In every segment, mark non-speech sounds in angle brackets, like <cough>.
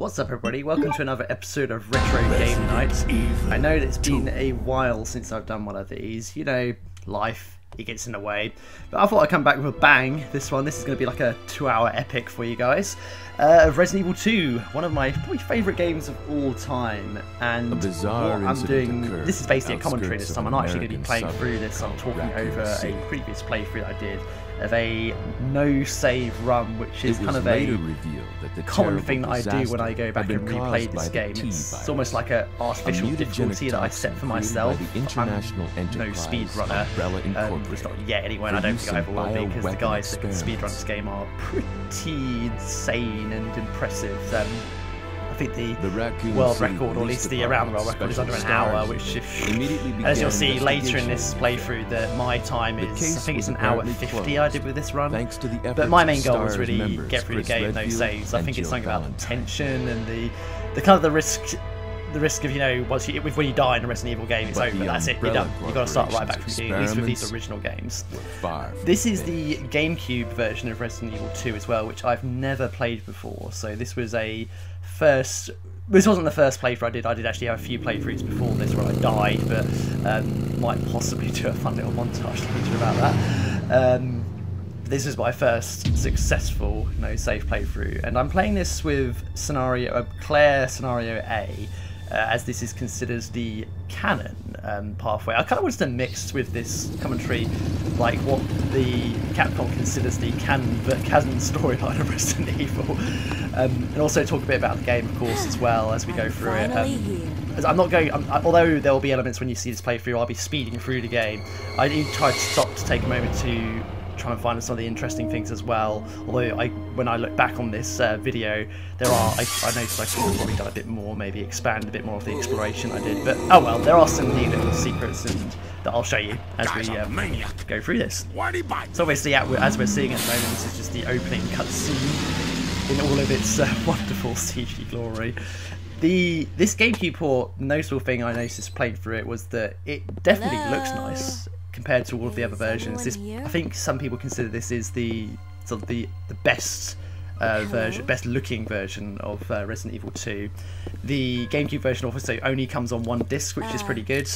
What's up everybody, welcome to another episode of Retro Game Night. I know that it's been a while since I've done one of these, you know, life, it gets in the way. But I thought I'd come back with a bang, this one, this is going to be like a two hour epic for you guys. Uh, of Resident Evil 2, one of my probably favourite games of all time. And what I'm doing, this is basically a commentary this time, I'm not actually going to be playing through this, I'm talking over a previous playthrough I did of a no save run, which is kind of a common thing that I do when I go back and replay this game. It's, it's, almost like an artificial difficulty that I set for myself. I'm no speed runner. Um, it's not yet anyway, and I don't think I ever will be because the guys that speedrun this game are pretty insane and impressive. Um, think the, the world record, or at least the around the world record, is under an hour, which, if, as you'll see later in this playthrough, that my time is, I think it's an hour 50 I did with this run. but my main goal was really get through the game, no saves. I think it's something about the tension and the, the kind of the risk the risk of you know once you when you die in a Resident Evil game, it's but over. That's it. You're done. You've got to start right back from the beginning. At least with these original games. This is the GameCube version of Resident Evil 2 as well, which I've never played before. So this was a first. This wasn't the first playthrough I did. I did actually have a few playthroughs before this where I died, but um, might possibly <laughs> do a fun little montage later about that. Um, this is my first successful, you know, safe playthrough, and I'm playing this with scenario uh, Claire scenario A uh, as this is considered the canon um, pathway. I kind of wanted to mix with this commentary, like what the Capcom considers the canon, the canon storyline of Resident <laughs> Evil, um, and also talk a bit about the game, of course, as well as we go through it. Um, I'm not going. I'm, although there will be elements when you see this playthrough, I'll be speeding through the game. I do try to stop to take a moment to trying to find some of the interesting things as well. Although I, when I look back on this uh, video, there are I, I noticed I could have probably done a bit more, maybe expand a bit more of the exploration I did. But oh well, there are some neat little secrets and that I'll show you as we um, go through this. So obviously, as we're seeing at the moment, this is just the opening cutscene in all of its uh, <laughs> wonderful CG glory. The this GameCube port notable thing I noticed playing through it was that it definitely Hello. looks nice compared to all of the other versions. This, I think some people consider this is the sort of the the best uh, version, best looking version of uh, Resident Evil 2. The GameCube version also only comes on one disc, which is pretty good.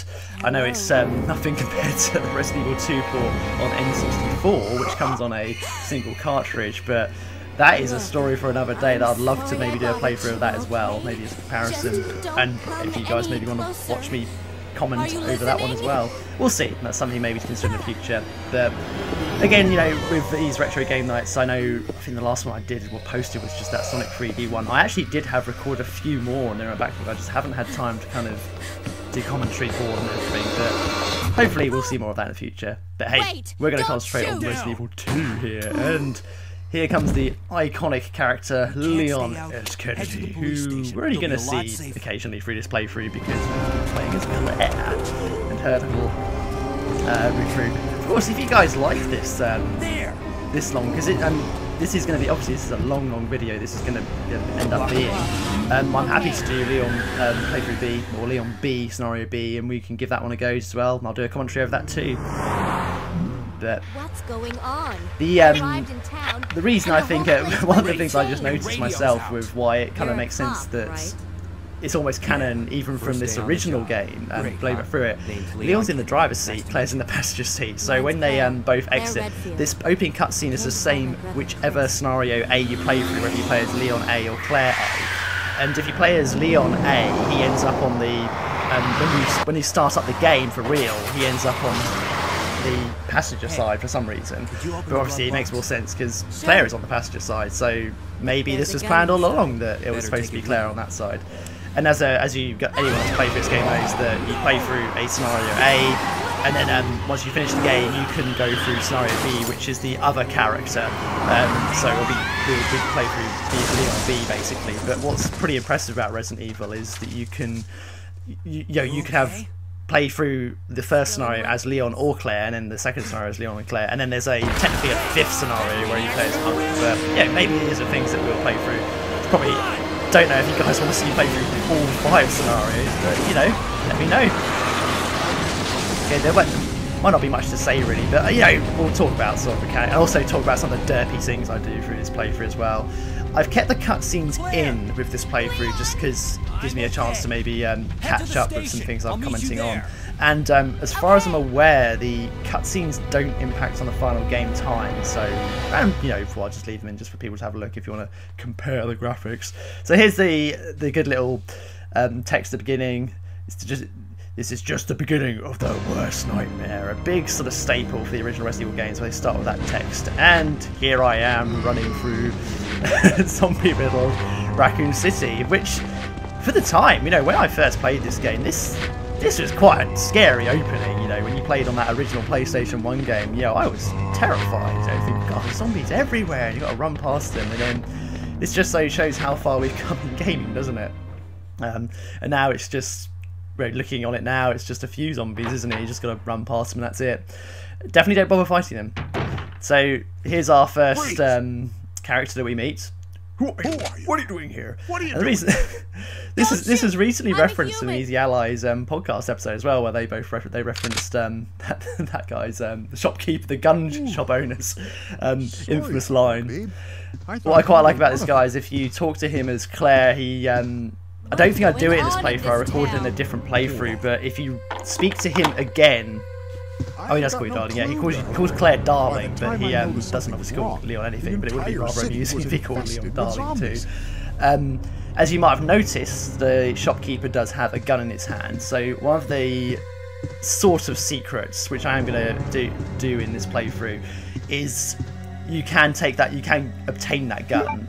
I know it's um, nothing <laughs> compared to the Resident Evil 2 port on N64, which comes on a single cartridge, but that is a story for another day that I'd love to maybe do a playthrough of that as well, maybe as a comparison. And if you guys maybe want to watch me comment over that one as well. We'll see. That's something maybe to consider in the future. But again, you know, with these retro game nights, I know I think the last one I did or posted was just that Sonic 3D one. I actually did have record a few more on there backlog. I just haven't had time to kind of do commentary for them and everything. But hopefully we'll see more of that in the future. But hey, Wait, we're going to concentrate on Resident Evil 2 here and. Here comes the iconic character Leon S. Kennedy, who we're only going to see occasionally through this playthrough because we're playing as Claire and her little uh, recruit. Of course, if you guys like this um, this long, because it um, this is going to be obviously this is a long, long video. This is going to end up being. Um, I'm happy to do Leon um, playthrough B or Leon B scenario B, and we can give that one a go as well. And I'll do a commentary over that too. But what's going on? The um, the reason I think uh, <laughs> one of the things I just noticed myself with why it kind of makes sense that it's almost canon even from this original game and um, play through it. Leon's in the driver's seat, Claire's in the passenger seat. So when they um, both exit, this opening cutscene is the same whichever scenario A you play through, whether you play as Leon A or Claire A. And if you play as Leon A, he ends up on the um, when you when you start up the game for real, he ends up on the passenger side for some reason. But obviously it makes more sense because Claire is on the passenger side, so maybe this was planned all along that it was supposed to be Claire on that side. And as a, as you got anyone to play this game knows that you play through a scenario A, and then um, once you finish the game, you can go through scenario B, which is the other character. Um, so we'll be we'll, we'll play through Leon B basically. But what's pretty impressive about Resident Evil is that you can you, you know you can have play through the first scenario as Leon or Claire, and then the second scenario as Leon and Claire, and then there's a technically a fifth scenario where you play as Hunk. But yeah, maybe these are things that we'll play through. Probably don't know if you guys want to see me play through all five scenarios, but you know, let me know. Okay, there might not be much to say really, but you know, we'll talk about sort of mechanic, and also talk about some of the derpy things I do through this playthrough as well. I've kept the cutscenes in with this playthrough just because it gives me a chance to maybe um, catch up with some things I'm commenting on. And um, as far as I'm aware, the cutscenes don't impact on the final game time. So, and you know, I'll just leave them in just for people to have a look if you want to compare the graphics. So here's the the good little um, text at the beginning. It's just this is just the beginning of the worst nightmare. A big sort of staple for the original Resident Evil games where they start with that text. And here I am running through <laughs> zombie riddled Raccoon City, which for the time, you know, when I first played this game, this this was quite a scary opening, you know, when you played on that original PlayStation 1 game, you know, I was terrified. You know, think, God, zombies everywhere, and you got to run past them, and then this just so shows how far we've come in gaming, doesn't it? Um, and now it's just, looking on it now, it's just a few zombies, isn't it? You just got to run past them, and that's it. Definitely don't bother fighting them. So here's our first um, character that we meet. Who are, you? What are you doing here? What are you doing? Reason, <laughs> this is this is recently referenced in the Easy Allies um, podcast episode as well, where they both they referenced um, <laughs> that that guy's um, the shopkeeper, the gun Ooh. shop owner's um, Sorry, infamous line. I what I quite like about this guy is if you talk to him as Claire, he um, I don't think I'd do it in this playthrough. I recorded in a different playthrough, but if you speak to him again Oh, he does call you darling. Yeah, he calls, he calls Claire darling, but he um, doesn't obviously call Leon anything. But it would be rather amusing if he called Leon darling too. Um, as you might have noticed, the shopkeeper does have a gun in its hand. So one of the sort of secrets, which I am going to do do in this playthrough, is you can take that, you can obtain that gun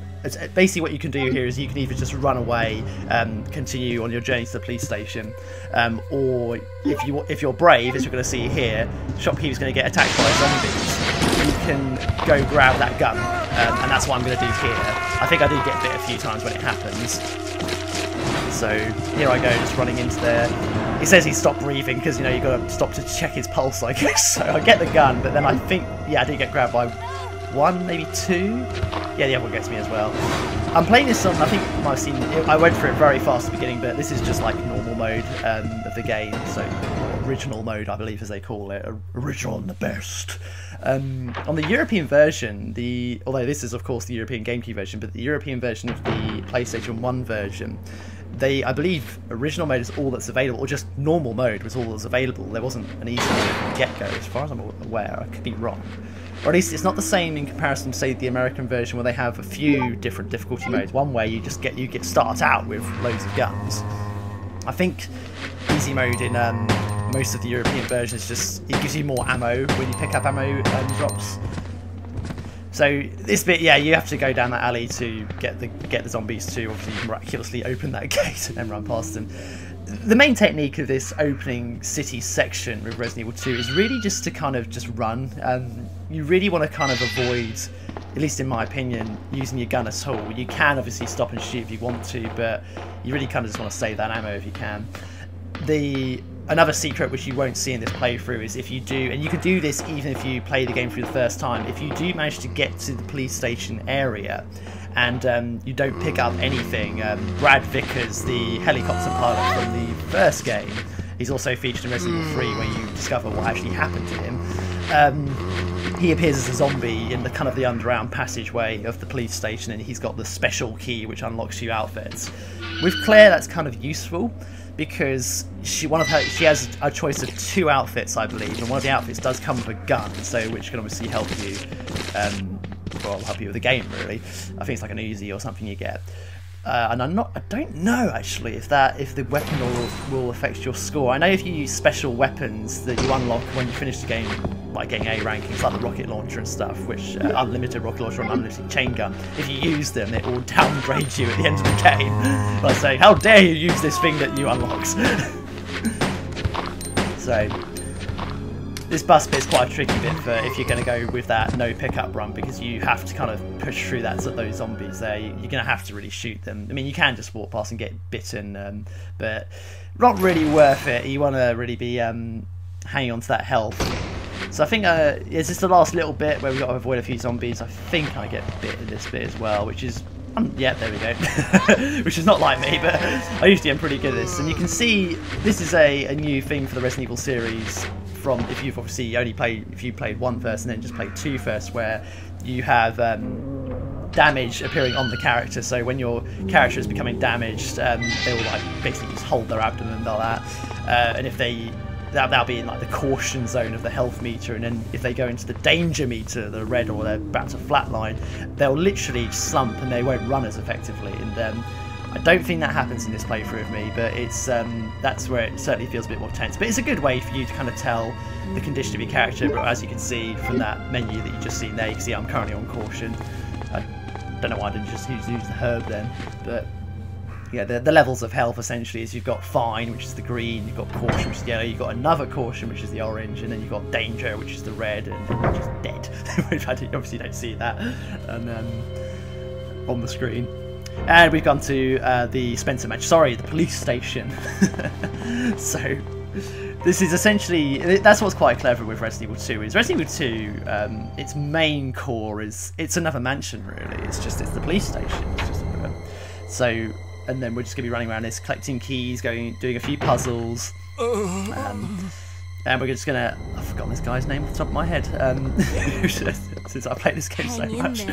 basically what you can do here is you can either just run away, um, continue on your journey to the police station, um, or if you if you're brave, as you're going to see here, shopkeeper's going to get attacked by zombies. You can go grab that gun, um, and that's what I'm going to do here. I think I did get bit a few times when it happens. So here I go, just running into there. He says he stopped breathing because you know you've got to stop to check his pulse, I guess. <laughs> So I get the gun, but then I think yeah, I did get grabbed by one, maybe two. Yeah, the other one gets me as well. I'm playing this on, I think you might have seen, I went through it very fast at the beginning, but this is just like normal mode um, of the game, so original mode, I believe, as they call it, original and the best. Um, on the European version, the although this is of course the European GameCube version, but the European version of the PlayStation 1 version, they I believe original mode is all that's available, or just normal mode was all that's available. There wasn't an easy get-go, as far as I'm aware. I could be wrong or at least it's not the same in comparison to say the American version where they have a few different difficulty modes. One where you just get you get start out with loads of guns. I think easy mode in um, most of the European versions just it gives you more ammo when you pick up ammo um, drops. So this bit, yeah, you have to go down that alley to get the get the zombies to obviously miraculously open that <laughs> gate and then run past them the main technique of this opening city section with Resident Evil 2 is really just to kind of just run. Um, you really want to kind of avoid, at least in my opinion, using your gun at all. You can obviously stop and shoot if you want to, but you really kind of just want to save that ammo if you can. The another secret which you won't see in this playthrough is if you do, and you can do this even if you play the game for the first time, if you do manage to get to the police station area and um, you don't pick up anything, um, Brad Vickers, the helicopter pilot from the first game, he's also featured in Resident Evil 3 where you discover what actually happened to him. Um, he appears as a zombie in the kind of the underground passageway of the police station and he's got the special key which unlocks you outfits. With Claire that's kind of useful because she one of her she has a choice of two outfits, I believe, and one of the outfits does come with a gun, so which can obviously help you. Um, well, help you with the game, really. I think it's like an Uzi or something you get. Uh, and I'm not, I don't know actually if that, if the weapon will, will affect your score. I know if you use special weapons that you unlock when you finish the game, like getting A rankings, like the rocket launcher and stuff, which uh, unlimited rocket launcher and unlimited chain gun. If you use them, it will downgrade you at the end of the game <laughs> by saying, "How dare you use this thing that you unlocked?" <laughs> so this bus bit is quite a tricky bit for if you're going to go with that no pickup run because you have to kind of push through that those zombies there. You're going to have to really shoot them. I mean, you can just walk past and get bitten, um, but not really worth it. You want to really be um, hanging on to that health. So I think uh, it's just the last little bit where we've got to avoid a few zombies. I think I get bit in this bit as well, which is um, yeah, there we go. <laughs> Which is not like me, but I usually am pretty good at this. And you can see this is a, a new thing for the Resident Evil series from if you've obviously only played if you played one first and then just played two first, where you have um, damage appearing on the character. So when your character is becoming damaged, um, they will like basically just hold their abdomen like that. Uh, and if they that, that'll be in like the caution zone of the health meter and then if they go into the danger meter the red or they're about to flatline they'll literally slump and they won't run as effectively and um, I don't think that happens in this playthrough of me but it's um, that's where it certainly feels a bit more tense but it's a good way for you to kind of tell the condition of your character but as you can see from that menu that you just seen there you can see I'm currently on caution I don't know why I didn't just use, use the herb then but yeah, the, the levels of health essentially is you've got fine, which is the green, you've got caution, which is the yellow, you've got another caution, which is the orange, and then you've got danger, which is the red, and then you're just dead, <laughs> which I obviously don't see that and um, on the screen. And we've gone to uh, the Spencer match. Sorry, the police station. <laughs> so this is essentially that's what's quite clever with Resident Evil 2 is Resident Evil 2 um, its main core is it's another mansion really it's just it's the police station it's just, so and then we're just gonna be running around this collecting keys, going doing a few puzzles. Um, and we're just gonna I've forgotten this guy's name off the top of my head. Um, <laughs> since I played this game Hang so much.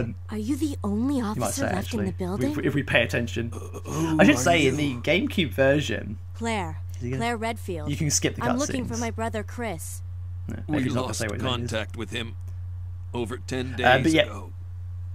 Um, Are you the only officer say, left actually, in the building? If, if we pay attention. Uh, I should say in the GameCube version, Claire. gonna- Claire Redfield. you can skip the cutscenes. I'm looking for my brother Chris. Yeah, maybe We he's not lost say what his name is. contact with him over ten days Uh, but yeah- ago.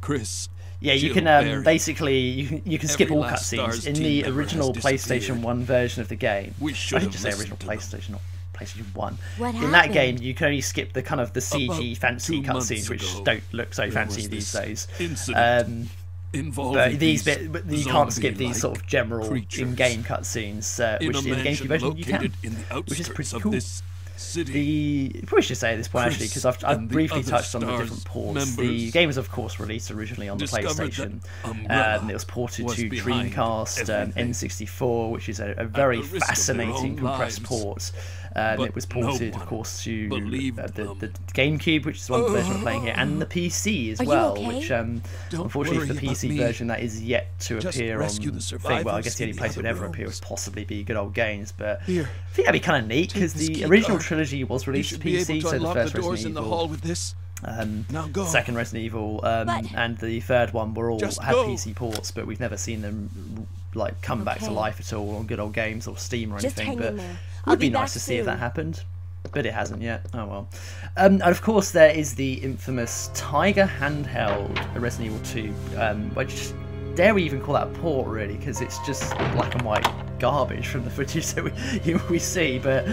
Chris. Yeah, you Jill can um, basically you can you can skip all cutscenes in the original PlayStation. One version of the game. We I should should just say original to them. PlayStation, not PlayStation One. What in that game, you can only skip the kind of the CG About fancy cutscenes, which don't look so fancy these days. Um, Involving but these bit, but you can't skip these sort of general creatures in-game cutscenes, uh, in which a in the GameCube version you can, located in the which is pretty of cool. this city. The probably should say at this point actually because I've, I've briefly touched on the different ports. The game was of course released originally on the PlayStation. Umbrella Um, it was ported was to Dreamcast, um. N64, which is a, a very the risk of their fascinating compressed lives. port. Um, it was ported, one of course, to uh, the, the GameCube, which is one version we're playing here, and the PC as Are well. okay? Which, um, unfortunately, for the PC me. version, that is yet to Just appear on. the thing. Well, I guess the only place it would other ever appear would possibly be good old games, but Here. I think that'd be kind of neat because the original card. trilogy was released to should be able PC, to so the first the doors Resident in the Evil. hall with this. Um, Now go. Second Resident Evil um, and the third one were all Just had go. PC ports, but we've never seen them like come back to life at all on good old games or Steam or Just anything. But in there. it I'll would be, be nice to see if that happened. But it hasn't yet. Oh well. Um, and of course, there is the infamous Tiger handheld Resident Evil 2, um, which dare we even call that a port really, because it's just black and white garbage from the footage that we <laughs> we see. But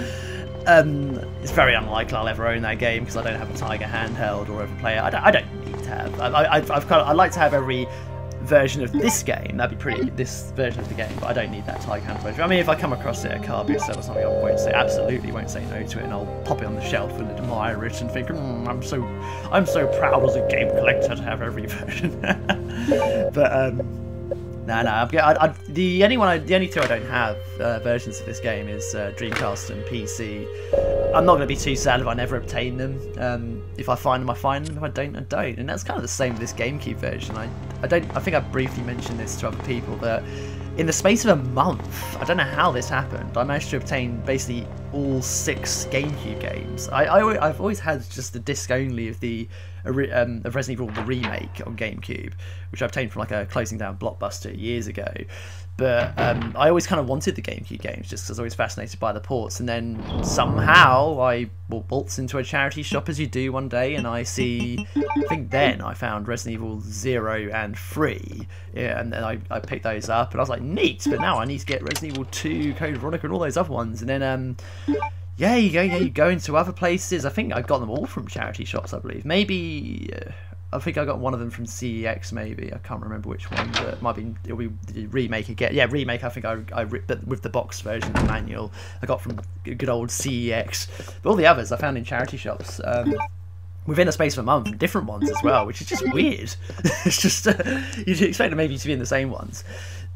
um, it's very unlikely I'll ever own that game because I don't have a Tiger handheld or ever play it. I don't, I don't need to have. I, I, I've, I've kind of, I'd like to have every version of this game. That'd be pretty. This version of the game, but I don't need that Tiger version. I mean, if I come across it at Carby or so or something, I won't say absolutely won't say no to it, and I'll pop it on the shelf and admire it and think, mm, I'm so, I'm so proud as a game collector to have every <laughs> version. but um. No, no. I'm, I, I, the only one, I, the only two I don't have uh, versions of this game is uh, Dreamcast and PC. I'm not going to be too sad if I never obtain them. Um, if I find them, I find them. If I don't, I don't. And that's kind of the same with this GameCube version. I, I don't. I think I briefly mentioned this to other people that in the space of a month, I don't know how this happened. I managed to obtain basically all six GameCube games. I, I have always had just the disc only of the um, of Resident Evil the remake on GameCube, which I obtained from like a closing down blockbuster years ago. But um, I always kind of wanted the GameCube games just because I was always fascinated by the ports. And then somehow I waltz into a charity shop as you do one day, and I see. I think then I found Resident Evil Zero and Three, yeah, and then I, I picked those up, and I was like, neat. But now I need to get Resident Evil Two, Code Veronica, and all those other ones. And then um, yeah, you go, yeah, you go into other places. I think I got them all from charity shops, I believe. Maybe uh, I think I got one of them from CEX. Maybe I can't remember which one, but it might be it'll be the remake again. Yeah, remake. I think I I but with the box version, the manual I got from good old CEX. But all the others I found in charity shops. Um, Within a space of a month, different ones as well, which is just weird. <laughs> it's just uh, you'd expect them maybe to be in the same ones,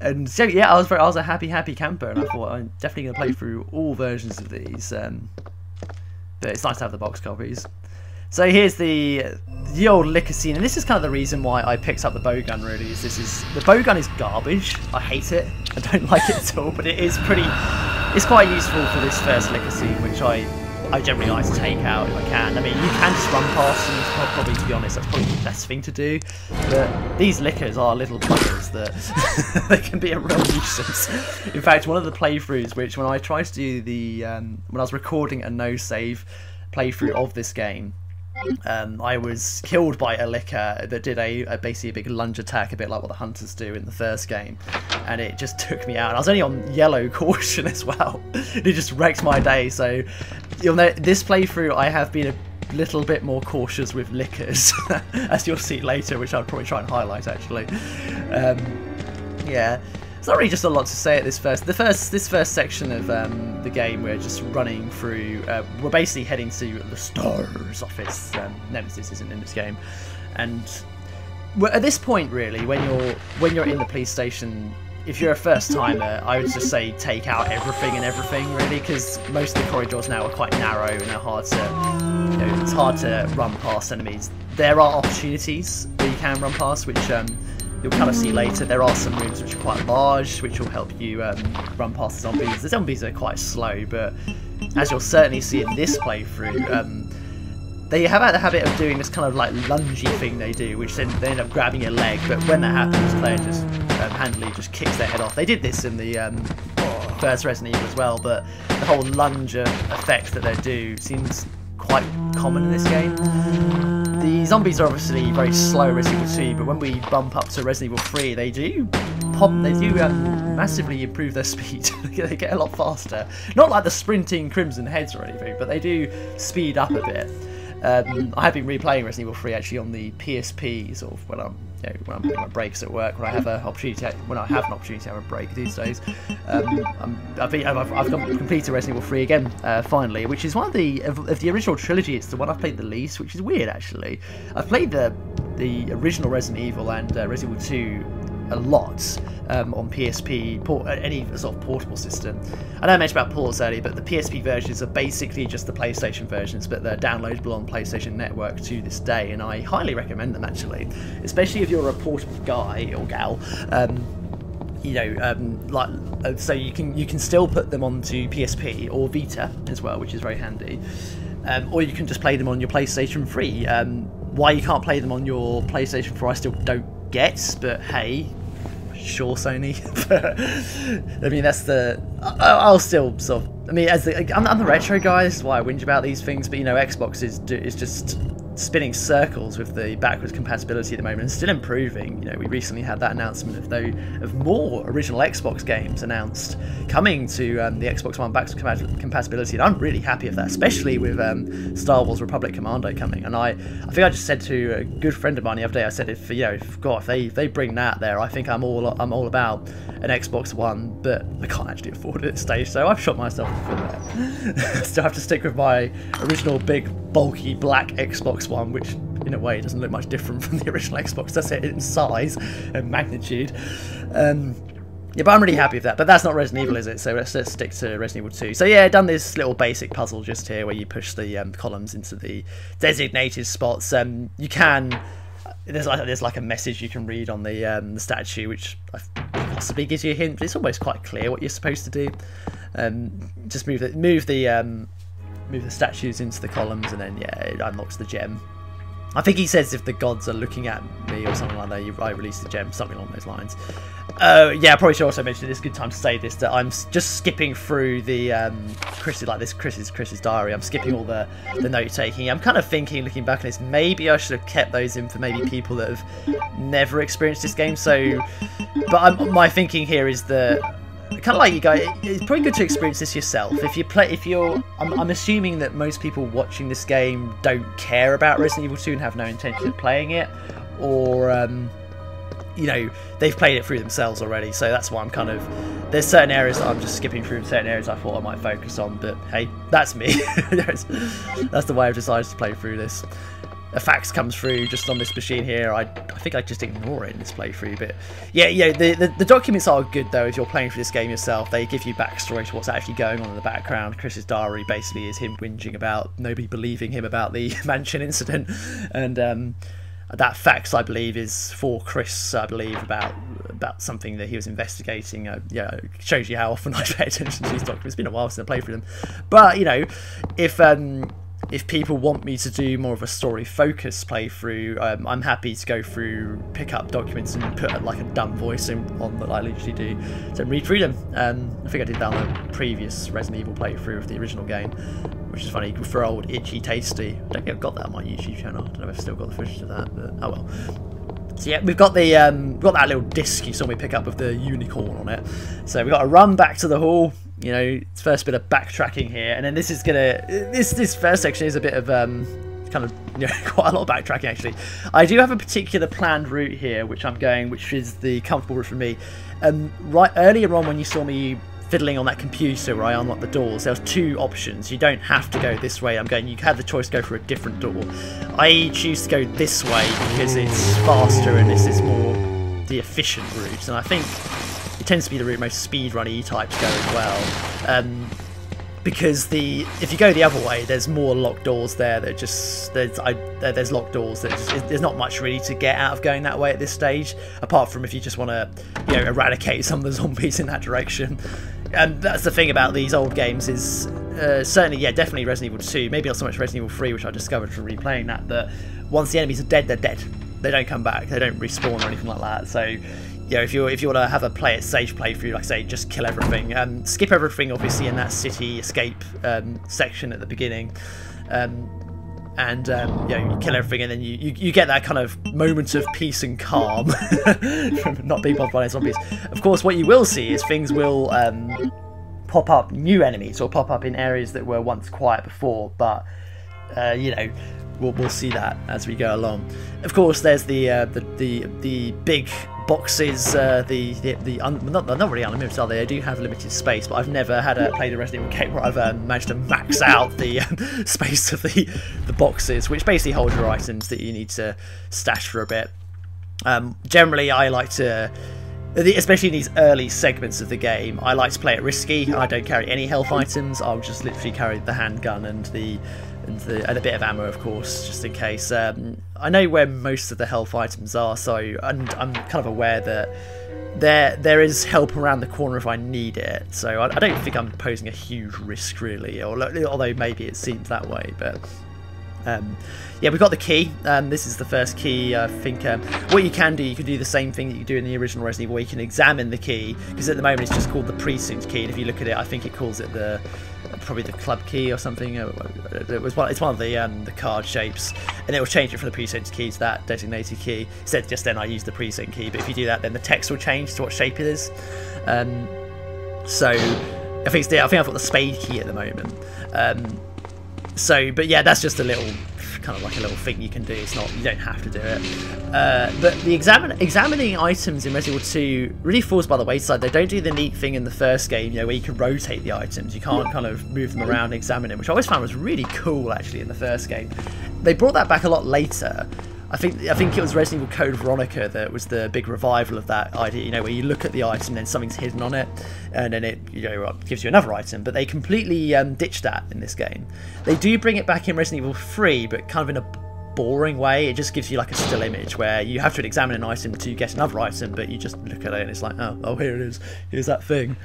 and so yeah, I was very, I was a happy, happy camper, and I thought I'm definitely going to play through all versions of these. Um, but it's nice to have the box copies. So here's the the old licker scene, and this is kind of the reason why I picked up the bowgun. Really, is this is the bowgun is garbage. I hate it. <laughs> I don't like it at all. But it is pretty. It's quite useful for this first licker scene, which I I generally like to take out if I can. I mean, you can just run past them, probably, to be honest, that's probably the best thing to do. But these lickers are little buggers that <laughs> they can be a real nuisance. In fact, one of the playthroughs, which when I tried to do the, um, when I was recording a no save playthrough of this game, um, I was killed by a licker that did a, a, basically a big lunge attack, a bit like what the hunters do in the first game, and it just took me out. I was only on yellow <laughs> caution as well. it just wrecked my day. So you'll know this playthrough I have been a little bit more cautious with lickers, <laughs> as you'll see later, which I'll probably try and highlight actually. Um, yeah. It's not really just a lot to say at this first. The first, this first section of um, the game, we're just running through. Uh, we're basically heading to the Stars office. Um, Nemesis isn't in this game, and at this point, really, when you're when you're in the police station, if you're a first timer, I would just say take out everything and everything, really, because most of the corridors now are quite narrow and they're hard to. You know, it's hard to run past enemies. There are opportunities that you can run past, which. Um, you'll kind of see later there are some rooms which are quite large which will help you um, run past the zombies. The zombies are quite slow but as you'll certainly see in this playthrough um, they have had the habit of doing this kind of like lungy thing they do which then they end up grabbing your leg but when that happens player just um, handily just kicks their head off. They did this in the um, first Resident Evil as well but the whole lunge effect that they do seems quite common in this game. The zombies are obviously very slow Resident Evil 2, but when we bump up to Resident Evil 3, they do pop, they do um, massively improve their <laughs> speed. they get a lot faster. Not like the sprinting Crimson Heads or anything, but they do speed up a bit. Um, I have been replaying Resident Evil 3 actually on the PSP, sort of when I'm you know, when I'm my breaks at work, when I have an opportunity, to, when I have an opportunity to have a break these days. Um, i have I've, I've completed Resident Evil 3 again, uh, finally, which is one of the of, of, the original trilogy. It's the one I've played the least, which is weird actually. I've played the the original Resident Evil and uh, Resident Evil 2 a lot um, on PSP, port, any sort of portable system. I know I mentioned about ports earlier, but the PSP versions are basically just the PlayStation versions, but they're downloadable on PlayStation Network to this day, and I highly recommend them actually, especially if you're a portable guy or gal. Um, you know, um, like uh, so you can you can still put them onto PSP or Vita as well, which is very handy. Um, or you can just play them on your PlayStation 3. Um, why you can't play them on your PlayStation 4, I still don't get, but hey, sure, Sony. <laughs> I mean, that's the. I'll still sort of. I mean, as the, I'm, I'm the retro guy. This is why I whinge about these things. But you know, Xbox is is just spinning circles with the backwards compatibility at the moment and still improving. You know, we recently had that announcement of though of more original Xbox games announced coming to um, the Xbox One backwards compatibility, and I'm really happy with that, especially with um, Star Wars Republic Commando coming. And I, I think I just said to a good friend of mine the other day, I said if you know, if, God, if they they bring that there, I think I'm all I'm all about an Xbox One, but I can't actually afford it at stage, so I've shot myself in the foot. <laughs> Still have to stick with my original big bulky black Xbox One, which in a way doesn't look much different <laughs> from the original Xbox, does it, in size and magnitude. Um, yeah, but I'm really happy with that. But that's not Resident Evil, is it? So let's, let's stick to Resident Evil 2. So yeah, done this little basic puzzle just here where you push the um, columns into the designated spots. Um, you can there's like there's like a message you can read on the um, the statue, which possibly gives you a hint, it's almost quite clear what you're supposed to do. Um, just move the move the um, move the statues into the columns, and then yeah, it unlocks the gem. I think he says if the gods are looking at me or something like that, you, I release the gem, something along those lines. Uh, yeah, I probably should also mention it's a good time to say this that I'm just skipping through the um, Chris's like this Chris's Chris's diary. I'm skipping all the the note taking. I'm kind of thinking, looking back on this, maybe I should have kept those in for maybe people that have never experienced this game. So, but I'm, my thinking here is that kind of like you guys, it's probably good to experience this yourself. If you play, if you're, I'm, I'm, assuming that most people watching this game don't care about Resident Evil 2 and have no intention of playing it, or um, you know they've played it through themselves already. So that's why I'm kind of there's certain areas that I'm just skipping through, certain areas I thought I might focus on. But hey, that's me. <laughs> that's the way I've decided to play through this a fax comes through just on this machine here, I, I think I just ignore it in this playthrough. But yeah, yeah, the, the, the documents are good though. If you're playing through this game yourself, they give you backstory to what's actually going on in the background. Chris's diary basically is him whinging about nobody believing him about the <laughs> mansion incident, and um, that fax I believe is for Chris. I believe about about something that he was investigating. Uh, yeah, shows you how often <laughs> I pay attention to these documents. It's been a while since I played through them, but you know, if um, if people want me to do more of a story focused playthrough, um, I'm happy to go through, pick up documents and put like a dumb voice in, on that I literally do to read through them. Um, I think I did that on a previous Resident Evil playthrough of the original game, which is funny for old Itchy Tasty. I don't think I've got that on my YouTube channel. I don't know if I've still got the footage of that, but oh well. So yeah, we've got the um, got that little disc you saw me pick up with the unicorn on it. So we've got to run back to the hall. You know, first bit of backtracking here, and then this is gonna this this first section is a bit of um, kind of <laughs> you know quite a lot of backtracking actually. I do have a particular planned route here, which I'm going, which is the comfortable route for me. Um, right earlier on when you saw me fiddling on that computer where I unlocked the doors, there was two options. You don't have to go this way. I'm going. You have the choice to go for a different door. I choose to go this way because it's faster and this is more the efficient route. And I think it tends to be the route most speedrunny types go as well. Um, because the if you go the other way, there's more locked doors there. That just there's I, there's locked doors. That just, there's not much really to get out of going that way at this stage, apart from if you just want to you know eradicate <laughs> some of the zombies in that direction. And that's the thing about these old games is uh, certainly yeah definitely Resident Evil 2, maybe not so much Resident Evil 3, which I discovered from replaying that. That once the enemies are dead, they're dead. They don't come back. They don't respawn or anything like that. So you know, if you if you want to have a play it safe playthrough, like I say, just kill everything. Um, skip everything, obviously, in that city escape um, section at the beginning. Um, and um, you, know, you kill everything, and then you, you, you, get that kind of moment of peace and calm <laughs> from not being bothered by zombies. Of course, what you will see is things will um, pop up, new enemies, or pop up in areas that were once quiet before, but uh, you know, we'll, we'll see that as we go along. Of course, there's the uh, the, the the big boxes, uh, the the, the un, not, not really unlimited are they? They do have limited space, but I've never had a played a Resident Evil game where I've um, managed to max <laughs> out the um, <laughs> space of the the boxes, which basically hold your items that you need to stash for a bit. Um, generally, I like to especially in these early segments of the game, I like to play it risky. I don't carry any health items. I'll just literally carry the handgun and the and, the, and a bit of ammo, of course, just in case. Um, I know where most of the health items are, so and I'm kind of aware that there there is help around the corner if I need it. So I, I don't think I'm posing a huge risk really, or, although maybe it seems that way, but. Um, yeah, we've got the key. Um, this is the first key. I think um, what you can do, you can do the same thing that you do in the original Resident Evil, where you can examine the key, because at the moment it's just called the precinct key, and if you look at it, I think it calls it the probably the club key or something. Uh, it was one. It's one of the um, the card shapes, and it will change it from the precinct key to that designated key. Instead, just then I use the precinct key. But if you do that, then the text will change to what shape it is. Um, so I think the, I think I've got the spade key at the moment. Um, so, but yeah, that's just a little kind of like a little thing you can do. It's not you don't have to do it. Uh, but the examine, examining items in Resident Evil 2 really falls by the wayside. They don't do the neat thing in the first game, you know, where you can rotate the items. You can't kind of move them around, examine them, which I always found was really cool actually in the first game. They brought that back a lot later. I think I think it was Resident Evil Code Veronica that was the big revival of that idea. You know, where you look at the item, then something's hidden on it, and then it you know gives you another item. But they completely um, ditched that in this game. They do bring it back in Resident Evil 3, but kind of in a boring way. It just gives you like a still image where you have to examine an item to get another item, but you just look at it and it's like, oh, oh, here it is. Here's that thing.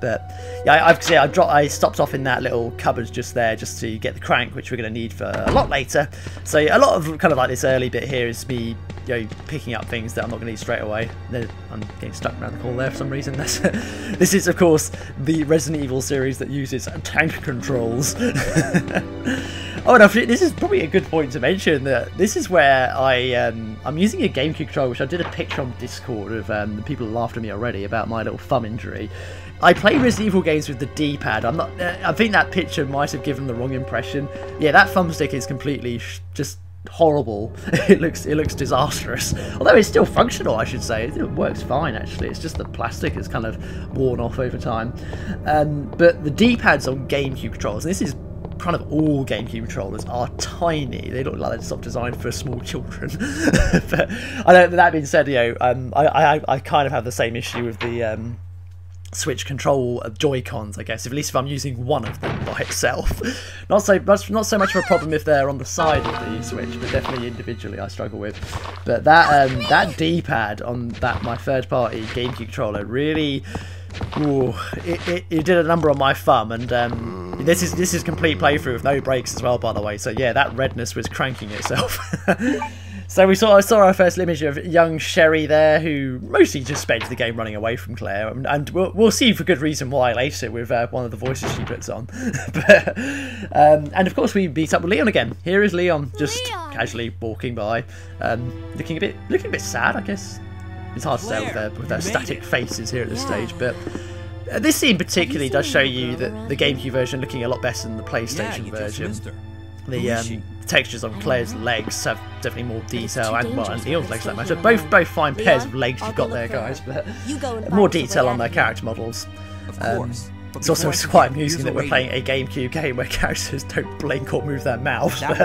But yeah, I've see, I dropped, I stopped off in that little cupboard just there, just to get the crank, which we're going to need for a lot later. So a lot of kind of like this early bit here is me, you know, picking up things that I'm not going to eat straight away. I'm getting stuck around the corner there for some reason. <laughs> this is of course the Resident Evil series that uses tank controls. <laughs> oh, no, this is probably a good point to mention that this is where I um, I'm using a GameCube controller, which I did a picture on Discord of um, the people laughed at me already about my little thumb injury. I play Resident Evil games with the D-pad. I'm not. Uh, I think that picture might have given the wrong impression. Yeah, that thumbstick is completely just horrible. <laughs> it looks it looks disastrous. Although it's still functional, I should say. It works fine actually. It's just the plastic is kind of worn off over time. Um, but the D-pads on GameCube controllers, this is kind of all GameCube controllers are tiny. They look like they're sort of designed for small children. <laughs> but I know that being said, you know, um, I, I I kind of have the same issue with the um, Switch control Joy Cons, I guess. At least if I'm using one of them by itself, <laughs> not so much, not so much of a problem if they're on the side of the Switch, but definitely individually I struggle with. But that um, that D-pad on that my third-party GameCube controller really, ooh, it, it, it, did a number on my thumb, and um, this is this is complete playthrough with no breaks as well, by the way. So yeah, that redness was cranking itself. <laughs> So we saw saw our first image of young Sherry there, who mostly just spent the game running away from Claire, and, and we'll, we'll see for good reason why later with uh, one of the voices she puts on. <laughs> but, um, and of course we beat up with Leon again. Here is Leon, just Leon. casually walking by, um, looking a bit looking a bit sad, I guess. It's hard Claire, to tell with their, with their static it. faces here at this yeah. stage, but. Uh, this scene particularly does show you that the GameCube version looking a lot better than the PlayStation yeah, version. The um, textures on Claire's legs have definitely more detail, and well, and Leon's legs that matter. Both both fine pairs of legs you've got there, guys, but more detail on their character models. Um, it's also <laughs> quite amusing that we're playing a GameCube game where <laughs> characters don't blink or move their mouths. But,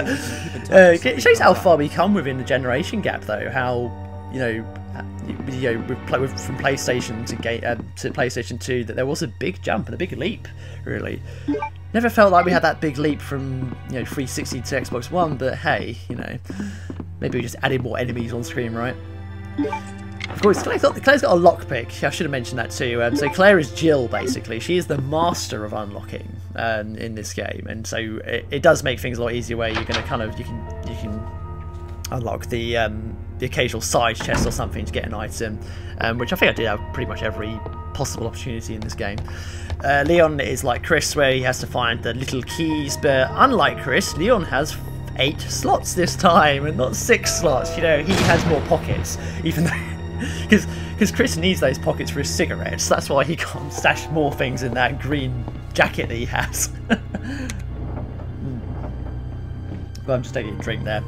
uh, it shows how far we come within the generation gap, though. How you know, you know, with, from PlayStation to game uh, to PlayStation Two, that there was a big jump and a big leap, really. Never felt like we had that big leap from you know 360 to Xbox One, but hey, you know, maybe we just added more enemies on screen, right? Of course, Claire's got, Claire's got a lockpick. I should have mentioned that too. Um, so Claire is Jill, basically. She is the master of unlocking um, in this game, and so it, it, does make things a lot easier. Where you're going to kind of you can you can unlock the um, the occasional side chest or something to get an item, um, which I think I did have pretty much every possible opportunity in this game. Uh, Leon is like Chris, where he has to find the little keys, but unlike Chris, Leon has eight slots this time and not six slots. You know, he has more pockets, even though. <laughs> Because because Chris needs those pockets for his cigarettes. That's why he can't stash more things in that green jacket that he has. <laughs> well, I'm just taking a drink there.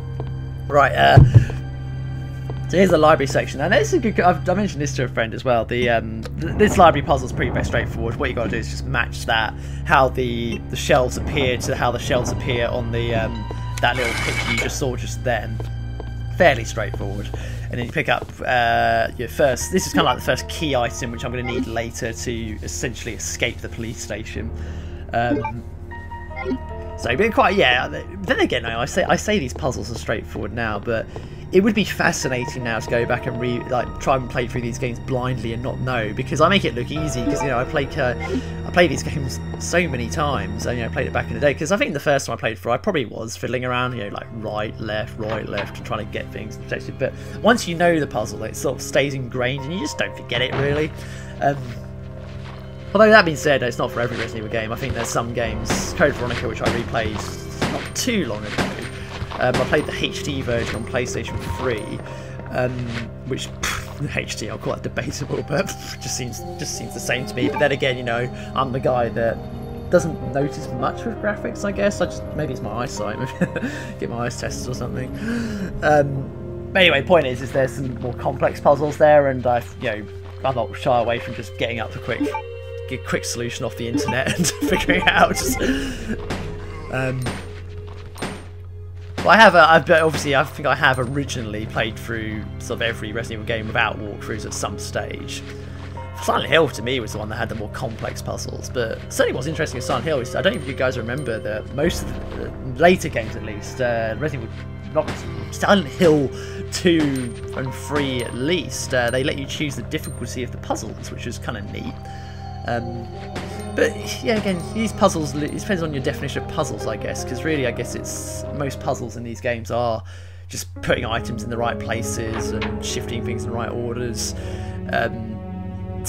Right, uh, so here's the library section, and this is a good. I've, I mentioned this to a friend as well. The um, th this library puzzle is pretty straightforward. What you got to do is just match that how the the shelves appear to how the shelves appear on the um, that little picture you just saw just then. Fairly straightforward. And then you pick up uh, your first. This is kind of like the first key item, which I'm going to need later to essentially escape the police station. Um, so, but quite yeah. Then again, I say I say these puzzles are straightforward now, but it would be fascinating now to go back and re like try and play through these games blindly and not know because I make it look easy because you know I play uh, I play these games so many times and you know I played it back in the day because I think the first time I played for I probably was fiddling around you know like right left right left trying to get things protected but once you know the puzzle it sort of stays ingrained and you just don't forget it really. Um, although that being said, it's not for every Resident Evil game. I think there's some games, Code Veronica, which I replayed not too long ago, um, I played the HD version on PlayStation 3, um, which pff, HD I'll call that debatable, <laughs> but just seems just seems the same to me. But then again, you know, I'm the guy that doesn't notice much with graphics. I guess I just maybe it's my eyesight. <laughs> Get my eyes tested or something. Um, but anyway, point is, is there's some more complex puzzles there, and I, you know, I'm not shy away from just getting up the quick, quick solution off the internet <laughs> and figuring it out. Um, well, I have, a, I've, obviously, I think I have originally played through sort of every Resident Evil game without walkthroughs at some stage. Silent Hill to me was the one that had the more complex puzzles, but certainly what's interesting with Silent Hill is I don't know if you guys remember that most of the, later games at least, uh, Resident Evil, not Silent Hill 2 and 3 at least, uh, they let you choose the difficulty of the puzzles, which was kind of neat. Um, but yeah, again, these puzzles, it depends on your definition of puzzles, I guess, because really, I guess it's most puzzles in these games are just putting items in the right places and shifting things in the right orders. Um,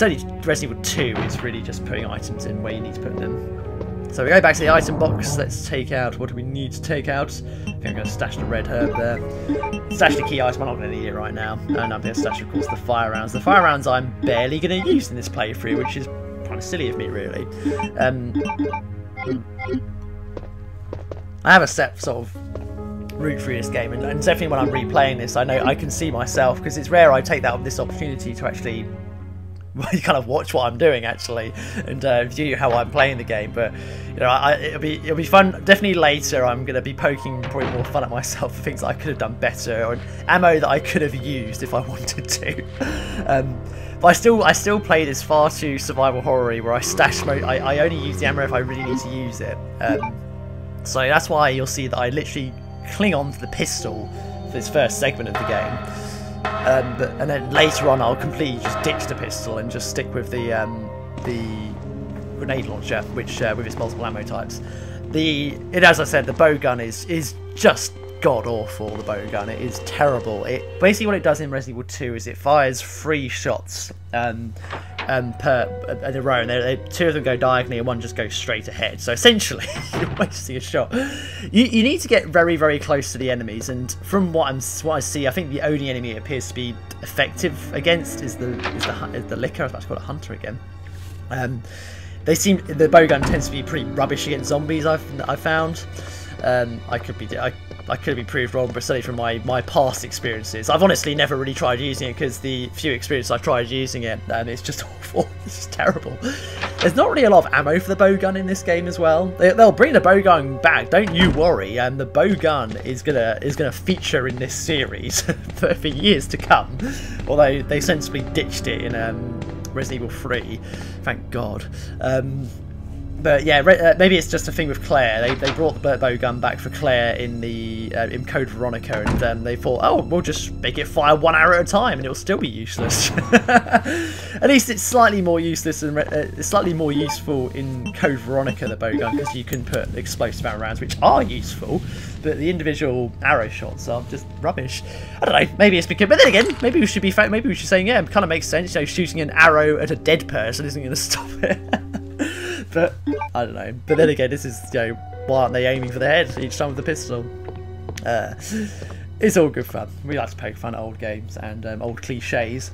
only Resident Evil 2 is really just putting items in where you need to put them. So we go back to the item box. Let's take out what do we need to take out. I think I'm going to stash the red herb there. Stash the key item. I'm not going to need it right now. And I'm going to stash, of course, the fire rounds. The fire rounds I'm barely going to use in this playthrough, which is kind of silly of me, really. Um, I have a set sort of route through this game, and, and, definitely when I'm replaying this, I know I can see myself because it's rare I take that this opportunity to actually <laughs> kind of watch what I'm doing actually and uh, view how I'm playing the game. But you know, I, it'll be it'll be fun. Definitely later, I'm going to be poking probably more fun at myself for things I could have done better or ammo that I could have used if I <laughs> wanted to. Um, but I still I still play this far too survival horror where I stash mo I, I only use the ammo if I really need to use it. Um, so that's why you'll see that I literally cling on to the pistol for this first segment of the game. Um, but, and then later on I'll completely just ditch the pistol and just stick with the um, the grenade launcher, which uh, with its multiple ammo types. The it, as I said, the bow gun is is just god awful. The bow gun it is terrible. It basically what it does in Resident Evil 2 is it fires three shots um, um, per a row, and they, they, two of them go diagonally and one just goes straight ahead. So essentially, <laughs> you're wasting a shot. You, you need to get very very close to the enemies, and from what I'm what I see, I think the only enemy it appears to be effective against is the is the is the Licker. I was about to call it hunter again. Um, they seem the bowgun tends to be pretty rubbish against zombies. I've I found. Um, I could be I, I could be proved wrong, but certainly from my my past experiences, I've honestly never really tried using it because the few experiences I've tried using it, and it's just <laughs> awful. It's just terrible. There's not really a lot of ammo for the bowgun in this game as well. They, will bring the bowgun back, don't you worry. And the bowgun is gonna is gonna feature in this series <laughs> for, for years to come. Although they sensibly ditched it in um, Resident Evil 3, thank God. Um, but yeah, uh, maybe it's just a thing with Claire. They, they brought the bow gun back for Claire in the uh, in Code Veronica, and um, they thought, oh, we'll just make it fire one arrow at a time, and it'll still be useless. <laughs> at least it's slightly more useless and uh, slightly more useful in Code Veronica, the bow gun, because you can put explosive arrow rounds, which are useful, but the individual arrow shots are just rubbish. I don't know. Maybe it's because, but then again, maybe we should be maybe we should say, yeah, it kind of makes sense. You know, shooting an arrow at a dead person isn't going <laughs> to stop it. But I don't know. But then again, this is you know why aren't they aiming for the head each time with the pistol? Uh, it's all good fun. We like to poke fun at old games and um, old cliches.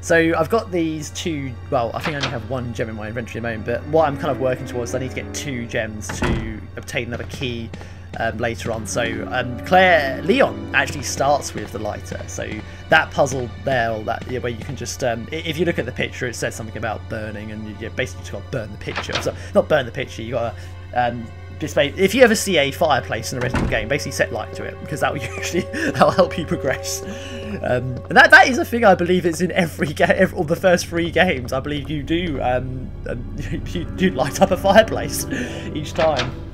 So I've got these two, well, I think I only have one gem in my inventory at the moment, but what I'm kind of working towards, is I need to get two gems to obtain another key um, later on. So um, Claire Leon actually starts with the lighter. So that puzzle there, or that yeah, where you can just um, if you look at the picture, it says something about burning, and you, you basically just got to burn the picture. So not burn the picture, you got to um, display. If you ever see a fireplace in Resident Evil game, basically set light to it because that will <laughs> usually that'll help you progress. Um, and that that is a thing I believe it's in every game, all the first three games. I believe you do um, <laughs> you do light up a fireplace each time.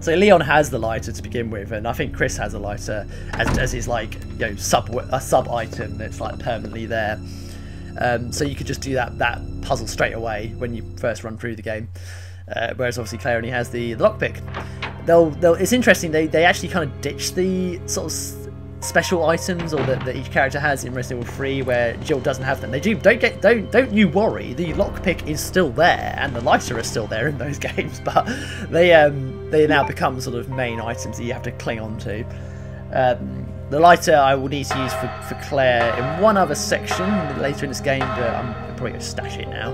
So Leon has the lighter to begin with, and I think Chris has a lighter as, as his like you know sub a sub item that's like permanently there. Um, so you could just do that that puzzle straight away when you first run through the game. Uh, whereas obviously Claire only has the, the lockpick. They'll, they'll, it's interesting. They they actually kind of ditch the sort of special items or that, that each character has in Resident Evil 3 where Jill doesn't have them. They do don't get don't don't you worry, the lockpick is still there and the lighter is still there in those <laughs> games, but they um they now become sort of main items that you have to cling on to. Um, the lighter I will need to use for, for Claire in one other section later in this game, but I'm probably going to stash it now.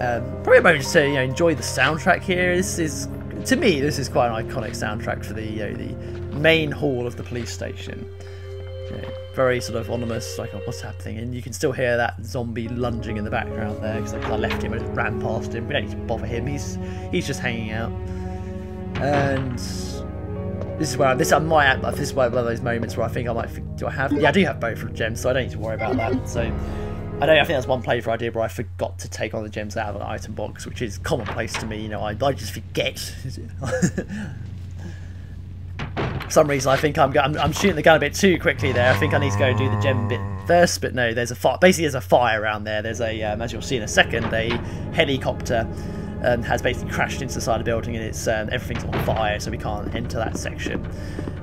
Um, probably a moment to you know, enjoy the soundtrack here. This is, to me, this is quite an iconic soundtrack for the you know, the main hall of the police station. very sort of ominous, like, oh, what's happening? And you can still hear that zombie lunging in the background there, because I left him and ran past him. We don't need to bother him, he's he's just hanging out. And this is where I, this I might this is one of those moments where I think I might do I have yeah I do have both gems so I don't need to worry about that so I don't I think that's one playthrough I did where I forgot to take all the gems out of an item box which is commonplace to me you know I, I just forget <laughs> For some reason, I think I'm, I'm, I'm shooting the gun a bit too quickly there. I think I need to go and do the gem bit first, but no, there's a fire. Basically, there's a fire around there. There's a, um, as you'll see in a second, a helicopter um, has basically crashed into the side of the building, and it's um, everything's on fire, so we can't enter that section.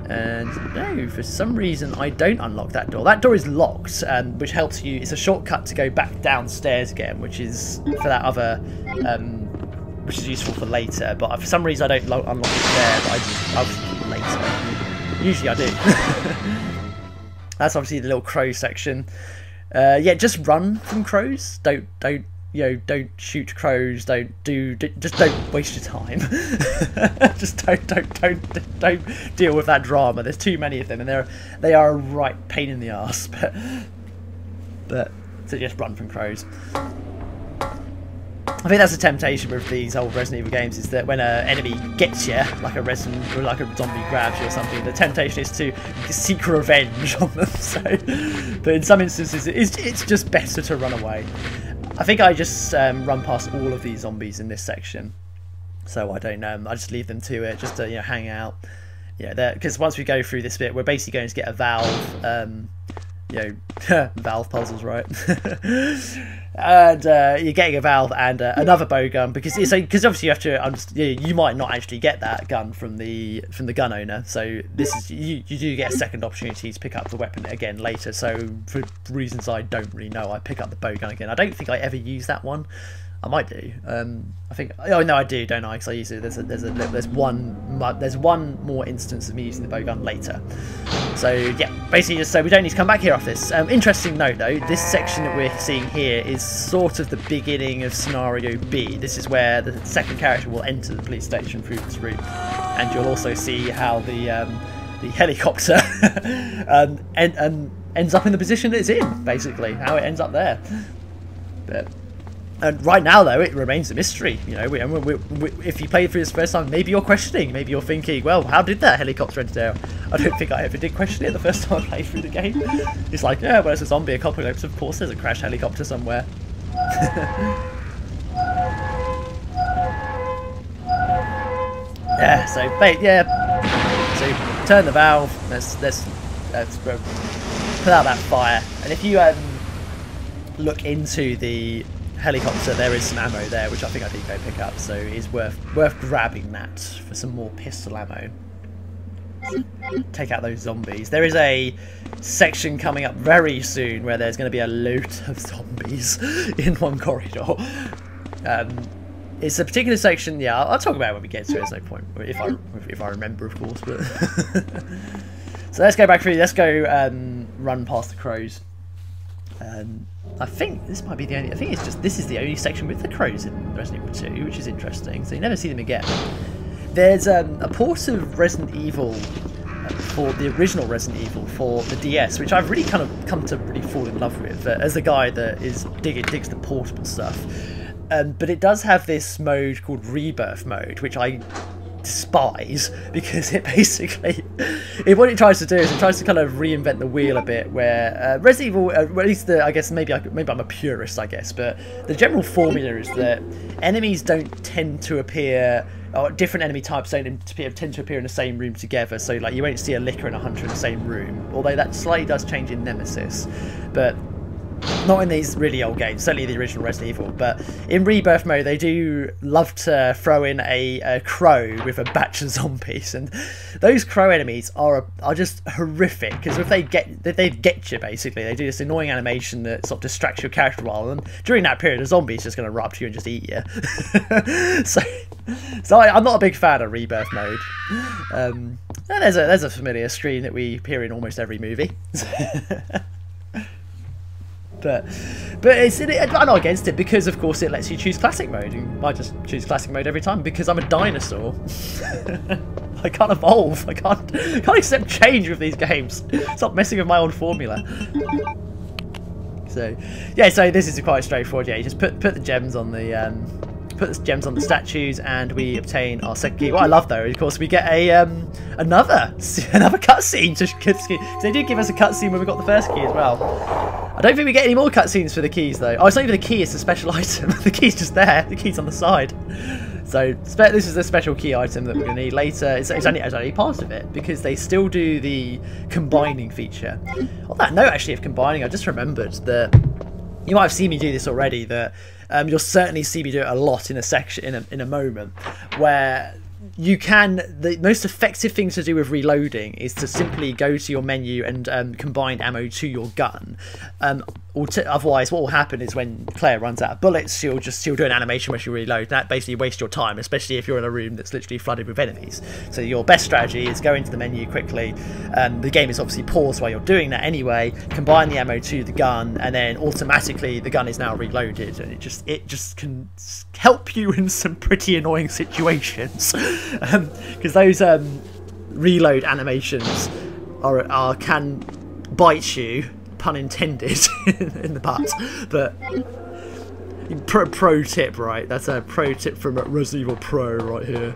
And no, for some reason, I don't unlock that door. That door is locked, um, which helps you. It's a shortcut to go back downstairs again, which is for that other um, which is useful for later. But for some reason, I don't unlock it there. But I, I'll later. Usually I do. <laughs> That's obviously the little crow section. Uh, yeah, just run from crows. Don't don't you know don't shoot crows. Don't do, just don't waste your time. <laughs> just don't don't don't don't deal with that drama. There's too many of them, and they're they are a right pain in the ass. <laughs> But but so just run from crows. I think that's a temptation with these old Resident Evil games is that when an enemy gets you, like a Resident or like a zombie grabs you or something, the temptation is to seek revenge on them. <laughs> So, but in some instances, it's, it's just better to run away. I think I just um, run past all of these zombies in this section, so I don't know. I just leave them to it, just to you know hang out. Yeah, because once we go through this bit, we're basically going to get a valve. Um, you know, <laughs> valve puzzles, right? <laughs> and uh, you're getting a valve and uh, another bow gun because because obviously you have to understand, you might not actually get that gun from the from the gun owner. So this is you you do get a second opportunity to pick up the weapon again later. So for reasons I don't really know, I pick up the bow gun again. I don't think I ever use that one. I might do. Um, I think. Oh no, I do, don't I? Because I use it. There's a, there's a there's one there's one more instance of me using the bowgun later. So yeah, basically just so we don't need to come back here off this. Um, interesting note though, this section that we're seeing here is sort of the beginning of scenario B. This is where the second character will enter the police station through this route, and you'll also see how the um, the helicopter <laughs> um, and, and ends up in the position it's in, basically how it ends up there. But and right now, though, it remains a mystery. You know, we, we, we, if you played through this first time, maybe you're questioning. Maybe you're thinking, well, how did that helicopter enter down? I don't think I ever did question it the first time I played through the game. It's like, yeah, well, it's a zombie apocalypse. Of course, there's a crashed helicopter somewhere. <laughs> yeah. So, yeah. So, turn the valve. Let's let's let's put out that fire. And if you um, look into the helicopter, there is some ammo there, which I think I did go pick up, so it is worth worth grabbing that for some more pistol ammo. Take out those zombies. There is a section coming up very soon where there's going to be a loot of zombies <laughs> in one corridor. Um, it's a particular section, yeah, I'll, I'll, talk about when we get to it, there's no point, if I, if I remember, of course, but... <laughs> so let's go back through, let's go um, run past the crows. Um, I think this might be the only. I think it's just this is the only section with the crows in Resident Evil 2, which is interesting. So you never see them again. There's um, a port of Resident Evil uh, for the original Resident Evil for the DS, which I've really kind of come to really fall in love with uh, as a guy that is digging digs the portable stuff. Um, but it does have this mode called Rebirth mode, which I despise because it <laughs> basically it, what it tries to do is it tries to kind of reinvent the wheel a bit where uh, Resident Evil uh, at least the I guess maybe I, maybe I'm a purist I guess but the general formula is that enemies don't tend to appear or different enemy types don't tend to appear in the same room together. So like you won't see a Licker and a hunter in the same room although that slightly does change in Nemesis but not in these really old games, certainly the original Resident Evil, but in Rebirth mode they do love to throw in a, a crow with a batch of <laughs> zombies, and those crow enemies are are just horrific because if they get if they get you basically, they do this annoying animation that sort of distracts your character while, and during that period, a zombie is just going to erupt you and just eat you. <laughs> so, so I, am not a big fan of Rebirth mode. Um, there's a there's a familiar screen that we appear in almost every movie. <laughs> But but it's it, I'm not against it because of course it lets you choose classic mode. I just choose classic mode every time because I'm a dinosaur. <laughs> I can't evolve. I can't I can't accept change with these games. Stop messing with my old formula. So yeah, so this is quite straightforward. Yeah, you just put put the gems on the um, put gems on the statues, and we obtain our second key. What I love though, is of course, we get a um, another <laughs> another cutscene. <laughs> Because they did give us a cutscene when we got the first key as well. I don't think we get any more cutscenes for the keys though. Oh, it's not even the key; it's a special <laughs> item. the key's just there. The key's on the side. So this is a special key item that we're going to need later. It's, it's, only, it's only part of it because they still do the combining feature. On that note, actually, of combining, I just remembered that you might have seen me do this already. That um, you'll certainly see me do it a lot in a section in a, in a moment where you can the most effective thing to do with reloading is to simply go to your menu and um, combine ammo to your gun. Um, otherwise what will happen is when claire runs out of bullets she'll just she'll do an animation where she reload. That basically wastes your time especially if you're in a room that's literally flooded with enemies. So your best strategy is go into the menu quickly. Um, the game is obviously paused while you're doing that anyway. Combine the ammo to the gun and then automatically the gun is now reloaded and it just it just can help you in some pretty annoying situations <laughs> because um, those um, reload animations are, are can bite you, pun intended, <laughs> in the butt. But pro, pro tip, right? That's a pro tip from Resident Evil Pro right here.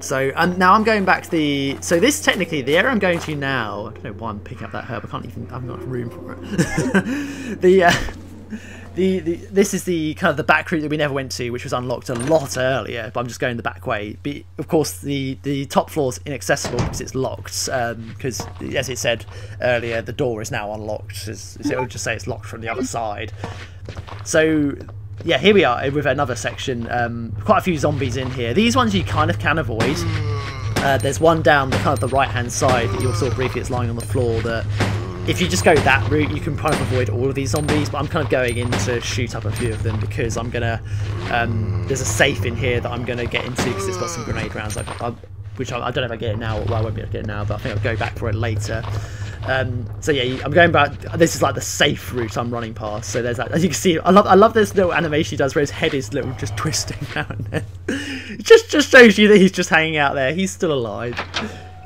So and now I'm going back to the. So this technically the area I'm going to now. I don't know why I'm picking up that herb. I can't even. I've got room for it. <laughs> the. Uh, the, this is the kind of the back route that we never went to, which was unlocked a lot earlier. But I'm just going the back way. But of course, the the top floor is inaccessible because it's locked. Because um, as it said earlier, the door is now unlocked. It's, it would just say it's locked from the other side. So yeah, here we are with another section. Um, quite a few zombies in here. These ones you kind of can avoid. Uh, there's one down the kind of the right hand side that you'll saw briefly. It's lying on the floor. That if you just go that route, you can kind of avoid all of these zombies. But I'm kind of going in to shoot up a few of them because I'm gonna. Um, there's a safe in here that I'm gonna get into because it's got some grenade rounds. I, I, which I, I, don't know if I get it now. or Well, I won't be able to get it now, but I think I'll go back for it later. Um, so yeah, I'm going back. This is like the safe route I'm running past. So there's that. As you can see, I love I love this little animation he does where his head is little just <laughs> twisting now and <laughs> just just shows you that he's just hanging out there. He's still alive.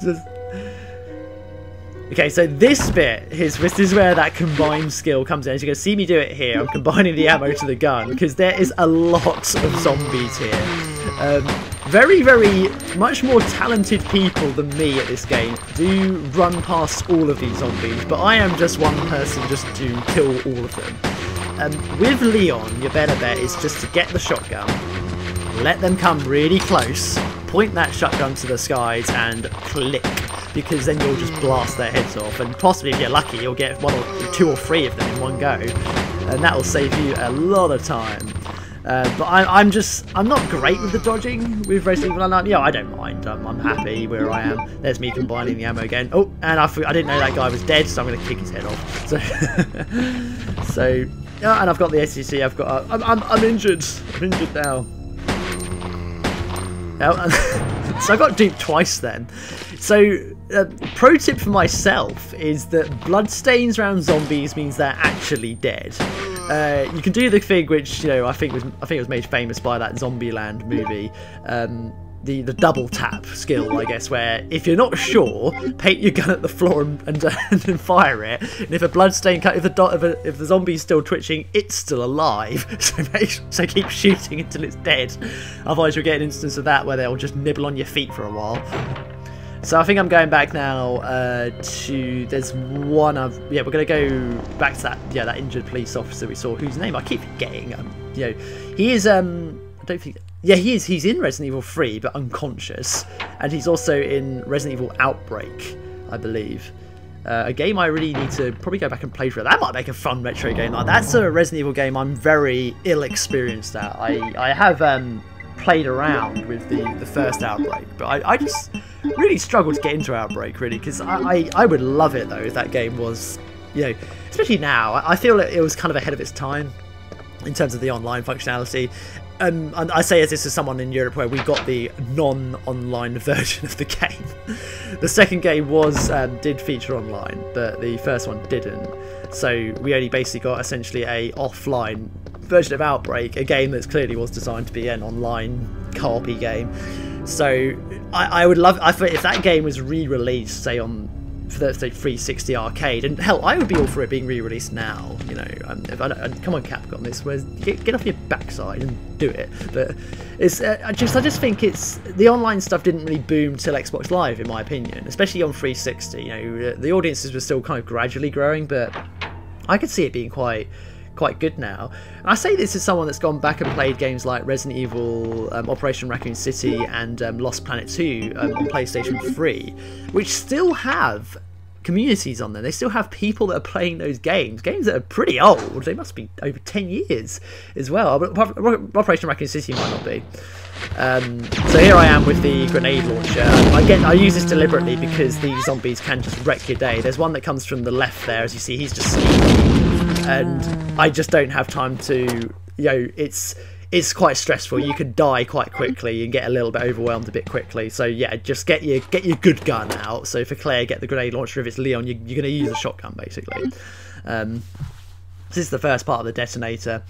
Just... Okay, so this bit is this is where that combined skill comes in. As you can see me do it here, I'm combining the ammo to the gun because there is a lot of zombies here. Um, very, very much more talented people than me at this game do run past all of these zombies, but I am just one person just to kill all of them. Um, with Leon, your better bet is just to get the shotgun, let them come really close, point that shotgun to the skies and click because then you'll just blast their heads off and possibly if you're lucky you'll get one or two or three of them in one go and that will save you a lot of time. Uh, but I, am just, I'm not great with the dodging with Resident Evil Online. Yeah, I don't mind. I'm, I'm, happy where I am. There's me combining the ammo again. Oh, and I, I didn't know that guy was dead, so I'm going to kick his head off. <laughs> So, so yeah, and I've got the SCC. I've got, uh, I'm, I'm, I'm injured. I'm injured now. <laughs> So I got duped twice then. So, uh, pro tip for myself is that bloodstains around zombies means they're actually dead. Uh, you can do the thing which you know I think was I think it was made famous by that Zombieland movie. Um, the, the double tap skill, I guess, where if you're not sure, paint your gun at the floor and, and, <laughs> and fire it. And if a bloodstain, cut if the if, a, if the zombie's still twitching, it's still alive. <laughs> So make, so keep shooting until it's dead. Otherwise, you'll get an instance of that where they'll just nibble on your feet for a while. So I think I'm going back now uh, to. There's one of yeah. We're gonna go back to that yeah that injured police officer we saw whose name I keep forgetting. Um, you know, he is um. I don't think. Yeah, he is. He's in Resident Evil 3, but unconscious, and he's also in Resident Evil Outbreak, I believe. Uh, a game I really need to probably go back and play for. That might make a fun retro game. Like that's a Resident Evil game I'm very ill experienced at. I I have um played around with the, the first Outbreak, but I, I just really struggled to get into Outbreak, really, because I, I, I, would love it, though, if that game was, you know, especially now, I feel it was kind of ahead of its time in terms of the online functionality. Um, and I say as this is someone in Europe where we got the non-online <laughs> version of the game. the second game was um, did feature online, but the first one didn't. So we only basically got essentially a offline version of Outbreak, a game that clearly was designed to be an online co game. So I, I would love I if that game was re-released, say on for the say 360 arcade, and hell, I would be all for it being re-released now. You know, if I, come on, Capcom, this where's get, get, off your backside and do it. But it's uh, I just I just think it's the online stuff didn't really boom till Xbox Live, in my opinion, especially on 360. You know, the audiences were still kind of gradually growing, but I could see it being quite quite good now. And I say this as someone that's gone back and played games like Resident Evil, um, Operation Raccoon City, and um, Lost Planet 2 um, on PlayStation 3, which still have communities on there. They still have people that are playing those games. Games that are pretty old. They must be over 10 years as well. But Operation Raccoon City might not be. Um, so here I am with the grenade launcher. Get I use this deliberately because these zombies can just wreck your day. There's one that comes from the left there, as you see. He's just and I just don't have time to. You know, it's it's quite stressful. You can die quite quickly and get a little bit overwhelmed a bit quickly. So yeah, just get your get your good gun out. So for Claire, get the grenade launcher. If it's Leon, you, are going to use a shotgun basically. Um, this is the first part of the detonator.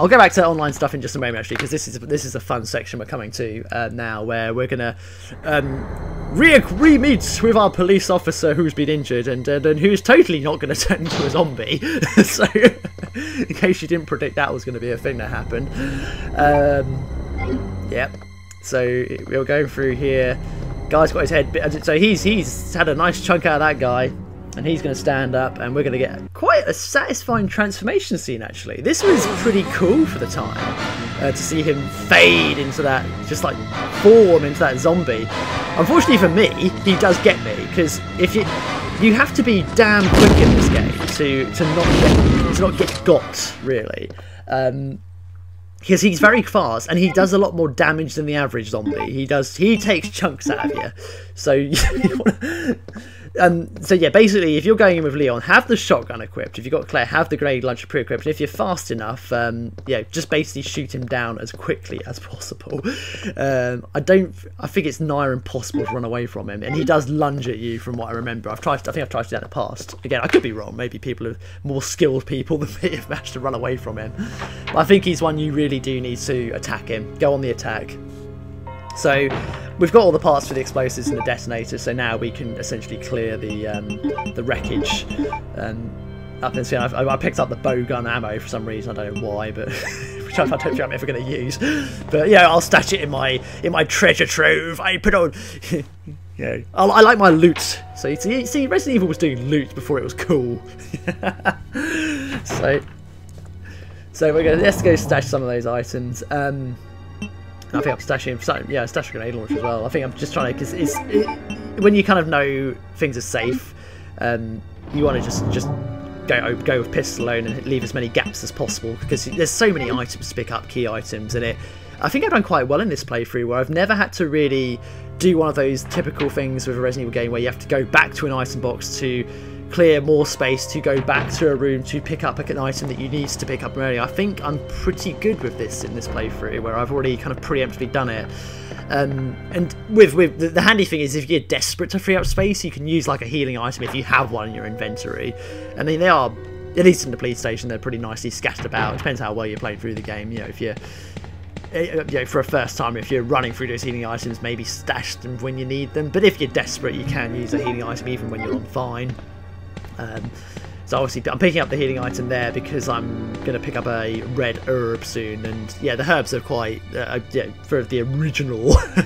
I'll go back to online stuff in just a moment, actually, because this is this is a fun section we're coming to uh, now, where we're gonna um, re re meet with our police officer who's been injured and uh, and who's totally not going <laughs> to turn into a zombie. <laughs> so, <laughs> in case you didn't predict that was going to be a thing that happened, um, yep. So we're going through here. Guy's got his head. So he's he's had a nice chunk out of that guy and he's going to stand up and we're going to get quite a satisfying transformation scene actually this was pretty cool for the time uh, to see him fade into that just like form into that zombie unfortunately for me he does get me because if you you have to be damn quick in this game to to not get to not get got really um, because he's very fast and he does a lot more damage than the average zombie. He does he takes chunks out of you. So <laughs> Um, so yeah, basically, if you're going in with Leon, have the shotgun equipped. If you've got Claire, have the grenade launcher pre-equipped. And if you're fast enough, um, yeah, just basically shoot him down as quickly as possible. Um, I don't. I think it's nigh impossible to run away from him, and he does lunge at you, from what I remember. I've tried. I think I've tried to do that in the past. Again, I could be wrong. Maybe people are more skilled people <laughs> than me have managed to run away from him. But I think he's one you really do need to attack him. Go on the attack. So we've got all the parts for the explosives and the detonator, so now we can essentially clear the um, the wreckage. Um, up and see, I, I picked up the bow gun ammo for some reason. I don't know why, but <laughs> which I don't think I'm ever going to use. But yeah, I'll stash it in my in my treasure trove. I put on. <laughs> yeah, I, I, like my loot. So you see, see, Resident Evil was doing loot before it was cool. <laughs> so, so we're gonna Let's go stash some of those items. Um, I think I'm stashing, yeah, stash grenade launcher as well. I think I'm just trying to, because it's, it, when you kind of know things are safe, um, you want to just, just go go with pistol alone and leave as many gaps as possible, because there's so many items to pick up, key items, in it, I think I've done quite well in this playthrough, where I've never had to really do one of those typical things with a Resident Evil game where you have to go back to an item box to clear more space to go back to a room to pick up an item that you need to pick up earlier. I think I'm pretty good with this in this playthrough where I've already kind of preemptively done it. Um, and with with the, the, handy thing is if you're desperate to free up space, you can use like a healing item if you have one in your inventory. I mean, they are at least in the police station, they're pretty nicely scattered about. It depends how well you're playing through the game. You know, if you're eh, you know, for a first time, if you're running through those healing items, maybe stash them when you need them. But if you're desperate, you can use a healing item even when you're on fine. Um, so obviously I'm picking up the healing item there because I'm going to pick up a red herb soon. And yeah, the herbs are quite, uh, uh yeah, for the original <laughs>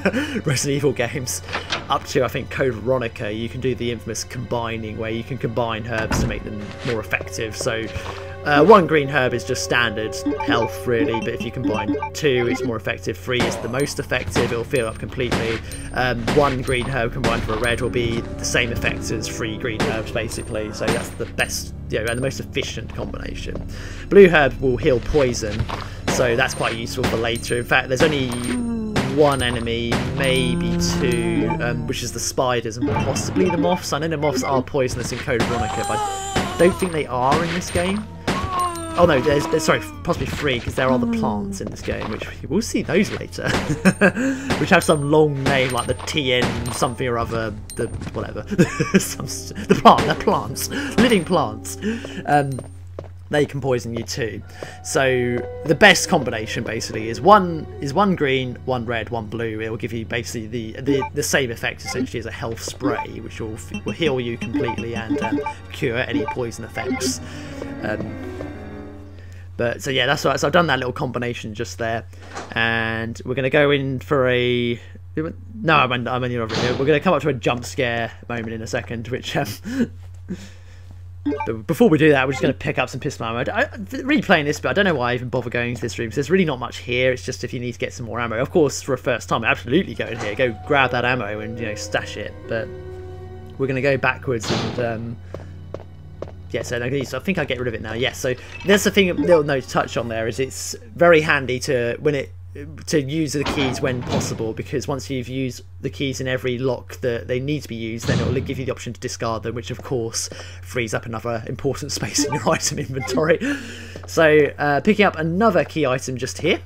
Resident Evil games, up to I think Code Veronica, you can do the infamous combining where you can combine herbs to make them more effective. So uh, one green herb is just standard health, really, but if you combine two, it's more effective. Three is the most effective, it'll fill up completely. Um, one green herb combined with a red will be the same effect as three green herbs, basically, so that's the best, you know, and the most efficient combination. Blue herb will heal poison, so that's quite useful for later. In fact, there's only one enemy, maybe two, um, which is the spiders and possibly the moths. I know the moths are poisonous in Code Veronica, but I don't think they are in this game. Oh no, there's, there's sorry, possibly three because there are the plants in this game, which we'll see those later, <laughs> which have some long name like the TN something or other, the whatever, <laughs> some, the plant, they're plants, living plants. Um, they can poison you too. So the best combination basically is one is one green, one red, one blue. It will give you basically the the, the same effect essentially as a health spray, which will, will heal you completely and um, cure any poison effects. Um, but so yeah, that's right. So I've done that little combination just there, and we're gonna go in for a. No, I'm in, I'm in We're gonna come up to a jump scare moment in a second, which. Um, <laughs> but before we do that, we're just going to pick up some pistol ammo. I, really playing this, but I don't know why I even bother going into this room. because there's really not much here. It's just if you need to get some more ammo. Of course, for a first time, absolutely go in here. Go grab that ammo and you know stash it. But we're going to go backwards and um, yeah, so I think I get rid of it now. Yes, so there's the thing, little note to touch on there is it's very handy to when it to use the keys when possible because once you've used the keys in every lock that they need to be used, then it will give you the option to discard them, which of course frees up another important <laughs> space in your item inventory. So uh, picking up another key item just here.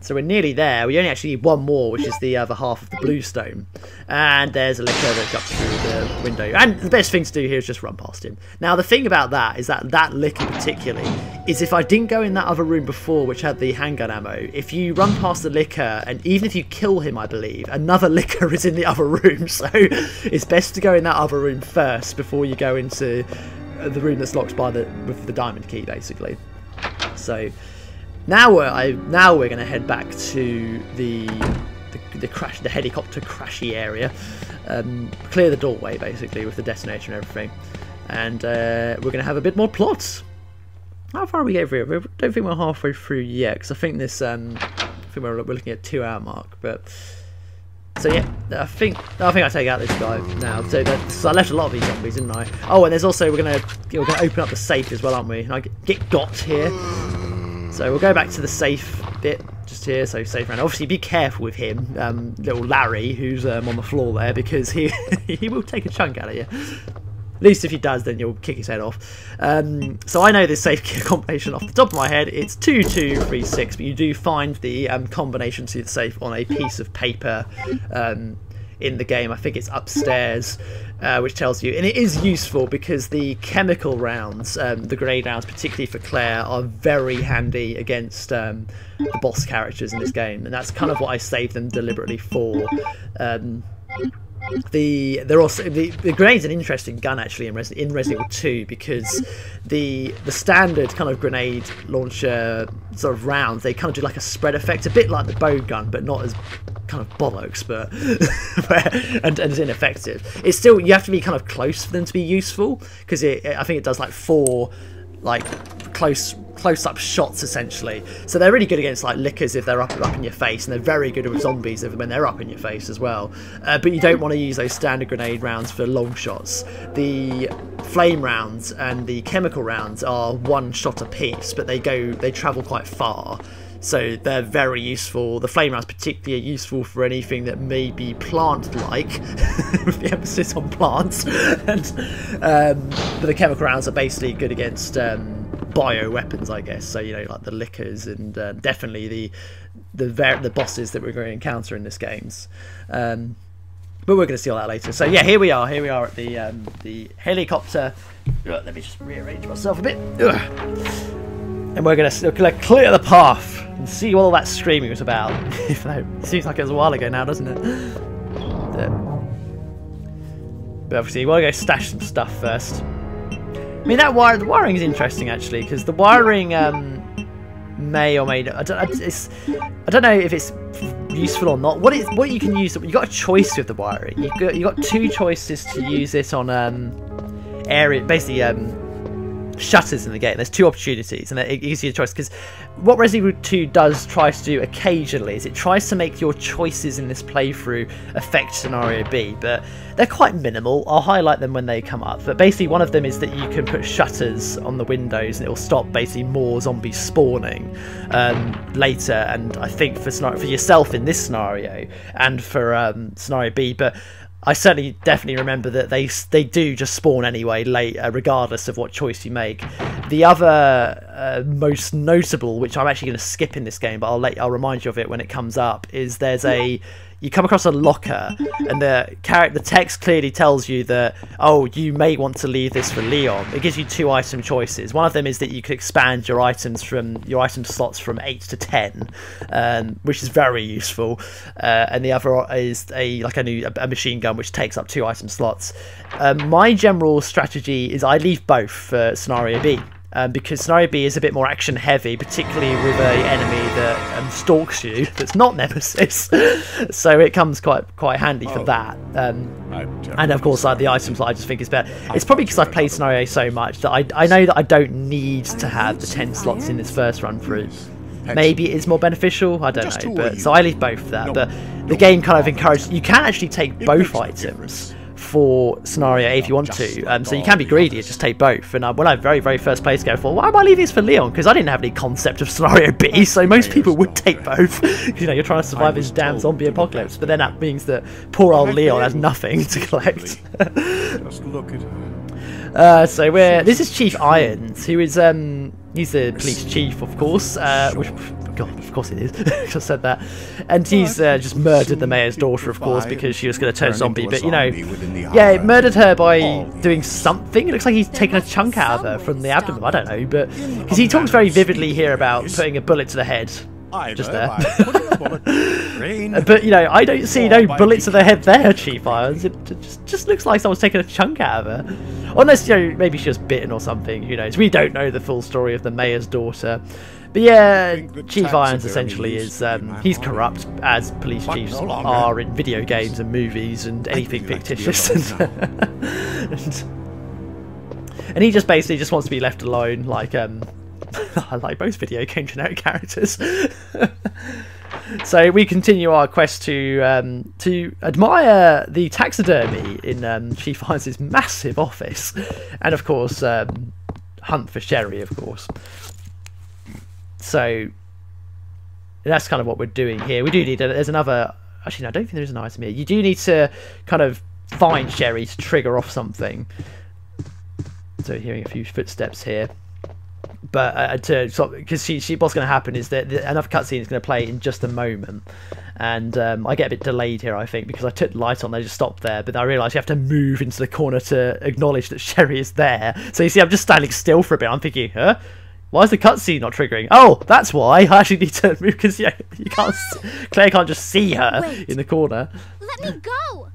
So we're nearly there. We only actually need one more, which is the other half of the blue stone. And there's a licker that jumps through the window. And the best thing to do here is just run past him. Now, the thing about that is that that licker particularly is if I didn't go in that other room before, which had the handgun ammo, if you run past the Licker, and even if you kill him, I believe, another <laughs> Licker is in the other room, <laughs> so it's best to go in that other room first before you go into the room that's locked by the with the diamond key, basically. So now we're I, now we're going to head back to the, the the crash the helicopter crashy area, um, clear the doorway basically with the detonator and everything, and uh, we're going to have a bit more plots. How far are we over don't think we're halfway through yet because I think this um, I think we're, we're looking at two hour mark, but. So yeah, I think I think I take out this guy now. So, that, so I left a lot of these zombies, didn't I? Oh, and there's also we're gonna we're gonna open up the safe as well, aren't we? And I get got here. So we'll go back to the safe bit just here. So safe around. Obviously, be careful with him, um, little Larry, who's um, on the floor there, because he <laughs> he will take a chunk out of you. At least if he does, then you'll kick his head off. Um, so I know this safe <laughs> key combination off the top of my head. It's 2236, but you do find the um, combination to the safe on a piece of paper um, in the game. I think it's upstairs, uh, which tells you. And it is useful because the chemical rounds, um, the grenade rounds, particularly for Claire, are very handy against um, the boss characters in this game. And that's kind of what I saved them deliberately for. Um, the they're also the, the grenade's an interesting gun actually in, Res, in Resident Evil 2 because the the standard kind of grenade launcher sort of rounds they kind of do like a spread effect a bit like the bow gun but not as kind of bollocks but <laughs> and, and as ineffective. It's still you have to be kind of close for them to be useful because it, I think it does like four like close close-up shots essentially. So they're really good against like lickers if they're up up in your face, and they're very good with zombies when they're up in your face as well. Uh, but you don't want to use those standard grenade rounds for long shots. The flame rounds and the chemical rounds are one shot a piece, but they go they travel quite far. So they're very useful. The flame rounds particularly are useful for anything that may be plant-like, with <laughs> the emphasis on plants. <laughs> and um, but the chemical rounds are basically good against um, bio weapons, I guess. So you know, like the lickers and uh, definitely the the the bosses that we're going to encounter in this games. Um, but we're going to see all that later. So yeah, here we are. Here we are at the um, the helicopter. Let me just rearrange myself a bit. Ugh. And we're going to clear the path and see what all that screaming was about. <laughs> Seems like it was a while ago now, doesn't it? But obviously, you want to go stash some stuff first. I mean, that wire, the wiring is interesting actually, because the wiring um, may or may not. I don't, it's, I don't know if it's useful or not. What is what you can use? You got a choice with the wiring. You got you got two choices to use it on um, area, basically um, shutters in the game. There's two opportunities, and it gives you a choice. Because what Resident Evil 2 does try to do occasionally is it tries to make your choices in this playthrough affect scenario B, but they're quite minimal. I'll highlight them when they come up. But basically, one of them is that you can put shutters on the windows, and it will stop basically more zombies spawning um, later. And I think for scenario, for yourself in this scenario, and for um, scenario B, but I certainly definitely remember that they they do just spawn anyway, late, uh, regardless of what choice you make. The other uh, most notable, which I'm actually going to skip in this game, but I'll let I'll remind you of it when it comes up, is there's a you come across a locker, and the character, the text clearly tells you that oh, you may want to leave this for Leon. It gives you two item choices. One of them is that you can expand your items from your item slots from eight to ten, um, which is very useful. Uh, and the other is a like a new a machine gun which takes up two item slots. Um, my general strategy is I leave both for scenario B um, because scenario B is a bit more action heavy, particularly with a enemy that um, stalks you <laughs> that's not Nemesis. <laughs> so it comes quite quite handy for oh, that. Um, and of course, like the items I just think is better. It's probably because I've played scenario so much that I I know that I don't need to have the ten slots in this first run through. Maybe it is more beneficial. I don't know, but so I leave both for that. But the game kind of encourages you can actually take both items for scenario A if you want to. Um, so you can be greedy and just take both. And uh, when I very, very first played I thought, why am I leaving this for Leon? Because I didn't have any concept of scenario B, so most people would take both. <laughs> you know, you're trying to survive this damn zombie apocalypse. But then that means that poor old Leon has nothing to collect. <laughs> Just look at uh, so we're this is Chief Irons, who is um He's the police chief, of course, uh, which, God, of course it is. <laughs> just said that. And he's uh, just murdered the mayor's daughter, of course, because she was going to turn zombie. But, you know, yeah, murdered her by doing something. It looks like he's taken a chunk out of her from the abdomen. I don't know, but because he talks very vividly here about putting a bullet to the head. Just there. <laughs> but, you know, I don't see no bullets to the head there, Chief Irons. It just, just looks like someone's taken a chunk out of her. Unless, you know, maybe she was bitten or something. Who knows? We don't know the full story of the mayor's daughter. But yeah, Chief Irons essentially is um, he's corrupt as police chiefs are in video games and movies and anything fictitious. <laughs> and, and he just basically just wants to be left alone, like um, <laughs> like most video game generic characters. <laughs> so we continue our quest to um, to admire the taxidermy in um, Chief Irons' massive office, and of course um, hunt for Sherry, of course. So that's kind of what we're doing here. We do need. A, there's another. Actually, no, I don't think there's an item here. You do need to kind of find Sherry to trigger off something. So hearing a few footsteps here but uh, to because she, she what's going to happen is that the, another cutscene is going to play in just a moment and um, I get a bit delayed here I think because I took the light on they just stopped there but I realise you have to move into the corner to acknowledge that <laughs> Sherry is there so you see I'm just standing still for a bit I'm thinking huh why is the cutscene not triggering? Oh, that's why. <laughs> I actually need to move because yeah, you can't. Claire can't just see her Wait. in the corner. Let me go.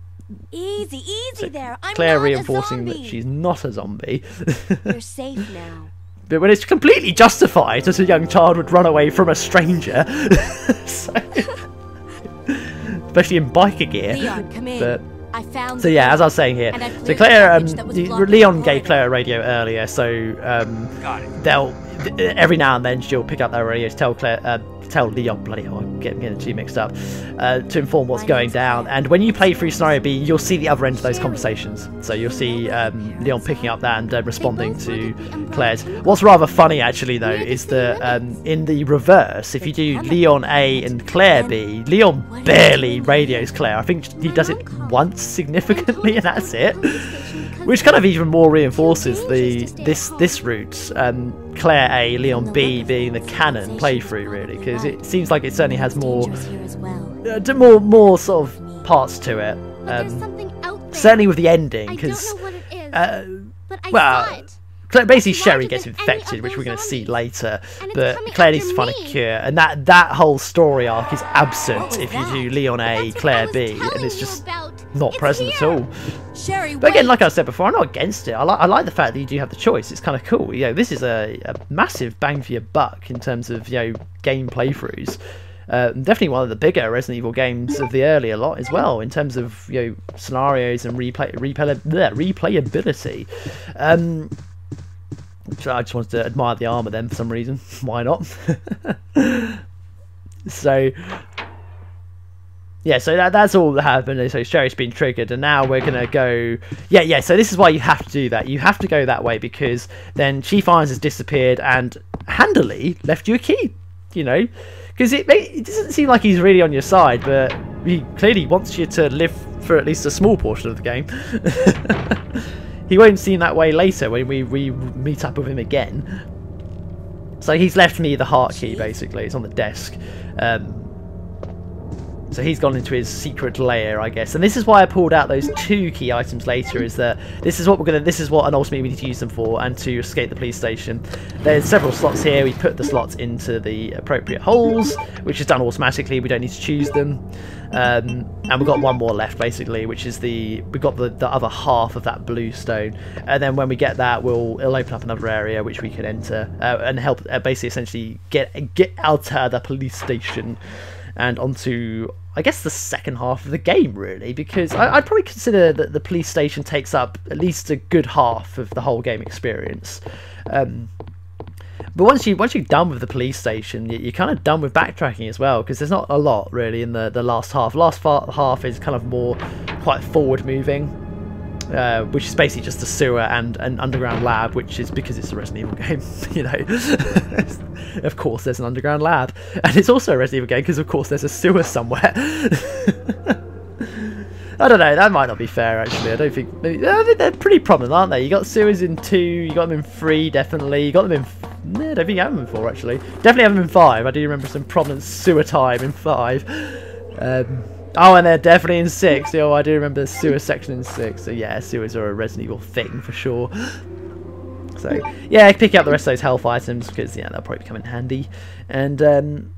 Easy, easy so there. I'm Claire not reinforcing that she's not a zombie. <laughs> You're safe now. But when it's completely justified that a young child would run away from a stranger, <laughs> so, especially in biker gear. Leon, come in. But, I found so yeah, as I was saying here, so Claire, um, Leon gave Claire a radio earlier, so um, they'll every now and then she'll pick up that radio to tell Claire, uh, tell Leon, bloody hell, I'm getting, getting too mixed up, uh, to inform what's going down. And when you play through Scenario B, you'll see the other end of those conversations. So you'll see um, Leon picking up that and uh, responding to Claire's. What's rather funny, actually, though, is that um, in the reverse, if you do Leon A and Claire B, Leon barely radios Claire. I think he does it once significantly, and that's it. <laughs> Which kind of even more reinforces the this this route. Um, Claire A, Leon B being the canon playthrough, really, because it seems like it certainly has more, uh, more, more sort of parts to it. Um, certainly with the ending, because, uh, well, basically Sherry gets infected, which we're going to see later, but Claire needs to find a cure, and that that whole story arc is absent if you do Leon A, Claire B, and it's just not present at all. Sherry, but again, like I said before, I'm not against it. I like I like the fact that you do have the choice. It's kind of cool. You know, this is a, a massive bang for your buck in terms of you know game playthroughs. Uh, definitely one of the bigger Resident Evil games of the earlier lot as well in terms of you know scenarios and replay replay bleh, replayability. Um, so I just wanted to admire the armor then for some reason. <laughs> Why not? <laughs> so yeah, so that, that's all that happened. So Sherry's been triggered, and now we're gonna go. Yeah, yeah. So this is why you have to do that. You have to go that way because then Chief Irons has disappeared and handily left you a key. You know, because it it doesn't seem like he's really on your side, but he clearly wants you to live for at least a small portion of the game. <laughs> he won't seem that way later when we, we meet up with him again. So he's left me the heart key basically. It's on the desk. Um, so he's gone into his secret lair, I guess. And this is why I pulled out those two key items later, is that this is what we're gonna this is what and ultimately we need to use them for and to escape the police station. There's several slots here, we put the slots into the appropriate holes, which is done automatically, we don't need to choose them. Um, and we've got one more left basically, which is the we've got the, the other half of that blue stone. And then when we get that we'll it'll open up another area which we can enter uh, and help uh, basically essentially get get out of the police station and onto I guess the second half of the game really because I, would probably consider that the police station takes up at least a good half of the whole game experience. Um, but once you once you're done with the police station, you, are kind of done with backtracking as well because there's not a lot really in the the last half. Last half is kind of more quite forward moving uh, which is basically just a sewer and an underground lab, which is because it's a Resident Evil game, <laughs> you know. <laughs> of course, there's an underground lab, and it's also a Resident Evil game because, of course, there's a sewer somewhere. <laughs> I don't know. That might not be fair, actually. I don't think. I think they're pretty prominent, aren't they? You got sewers in two. You got them in three, definitely. You got them in No, I don't think I have them in four actually. Definitely have them in five. I do remember some prominent sewer time in five. Um, oh, and they're definitely in six. Oh, I do remember the sewer section in six. So yeah, sewers are a Resident Evil thing for sure. <gasps> So yeah, pick up the rest of those health items because yeah, they'll probably come in handy. And um,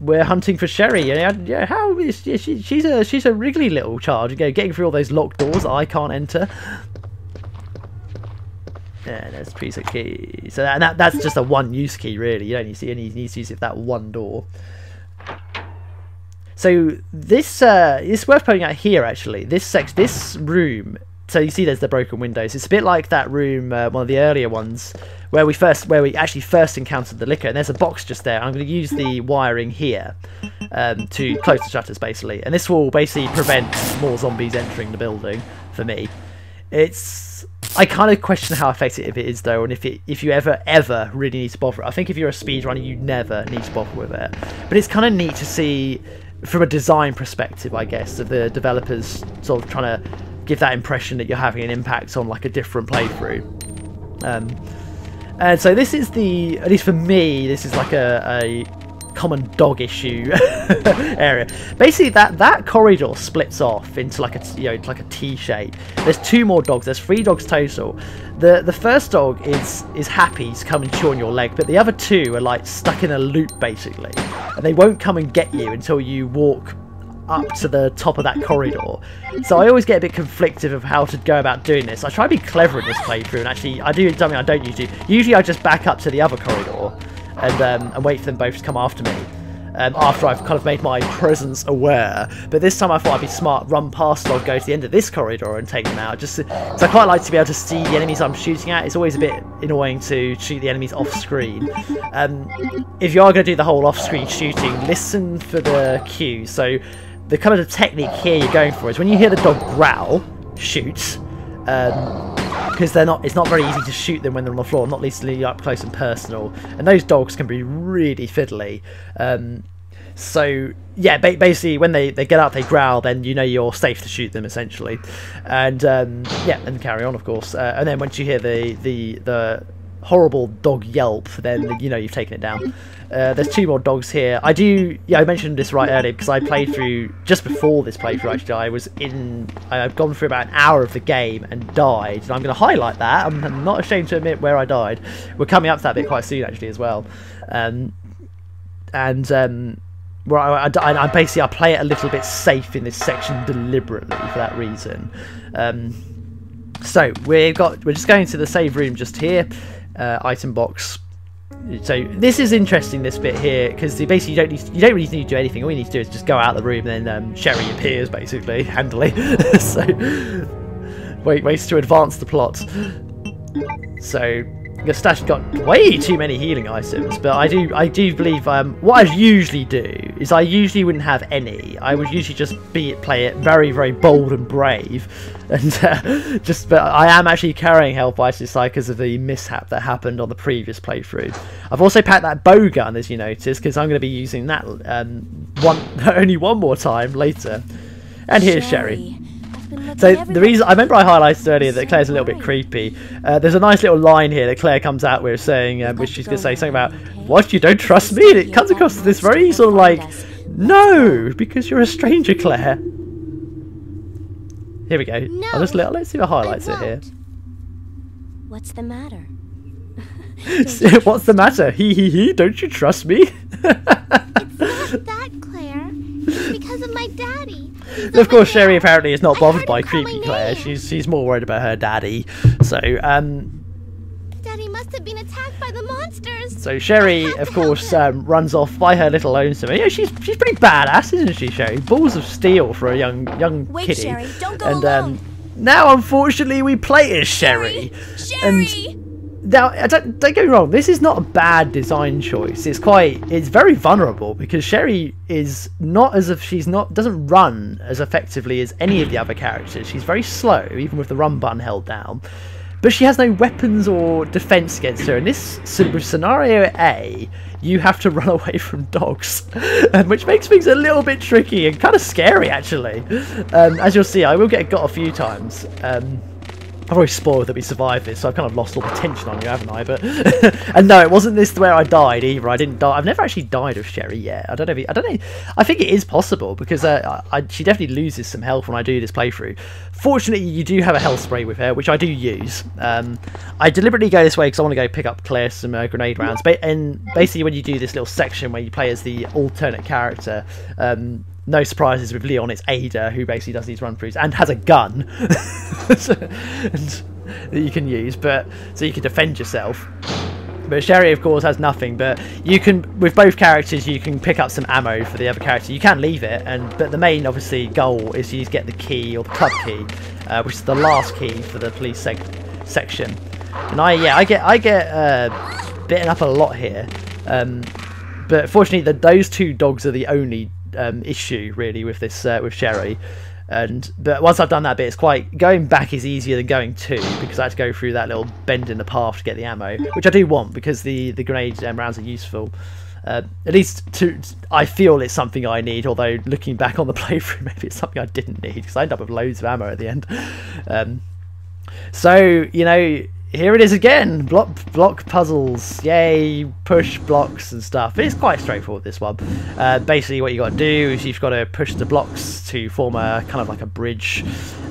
we're hunting for Sherry. Yeah, yeah. How is she, she's a she's a wriggly little child. You go getting through all those locked doors I can't enter. Yeah, there's piece of key. So that, that that's just a one use key really. You don't need to, you need to use it that one door. So this uh, it's worth pointing out here actually. This sex this room. So you see, there's the broken windows. It's a bit like that room, uh, one of the earlier ones, where we first where we actually first encountered the licker. And there's a box just there. I'm going to use the wiring here um, to close the shutters basically, and this will basically prevent more zombies entering the building for me. It's I kind of question how effective it is though, and if it if you ever ever really need to bother. I think if you're a speedrunner, you never need to bother with it. But it's kind of neat to see from a design perspective, I guess, of the developers sort of trying to give that impression that you're having an impact on like a different playthrough. Um, and so this is the, at least for me, this is like a, a common dog issue <laughs> area. Basically, that that corridor splits off into like a you know like a T shape. There's two more dogs. There's three dogs total. The the first dog is is happy to come and chew on your leg, but the other two are like stuck in a loop basically, and they won't come and get you until you walk up to the top of that corridor. So I always get a bit conflicted of how to go about doing this. I try to be clever in this playthrough, and actually I do something I don't usually. Usually I just back up to the other corridor and um, and wait for them both to come after me. Um, after I've kind of made my presence aware, but this time I thought I'd be smart, run past or go to the end of this corridor and take them out. Just so I quite like to be able to see the enemies I'm shooting at. It's always a bit annoying to shoot the enemies off screen. Um, if you are going to do the whole off-screen shooting, listen for the cue. So the kind of the technique here you're going for is when you hear the dog growl, shoot. Um, because they're not it's not very easy to shoot them when they're on the floor not least up close and personal. And those dogs can be really fiddly. Um, so yeah ba basically when they, they get out they growl then you know you're safe to shoot them essentially. And um, yeah and carry on of course. Uh, and then once you hear the the the horrible dog yelp then you know you've taken it down uh, there's two more dogs here. I do, yeah, I mentioned this right earlier because I played through just before this playthrough. Actually, I was in, I've gone through about an hour of the game and died. And I'm going to highlight that. I'm, not ashamed to admit where I died. We're coming up to that bit quite soon, actually, as well. Um, and um, where I, I, I, basically I play it a little bit safe in this section deliberately for that reason. Um, so we've got, we're just going to the save room just here. Uh, item box. So this is interesting this bit here because basically you don't need you don't really need to do anything. All you need to do is just go out of the room and then um, Sherry appears basically <laughs> handily <laughs> so wait ways to advance the plot. So Gustash got way too many healing items, but I do I do believe um, what I usually do is I usually wouldn't have any. I would usually just be it play it very very bold and brave, <laughs> and uh, just but I am actually carrying health items because of the mishap that happened on the previous playthrough. I've also packed that bow gun as you notice because I'm going to be using that um, one <laughs> only one more time later. And here's Sherry. Sherry. So the reason I remember I highlighted earlier that Claire's a little bit creepy. Uh, there's a nice little line here that Claire comes out with saying, um, which she's going to say something about, "What you don't trust me?" And it comes across as this very sort of like, "No, because you're a stranger, Claire." Here we go. I'll just let, let's see I highlights it here. What's the matter? <laughs> What's the matter? He he he! Don't you trust me? <laughs> it's not that, Claire. It's because of my daddy <laughs> of course, Sherry apparently is not bothered by creepy Claire. She's she's more worried about her daddy. So um. Daddy must have been attacked by the monsters. So Sherry, of course, um, runs off by her little lonesome. Yeah, she's she's pretty badass, isn't she, Sherry? Balls of steel for a young young Wait, kiddie. Sherry, don't go and alone. um, now unfortunately we play as Sherry. Sherry. Sherry. And now don't, don't get me wrong this is not a bad design choice. It's quite it's very vulnerable because sherry is not as if she's not doesn't run as effectively as any of the other characters. She's very slow even with the run button held down. But she has no weapons or defense against her. In this scenario a you have to <laughs> run away from dogs <laughs> um, which makes things a little bit tricky and kind of scary actually. Um, as you'll see i will get got a few times. Um, I've already spoiled that we survived this, so I've kind of lost all the tension on you, haven't I? But <laughs> and no, it wasn't this where I died either. I didn't die. I've never actually died of Sherry yet. I don't know. If, I don't know. I think it is possible because uh, I, she definitely loses some health when I do this playthrough. Fortunately, you do have a health spray with her, which I do use. Um, I deliberately go this way because I want to go pick up Claire some uh, grenade rounds. But and basically, when you do this little section where you play as the alternate character. Um, no surprises with Leon. It's Ada who basically does these run throughs and has a gun <laughs> and, that you can use, but so you can defend yourself. But Sherry, of course, has nothing. But you can, with both characters, you can pick up some ammo for the other character. You can leave it, and but the main, obviously, goal is you get the key or the club key, uh, which is the last key for the police sec section. And I, yeah, I get, I get uh, bitten up a lot here. Um, but fortunately, the, those two dogs are the only um, issue really with this uh, with Sherry. And but once I've done that bit, it's quite going back is easier than going to because I had to go through that little bend in the path to get the ammo, which I do want because the the grenade um, rounds are useful. Uh, at least to I feel it's something I need. Although looking back on the <laughs> playthrough, maybe it's something I didn't need because I end up with loads of ammo at the end. Um, so you know here it is again block block puzzles. Yay push blocks and stuff. It's quite straightforward this one. Uh, basically what you got to do is you've got to push the blocks to form a kind of like a bridge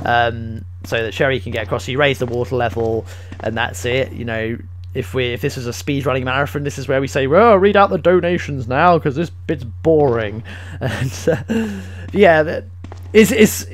um, so that Sherry can get across. So you raise the water level and that's it you know. If we if this is a speed running marathon this is where we say well read out the donations now because this bit's boring. <laughs> And uh, yeah it's it's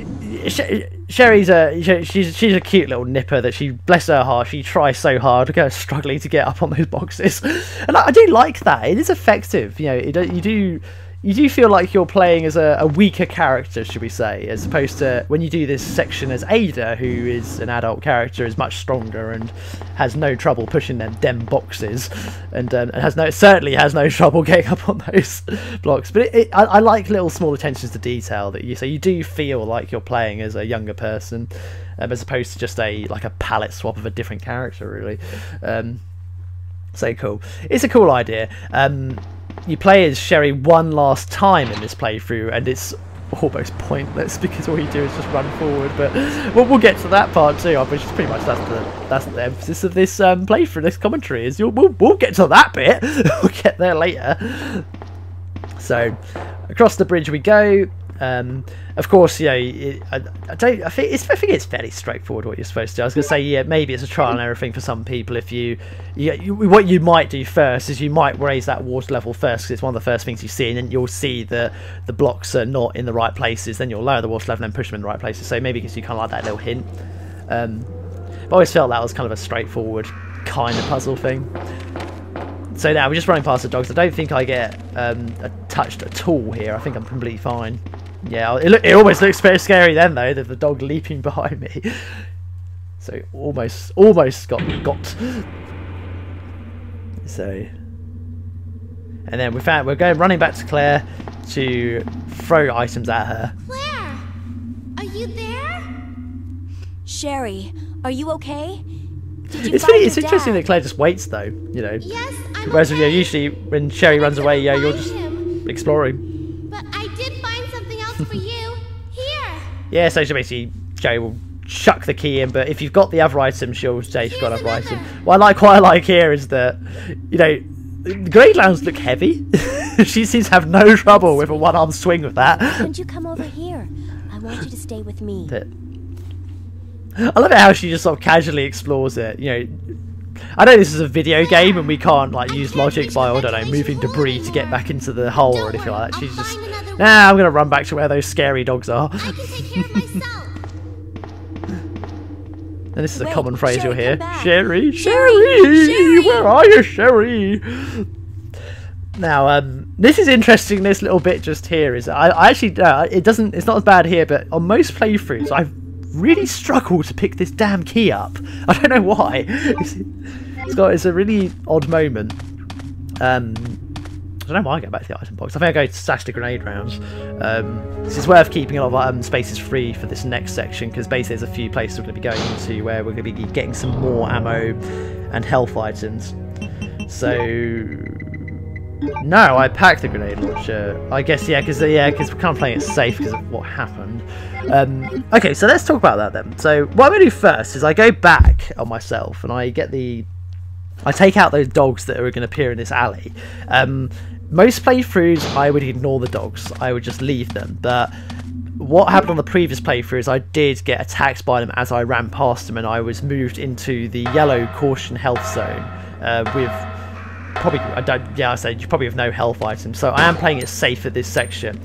Sherry's a she's she's a cute little nipper that she bless her heart she tries so hard <laughs> struggling to get up on those boxes. And I, I do like that. It is effective you know it, you do you do feel like you're playing as a, a, weaker character, should we say, as opposed to when you do this section as Ada, who is an adult character, is much stronger and has no trouble pushing them dem boxes, and, um, has no certainly has no <laughs> trouble getting up on those <laughs> blocks. But it, it, I, I, like little small attentions to detail that you so you do feel like you're playing as a younger person, um, as opposed to just a like a palette swap of a different character, really. Um, so cool. It's a cool idea. Um, you play as Sherry one last time in this playthrough, and it's almost pointless <laughs> because all you do is just run forward. But we'll, we'll get to that part too, which is pretty much that's the that's the emphasis of this um, playthrough, this commentary. Is you'll we'll, we'll get to that bit. <laughs> we'll get there later. So across the bridge we go. Um, of course, know, it, I, I, don't. I think it's. I think it's fairly straightforward what you're supposed to. do. I was going to say, yeah, maybe it's a trial and error thing for some people. If you, you, you, what you might do first is you might raise that water level first because it's one of the first things you see, and then you'll see that the blocks are not in the right places. Then you'll lower the water level and push them in the right places. So maybe because you kind of like that little hint. Um, I always felt that was kind of a straightforward kind of puzzle thing. So now we're just running past the dogs. I don't think I get um, touched at all here. I think I'm completely fine. Yeah, it, it almost looks very scary then though, the, the dog leaping <laughs> behind me. So almost, almost got got. So, and then we found we're going running back to Claire to throw items at her. Claire, are you there? Sherry, are you okay? it's funny. It's interesting that Claire just waits though. You know. Yes, I'm Whereas okay. you know, usually when Sherry runs away, yeah, you're just him. exploring. Yeah, so she basically Sherry will chuck the key in, but if you've got the other item, she'll say she's got another item. What I like, what I like here is that, you know, the Grey Lambs look heavy. <laughs> she seems to have no trouble with a one-arm swing with that. Couldn't you come over here? I want you to stay with me. I love it how she just sort of casually explores it. You know, I know this is a video game and we can't like use logic by I don't know moving debris to get back into the hole or anything like that. She's just nah. I'm gonna run back to where those scary dogs are. I can take care of myself. <laughs> And this is a common phrase you'll hear. Sherry, Sherry, Sherry, Sherry. where are you, Sherry? Now, um, this is interesting. This little bit just here is I, I actually uh, it doesn't it's not as bad here, but on most playthroughs I've really struggled to pick this damn key up. <laughs> I don't know why. Got it's a really odd moment. Um, I don't know why I go back to the item box. I think I go to stash the grenade rounds. Um, so it's worth keeping a lot of um, spaces free for this next section because basically there's a few places we're going to be going to where we're going to be getting some more ammo and health items. So No, I packed the grenade launcher. I guess yeah, because yeah, because we're kind of playing it safe because of what happened. Um, okay, so let's talk about that then. So what I'm gonna do first is I go back on myself and I get the, I take out those dogs that are going to appear in this alley. Um, most playthroughs, I would ignore the dogs. I would just leave them. But what happened on the previous playthrough is I did get attacked by them as I ran past them, and I was moved into the yellow caution health zone uh, with probably I don't yeah I said you probably have no health items, so I am playing it safe at this section.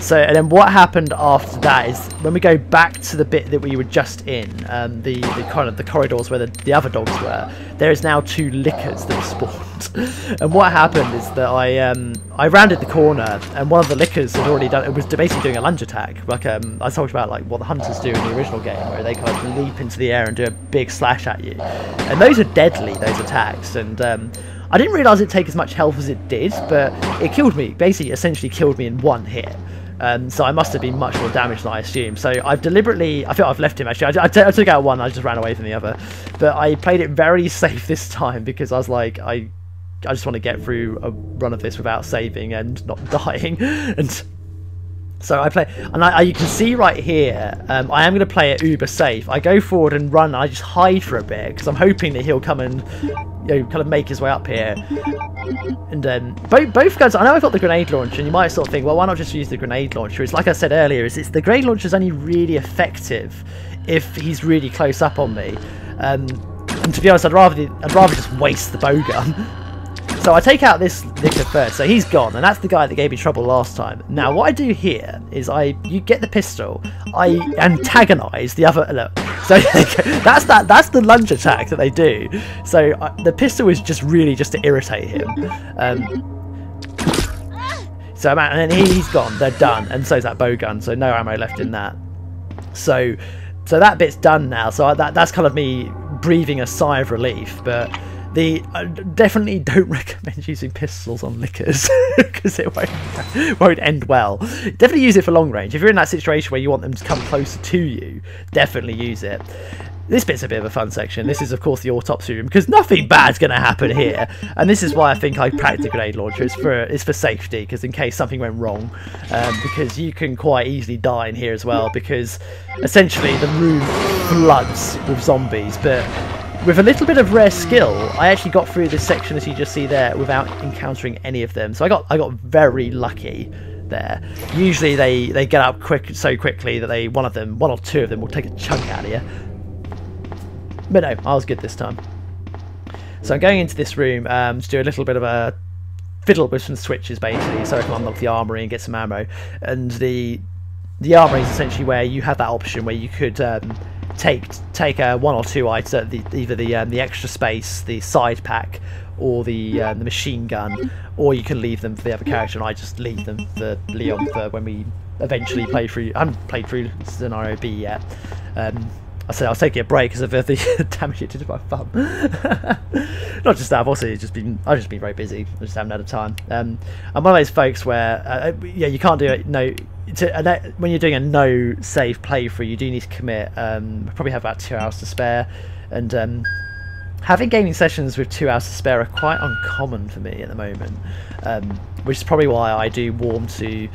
So and then what happened after that is when we go back to the bit that we were just in, um, the the kind of the corridors where the, the other dogs were. There is now two lickers that spawned, <laughs> and what happened is that I um I rounded the corner and one of the lickers had already done it was basically doing a lunge attack like um I talked about like what the hunters do in the original game where they kind of leap into the air and do a big slash at you, and those are deadly those attacks and um I didn't realise it'd take as much health as it did, but it killed me. Basically, essentially killed me in one hit. Um, so I must have been much more damaged than I assumed. So I've deliberately, I feel I've left him actually. I, took out one, I just ran away from the other. But I played it very <laughs> safe this time because I was like, I, I just want to get through a run of this without saving and not <laughs> dying. and so I play, and I, I, you can see right here, um, I am going to play it uber safe. I go forward and run, and I just hide for a bit, because I'm hoping that he'll come and, you know, kind of make his way up here. And um, both, both guns, I know I've got the grenade launcher, and you might sort of think, well, why not just use the grenade launcher? It's like I said earlier, is it's the grenade launcher is only really effective if he's really close up on me. Um, and to be honest, I'd rather, I'd rather just waste the bow gun. <laughs> So I take out this licker first, so he's gone, and that's the guy that gave me trouble last time. Now what I do here is I, you get the pistol, I antagonise the other, look, <laughs> so that's that, that's the lunge attack that they do. So uh, the pistol is just really just to irritate him. Um, so and then he's gone, they're done, and so's that bow gun, so no ammo left in that. So, so that bit's done now, so that, that's kind of me breathing a sigh of relief, but the I definitely don't <laughs> recommend using pistols on lickers because <laughs> it won't, <laughs> won't end well. Definitely use it for long range. If you're in that situation where you want them to come closer to you, definitely use it. This bit's a bit of a fun section. This is, of course, the autopsy room because nothing bad's going to happen here, and this is why I think I packed a grenade launcher. It's for it's for safety because in case something went wrong, um, because you can quite easily die in here as well because essentially the room floods with zombies, but with a little bit of rare skill, I actually got through this section as you just see there without encountering any of them. So I got I got very lucky there. Usually they, they get up quick so quickly that they one of them, one or two of them will take a chunk out of you. But no, I was good this time. So I'm going into this room um, to do a little bit of a fiddle with some switches basically so I can unlock the armory and get some ammo. And the the armory is essentially where you have that option where you could um, take take uh, one or two items, the, either the um, the extra space, the side pack, or the uh, the machine gun, or you can leave them for the other character. And I just leave them for Leon for when we eventually play through. I haven't played through scenario B yet. Um, I said I was taking a break because of the <laughs> damage it did to my thumb. <laughs> Not just that, I've also just been I've just been very busy. I just haven't had a time. Um, I'm one of those folks where uh, yeah, you can't do it. No, to, when you're doing a no save playthrough, you do need to commit. Um, probably have about two hours to spare, and um, having gaming sessions with two hours to spare are quite uncommon for me at the moment. Um, which is probably why I do warm to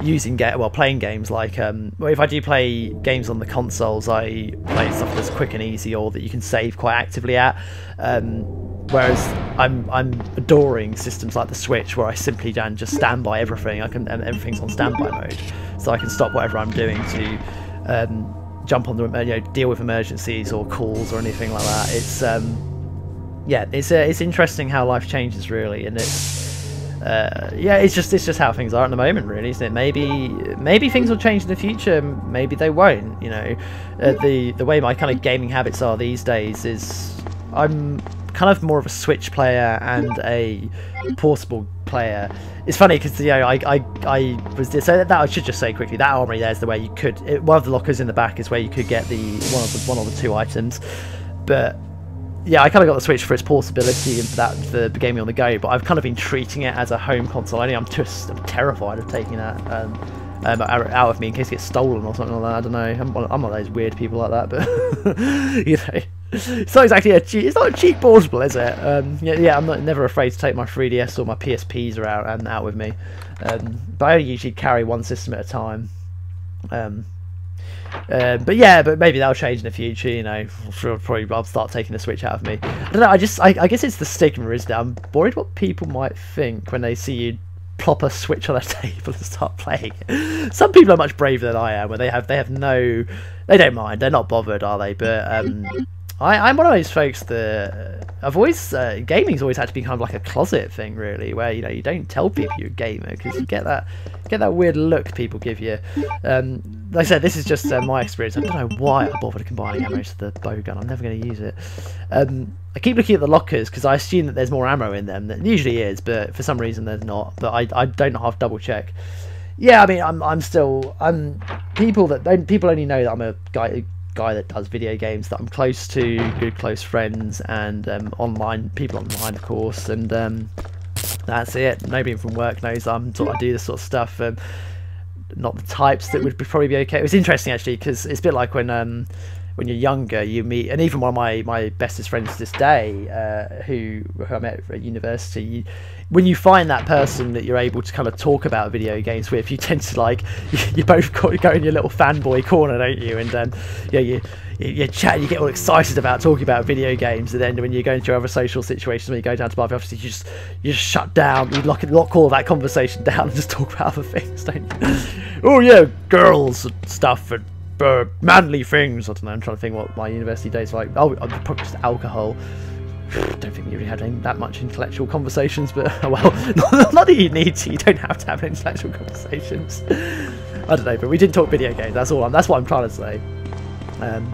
using get well playing games like um, well, if I do play games on the consoles, I play stuff that's quick and easy or that you can save quite actively at. Um, whereas I'm I'm adoring systems like the Switch where I simply can just stand by everything. I can everything's on standby mode, so I can stop whatever I'm doing to um, jump on the you know deal with emergencies or calls or anything like that. It's um, yeah, it's uh, it's interesting how life changes really, and it's uh, yeah, it's just it's just how things are at the moment, really, isn't it? Maybe maybe things will change in the future. Maybe they won't. You know, uh, the the way my kind of gaming habits are these days is I'm kind of more of a Switch player and a portable player. It's funny because you know I I, I was so that I should just say quickly that armory there is the way you could it, one of the lockers in the back is where you could get the one of the one of the two items, but yeah, I kind of got the Switch for its portability and for that for gaming on the go, but I've kind of been treating it as a home console. I I'm just I'm terrified of taking that um, um, out of me in case it gets stolen or something like that. I don't know. I'm one, I'm one of those weird people like that, but <laughs> you know. it's not exactly a cheap. It's not a cheap portable, is it? Um, yeah, yeah. I'm not never afraid to take my 3ds or my PSPs around and out with me. Um, but I usually carry one system at a time. Um, uh, but yeah, but maybe that'll change in the future. You know, probably I'll start taking the Switch out of me. I don't know. I just, I, I guess it's the stigma, isn't it? I'm worried what people might think when they see you plop a Switch on a <laughs> table and start playing. Some people are much braver than I am, where they have, they have no, they don't mind. They're not bothered, are they? But um, I, I'm one of those folks that I've always uh, gaming's always had to be kind of like a closet thing, really, where you know you don't tell people you're a gamer because you get that get that weird look people give you. Um, like I said, this is just uh, my experience. I don't know why I bothered combining ammo to the bow gun. I'm never going to use it. Um, I keep looking at the lockers because I assume that there's more ammo in them. That usually is, but for some reason there's not. But I, I don't half double check. Yeah, I mean, I'm I'm still I'm people that people only know that I'm a guy guy that does video games that I'm close to, good close friends, and um, online people online, of course, and um, that's it. Nobody from work knows I'm of do this sort of stuff. Um, not the types that would probably be okay. It was interesting actually because it's a bit like when um, when you're younger, you meet, and even one of my, my bestest friends to this day, uh, who, who I met at university, you, when you find that person that you're able to kind of talk about video games with, you tend to like, you, <laughs> you both go, in your little fanboy corner, don't you? And um, yeah, you, you, you chat, you get all excited about talking about video games, and then when you're go into other social situations, when you go down to bar obviously you just you just shut down, you lock lock all that conversation <laughs> down, and just talk about other things, don't you? <laughs> oh yeah, girls and stuff and uh, manly things. I don't know. I'm trying to think what my university days were like. Oh, probably just alcohol. <sighs> Don't think we really had any, that much intellectual conversations, but <laughs> well, not, not, that you need to. You don't have to have intellectual conversations. I don't know, but we didn't talk video games. That's all. I'm, that's what I'm trying to say. Um,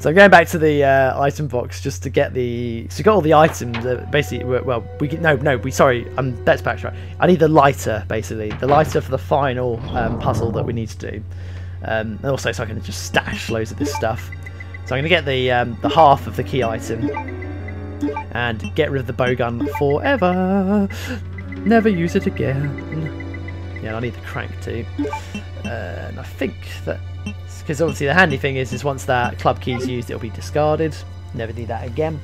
so I'm going back to the uh, item box just to get the. So we got all the items. Uh, basically, well, we no, no. We sorry. Um, let's backtrack. I need the lighter, basically, the lighter for the final um, puzzle that we need to do. Um, and also so I can just stash loads of this stuff. So I'm going to get the um, the half of the key item and get rid of the bowgun forever. Never use it again. Yeah, I need the crank too. Uh, and I think that because obviously the handy thing is is once that club key is used, it'll be discarded. Never need that again.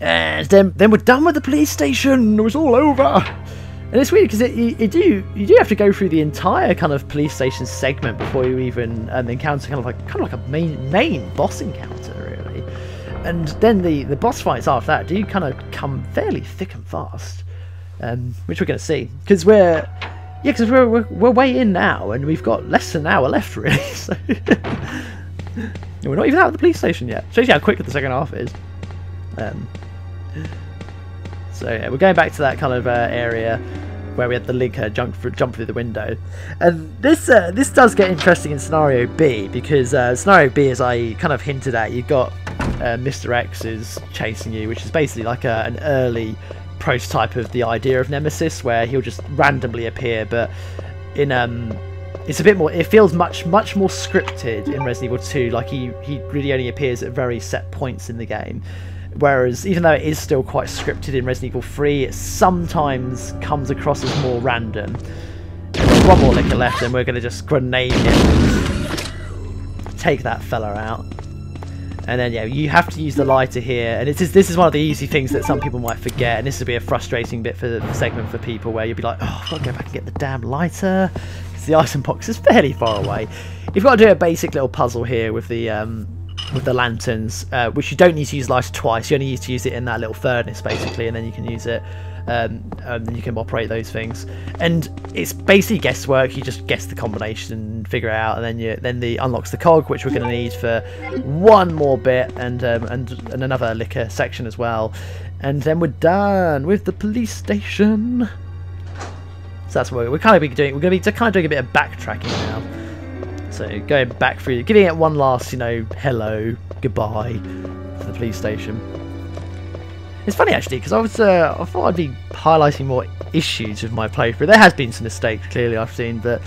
And then then we're done with the police station. It was all over. And it's weird because it, you, do you do have to go through the entire kind of police station segment before you even um, encounter kind of like kind of like a main main boss encounter really. And then the the boss fights after that do kind of come fairly thick and fast, um, which we're going to see because we're yeah because we're, we're we're way in now and we've got less than an hour left really. <laughs> So we're not even out of the police station yet. Shows you how quick the second half is. Um, so yeah, we're going back to that kind of uh, area where we had the licker jump through, jump through the window. And this uh, this does get interesting in scenario B because uh, scenario B, as I kind of hinted at, you've got uh, Mr. X is chasing you, which is basically like a, an early prototype of the idea of Nemesis, where he'll just randomly appear, but in um. It's a bit more. It feels much, much more scripted in Resident Evil 2. Like he, he really only appears at very set points in the game. Whereas, even though it is still quite scripted in Resident Evil 3, it sometimes comes across as more random. One more licker left, and we're going to just grenade it. Take that fella out. And then, yeah, you have to use the lighter here. And this is one of the easy things that some people might forget. And this would be a frustrating bit for the segment for people where you'll be like, oh, I've got to go back and get the damn lighter. Because the item box is fairly far away. You've got to do a basic little puzzle here with the um, with the lanterns, uh, which you don't need to use lighter twice. You only need to use it in that little furnace, basically, and then you can use it. Um, and then you can operate those things. And it's basically guesswork. You just guess the combination and figure it out, and then you then the unlocks the cog, which we're going to need for one more bit and um, and and another licker section as well. And then we're done with the police station. So that's what we're, we're kind of be doing. We're going to be kind of doing a bit of backtracking now. So going back through, giving it one last, you know, hello, goodbye to the police station. It's funny actually because I was uh, I thought I'd be highlighting more issues with my playthrough. There has been some mistakes clearly I've seen, but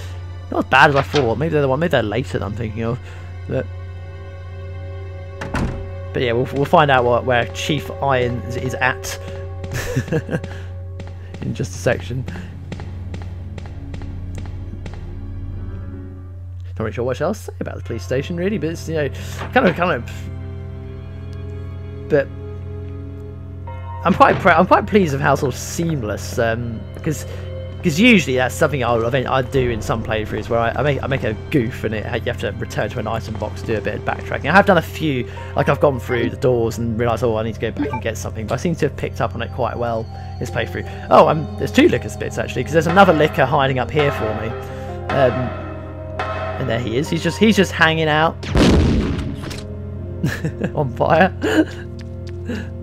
not as bad as I thought. Maybe they're the one, maybe they're later than I'm thinking of. But but yeah, we'll, we'll find out what where Chief Iron is, is at <laughs> in just a section. Not really sure what else to say about the police station, really, but it's you know kind of kind of but I'm quite I'm quite pleased with how sort of seamless because because usually that's something I'll I, do in some playthroughs where I, I, make I make a goof and it you have to return to an item box to do a bit of backtracking. I have done a few like I've gone through the doors and realised oh I need to go back and get something, but I seem to have picked up on it quite well this playthrough. Oh, I'm, there's two licker spits actually because there's another licker hiding up here for me. Um, and there he is. He's just he's just hanging out <laughs> on fire. <laughs>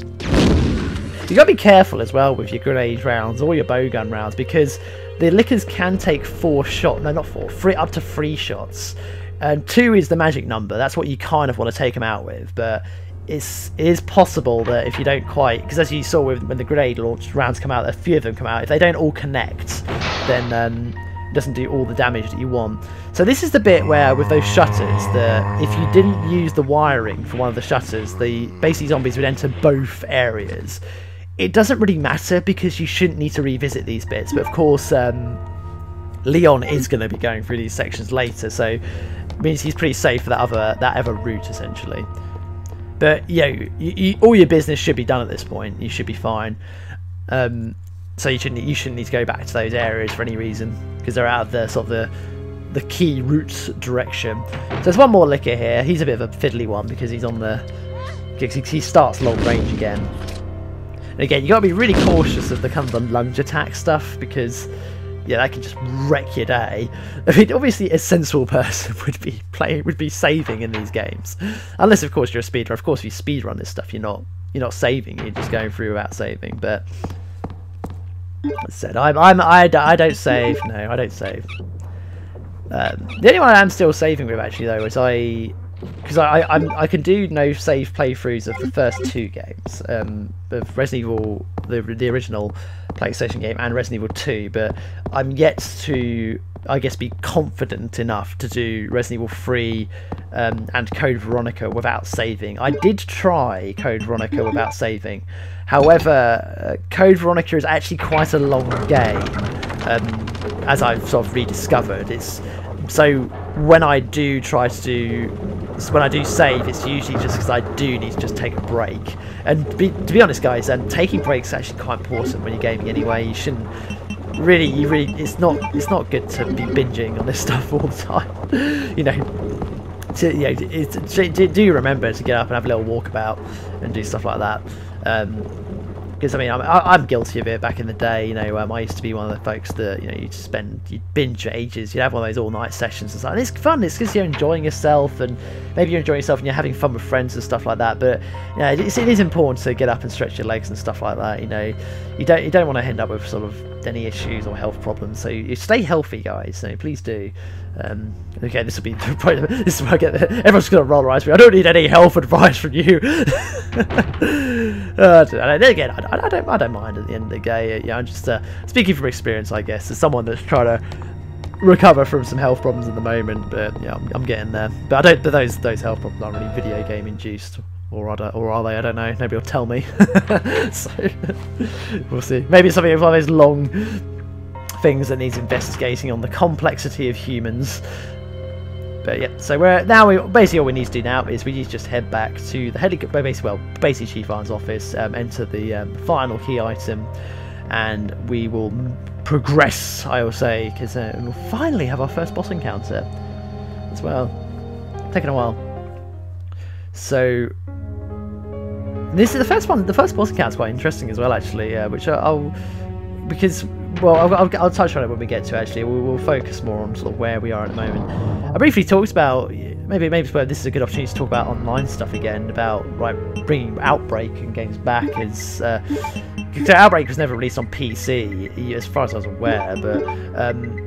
You gotta be careful as well with your grenade rounds or your bowgun rounds because the lickers can take four shot, no, not four, three up to three shots, and two is the magic number. That's what you kind of want to take them out with, but it's it is possible that if you don't quite, because as you saw with when the grenade launch rounds come out, a few of them come out. If they don't all connect, then um, it doesn't do all the damage that you want. So this is the bit where with those shutters, that if you didn't use the wiring for one of the shutters, the basically zombies would enter both areas it doesn't really matter because you shouldn't need to revisit these bits. But of course, um, Leon is going to be going through these sections later, so means he's pretty safe for that other that other route essentially. But yeah, you, you, all your business should be done at this point. You should be fine. Um, so you shouldn't you shouldn't need to go back to those areas for any reason because they're out of the sort of the the key routes direction. So there's one more licker here. He's a bit of a fiddly one because he's on the he starts long range again. And again, you got to be really cautious of the kind of the lunge attack stuff because yeah, that can just wreck your day. I mean, obviously, a sensible <laughs> person would be playing, would be saving in these games, unless, of course, you're a speedrunner. Of course, if you speedrun this stuff, you're not you're not saving. You're just going through without saving. But I said, I'm, I'm I, I don't save. No, I don't save. Um, the only one I am still saving with actually though is I because I, I I can do no save playthroughs of the first two games um, of Resident Evil, the the original PlayStation game, and Resident Evil Two, but I'm yet to I guess be confident enough to do Resident Evil Three um, and Code Veronica without saving. I did try Code Veronica without saving, however, uh, Code Veronica is actually quite a long game. Um, as I've sort of rediscovered, it's so when I do try to do when I do save, it's usually just because I do need to just take a break. And be, to be honest, guys, and taking breaks is actually quite important when you're gaming anyway. You shouldn't really, you really, it's not, it's not good to be binging on this <laughs> stuff all the time. you know, to, you know, it's, do remember to get up and have a little walkabout and do stuff like that. Um, because I mean I'm, I'm guilty of it back in the day you know um, I used to be one of the folks that you know you'd spend you'd binge for ages. You'd have one of those all night sessions. And stuff and it's fun it's because you're enjoying yourself and maybe you're enjoying yourself and you're having fun with friends and stuff like that. But you know it's, it is important to get up and stretch your legs and stuff like that you know. You don't you don't want to end up with sort of any issues or health problems. So you stay healthy guys. So please do. Um, okay, this will be <laughs> this is where I get everyone's gonna roll their eyes. Me, I don't need any health advice from you. <laughs> uh, again, I, I, don't, I don't mind at the end of the day. Yeah, I'm just uh, speaking from experience, I guess, as someone that's trying to recover from some health problems at the moment. But yeah, I'm, I'm getting there. But I don't. But those those health problems aren't really video game induced. Or or are they? I don't know. Nobody will tell me. <laughs> so we'll see. Maybe it's something of one of those long things that needs investigating on the complexity of humans. But yeah, so we're now we basically all we need to do now is we need to just head back to the helicopter, basically well, basically Chief Iron's office, um, enter the um, final key item, and we will progress. I will say because uh, we'll finally have our first boss encounter as well. Taking a while. So this is the first one. The first boss encounter is quite interesting as well, actually, uh, which I'll because well, I'll, I'll, I'll, touch on it when we get to it, actually. We'll, we'll, focus more on sort of where we are at the moment. I briefly talked about maybe maybe this is a good opportunity to talk about online stuff again about right bringing Outbreak and games back. Is uh, Outbreak was never released on PC as far as I was aware, but um,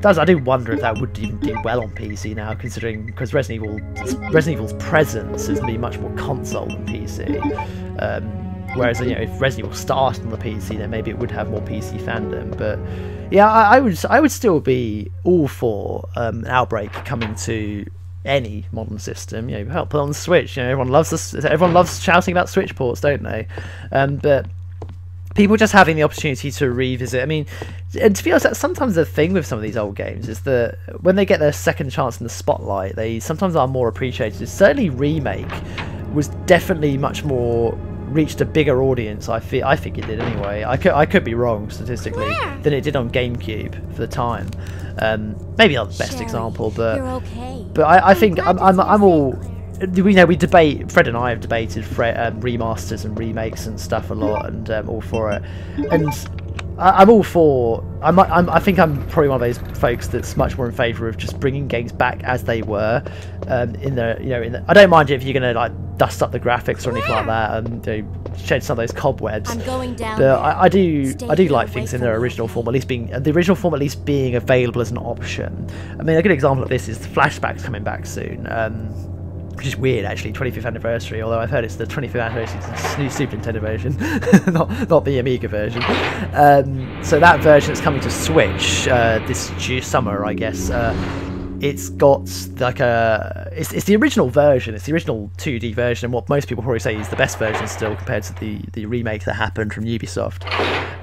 does I do wonder if that would even do well on PC now, considering because Resident Evil Resident Evil's presence is to be much more console than PC. Um, Whereas you know, if Resident Evil started on the PC, then maybe it would have more PC fandom. But yeah, I, I would I would still be all for um, an outbreak coming to any modern system. You know, help put on the Switch. You know, everyone loves this. Everyone loves shouting about Switch ports, don't they? Um, but people just having the opportunity to revisit. I mean, and to be honest, that's sometimes the thing with some of these old games is that when they get their second chance in the spotlight, they sometimes are more appreciated. Certainly, remake was definitely much more reached a bigger audience. I feel I think it did anyway. I could I could be wrong statistically than it did on GameCube for the time. Um, maybe not the best Sherry, example, but You're okay. but I, I think I'm I'm, I'm all. We know we debate. Fred and I have debated Fred, um, remasters and remakes and stuff a lot, and um, all for it. And I, I'm all for. I'm, I'm. I think I'm probably one of those folks that's much more in favour of just bringing games back as they were. Um, in the you know, in the, I don't mind if you're gonna like dust up the graphics or anything like that, and you know, shed some of those cobwebs. I'm going down. But. I, I do Stay I do like things in their original form, at least being the original form at least being available as an option. I mean, a good example of this is the Flashback's coming back soon. Um, which is weird actually, 25th anniversary. Although I've heard it's the 25th anniversary of the new Super Nintendo version, <laughs> not not the Amiga version. Um, so that version is coming to Switch uh, this summer, I guess. Uh, it's got like a it's, it's the original version it's the original 2d version and what most people probably say is the best version still compared to the the remake that happened from ubisoft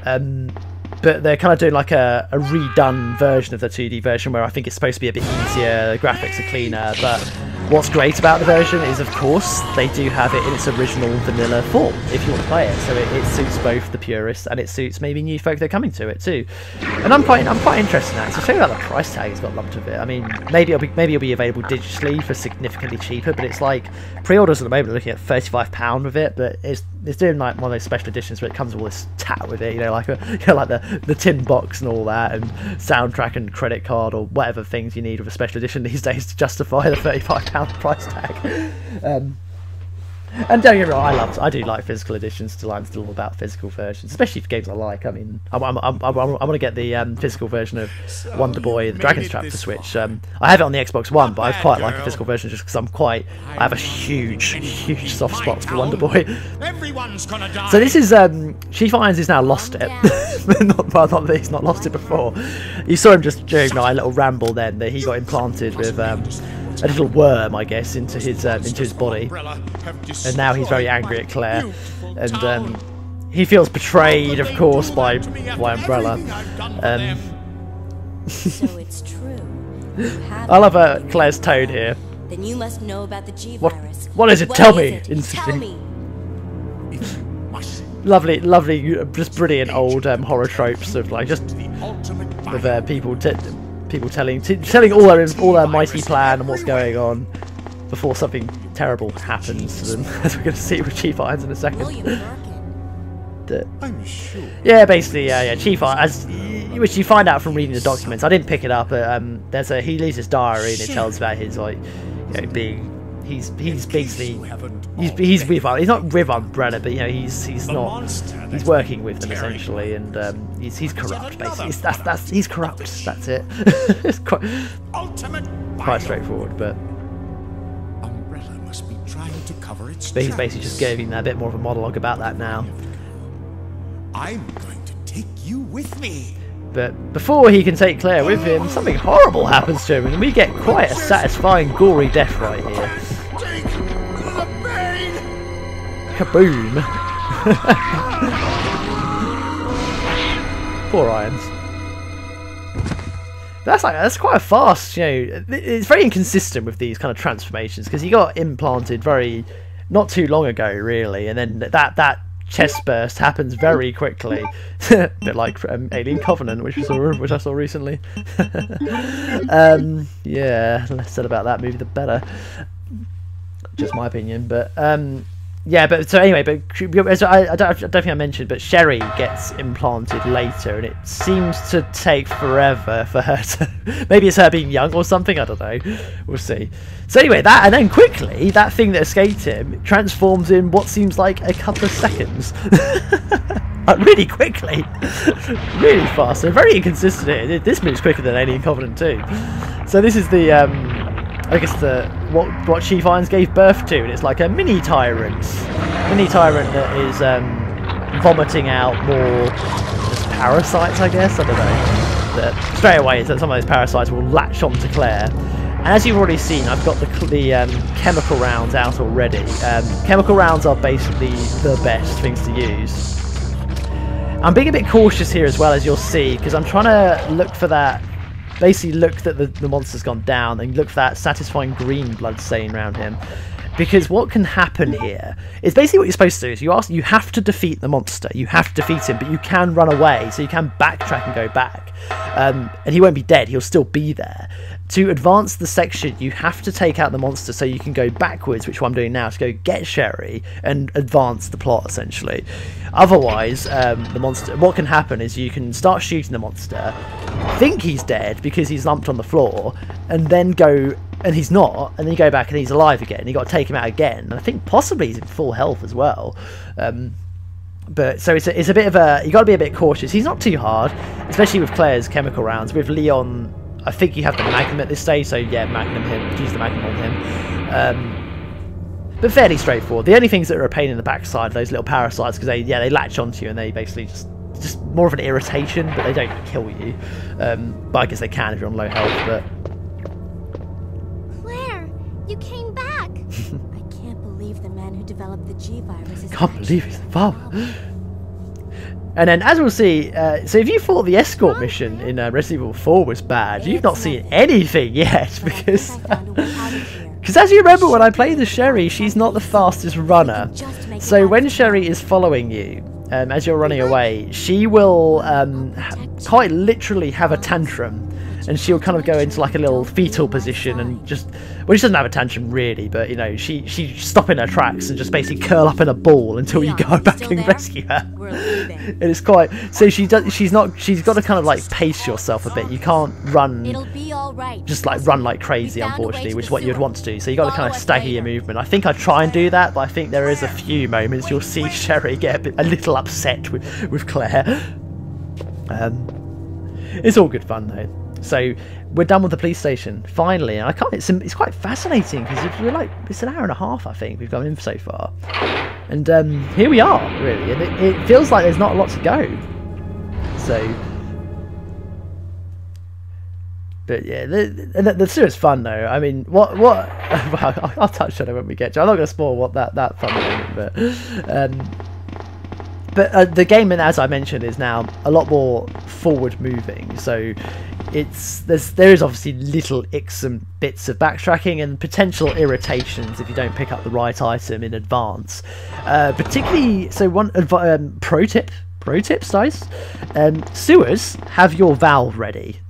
um but they're kind of doing like a, a redone version of the 2d version where i think it's supposed to be a bit easier the graphics are cleaner but what's great about the version is of course they do have it in its original vanilla form if you want to play it. So it, it suits both the purists and it suits maybe new folk that are coming to it too. And i'm quite i'm quite interested in that. So show that the price tag it's got lumped with it. I mean maybe it'll be maybe it'll be available digitally for significantly cheaper but it's like pre-orders at the moment are looking at 35 pound with it but it's it's doing like one of those special editions where it comes with all this tat with it you know like a, <laughs> you know, like the the tin box and all that and soundtrack and credit card or whatever things you need with a special edition <laughs> these days to justify the 35 pound price tag. <laughs> Um and don't get me wrong, I love, I do like physical editions. Still, I'm still all about physical versions, especially for games I like. I mean, I'm, I'm, I'm, I'm, I want to get the um, physical version of Wonder Boy: The Dragon's Trap for Switch. Um, I have it on the Xbox One, but I bad, quite like a girl. physical version just because I'm quite, I have a huge, huge soft spot for Wonder Boy. Everyone's gonna die. So this is um Chief Irons has now lost it. Calm <laughs> not, well, not that he's not lost it before. You saw him just during my little ramble then that he got implanted with um, a little worm, I guess, into his um, into his body, and now he's very angry at Claire, and um, he feels betrayed, of course, by by Umbrella. Um, So it's true. <laughs> I love uh, Claire's tone here. Then you must know about the G What- virus. what is it? What Tell is me, it? Tell me. Lovely, lovely, uh, just brilliant old um, horror tropes of like just of uh, people t- people telling t- telling all their all their mighty plan and what's going on before something terrible happens to them, as <laughs> we're going to see with Chief Irons in a second. William Birkin. The- I'm sure. yeah, basically, yeah, yeah. Chief Irons, as which you find out from reading the documents. I didn't pick it up. But, um, there's a he leaves his diary and it tells about his like, you know, being he's he's basically he's he's with he's not with Umbrella, but you know he's he's not he's working with them essentially, and um, he's he's corrupt basically. It's- That's that's he's corrupt. That's it. <laughs> it's quite quite straightforward, but Umbrella must be trying to cover its but he's basically just giving a bit more of a monologue about that now. I'm going to take you with me. But before he can take Claire with him, something horrible happens to him, and we get quite a satisfying, gory death right here. Kaboom! Poor Irons. That's like that's quite fast, you know. It's very inconsistent with these kind of transformations because he got implanted very not too long ago, really, and then that that chest burst happens very quickly, <laughs> a bit like um, Alien Covenant, which saw, which I saw recently. <laughs> um, yeah, less said about that movie, the better just my opinion. But um, yeah, but so anyway, but as I, I, don't, I don't think I mentioned, but Sherry gets implanted later, and it seems to take forever for her to. <laughs> Maybe it's her being young or something. I don't know. We'll see. So anyway, that and then quickly that thing that escaped him transforms in what seems like a couple of seconds. <laughs> really quickly, <laughs> really fast. So very inconsistent. It- This moves quicker than Alien Covenant too. So this is the. Um, I guess the what what Chief Irons gave birth to, and it's like a mini tyrant, mini tyrant that is um, vomiting out more parasites, I guess. I don't know. That straight away, that some of those parasites will latch onto Claire. And as you've already seen, I've got the the um, chemical rounds out already. Um, chemical rounds are basically the best things to use. I'm being a bit cautious here as well, as you'll see, because I'm trying to look for that. Basically, look that the, the monster's gone down and look for that satisfying green blood stain around him. because what can happen here is basically what you're supposed to do is you ask you have to defeat the monster. You have to defeat him but you can run away so you can backtrack and go back. Um, and he won't be dead. He'll still be there to advance the section you have to take out the monster so you can go backwards which i'm doing now to go get sherry and advance the plot essentially otherwise um, the monster what can happen is you can start shooting the monster think he's dead because he's lumped on the floor and then go and he's not, and then you go back and he's alive again. You got to take him out again, and I think possibly he's in full health as well. Um, but so it's a, it's a bit of a you got to be a bit cautious. He's not too hard, especially with Claire's chemical rounds. With Leon, I think you have the Magnum at this stage, so yeah, Magnum him, use the Magnum on him. Um, but fairly straightforward. The only things that are a pain in the backside are those little parasites because they yeah they latch onto you and they basically just just more of an irritation, but they don't kill you. Um, but I guess they can if you're on low health. But Claire, you came back. <laughs> I can't believe the man who developed the G virus is Can't believe he's the father. And then, as we'll see, uh, so if you thought the escort mission in uh, Resident Evil 4 was bad, you've not seen anything yet But I think because. I found a way out of here. <laughs> Because as you remember, when I played the Sherry, she's not the fastest runner. Just make it So when. Sherry is following you, um, as you're running away, she will um, quite literally have a tantrum. And she'll kind of go into like a little fetal position and just, well, she doesn't have a tantrum really, but you know, she she stop in her tracks and just basically curl up in a ball until you go <laughs> back and rescue her. <laughs> And it's quite so she does. She's not. She's got to kind of like pace yourself a bit. You can't run It'll be all right. just like run like crazy, We found a way unfortunately, which is what you'd want to do. So you got to kind of stagger your movement. I think I try and do that, but I think there is a few moments you'll see Sherry get a, bit, a little upset with with Claire. Um, it's all good fun though. So we're done with the police station finally. I can't. It's it's quite fascinating because we're like it's an hour and a half. I think we've gone in so far, and um, here we are really. And it, it feels like there's not a lot to go. So but yeah, the, the, the sewer's fun though. I mean, what what? <laughs> Well, I'll, I'll touch on it when we get to. I'm not going to spoil what that that fun moment, but um, but uh, the game, and as I mentioned, is now a lot more forward moving. So it's there's there is obviously little icks and bits of backtracking and potential irritations if you don't pick up the right item in advance. Uh, particularly, so one um, pro tip. Pro tips, guys. Um, sewers have your valve ready. <laughs>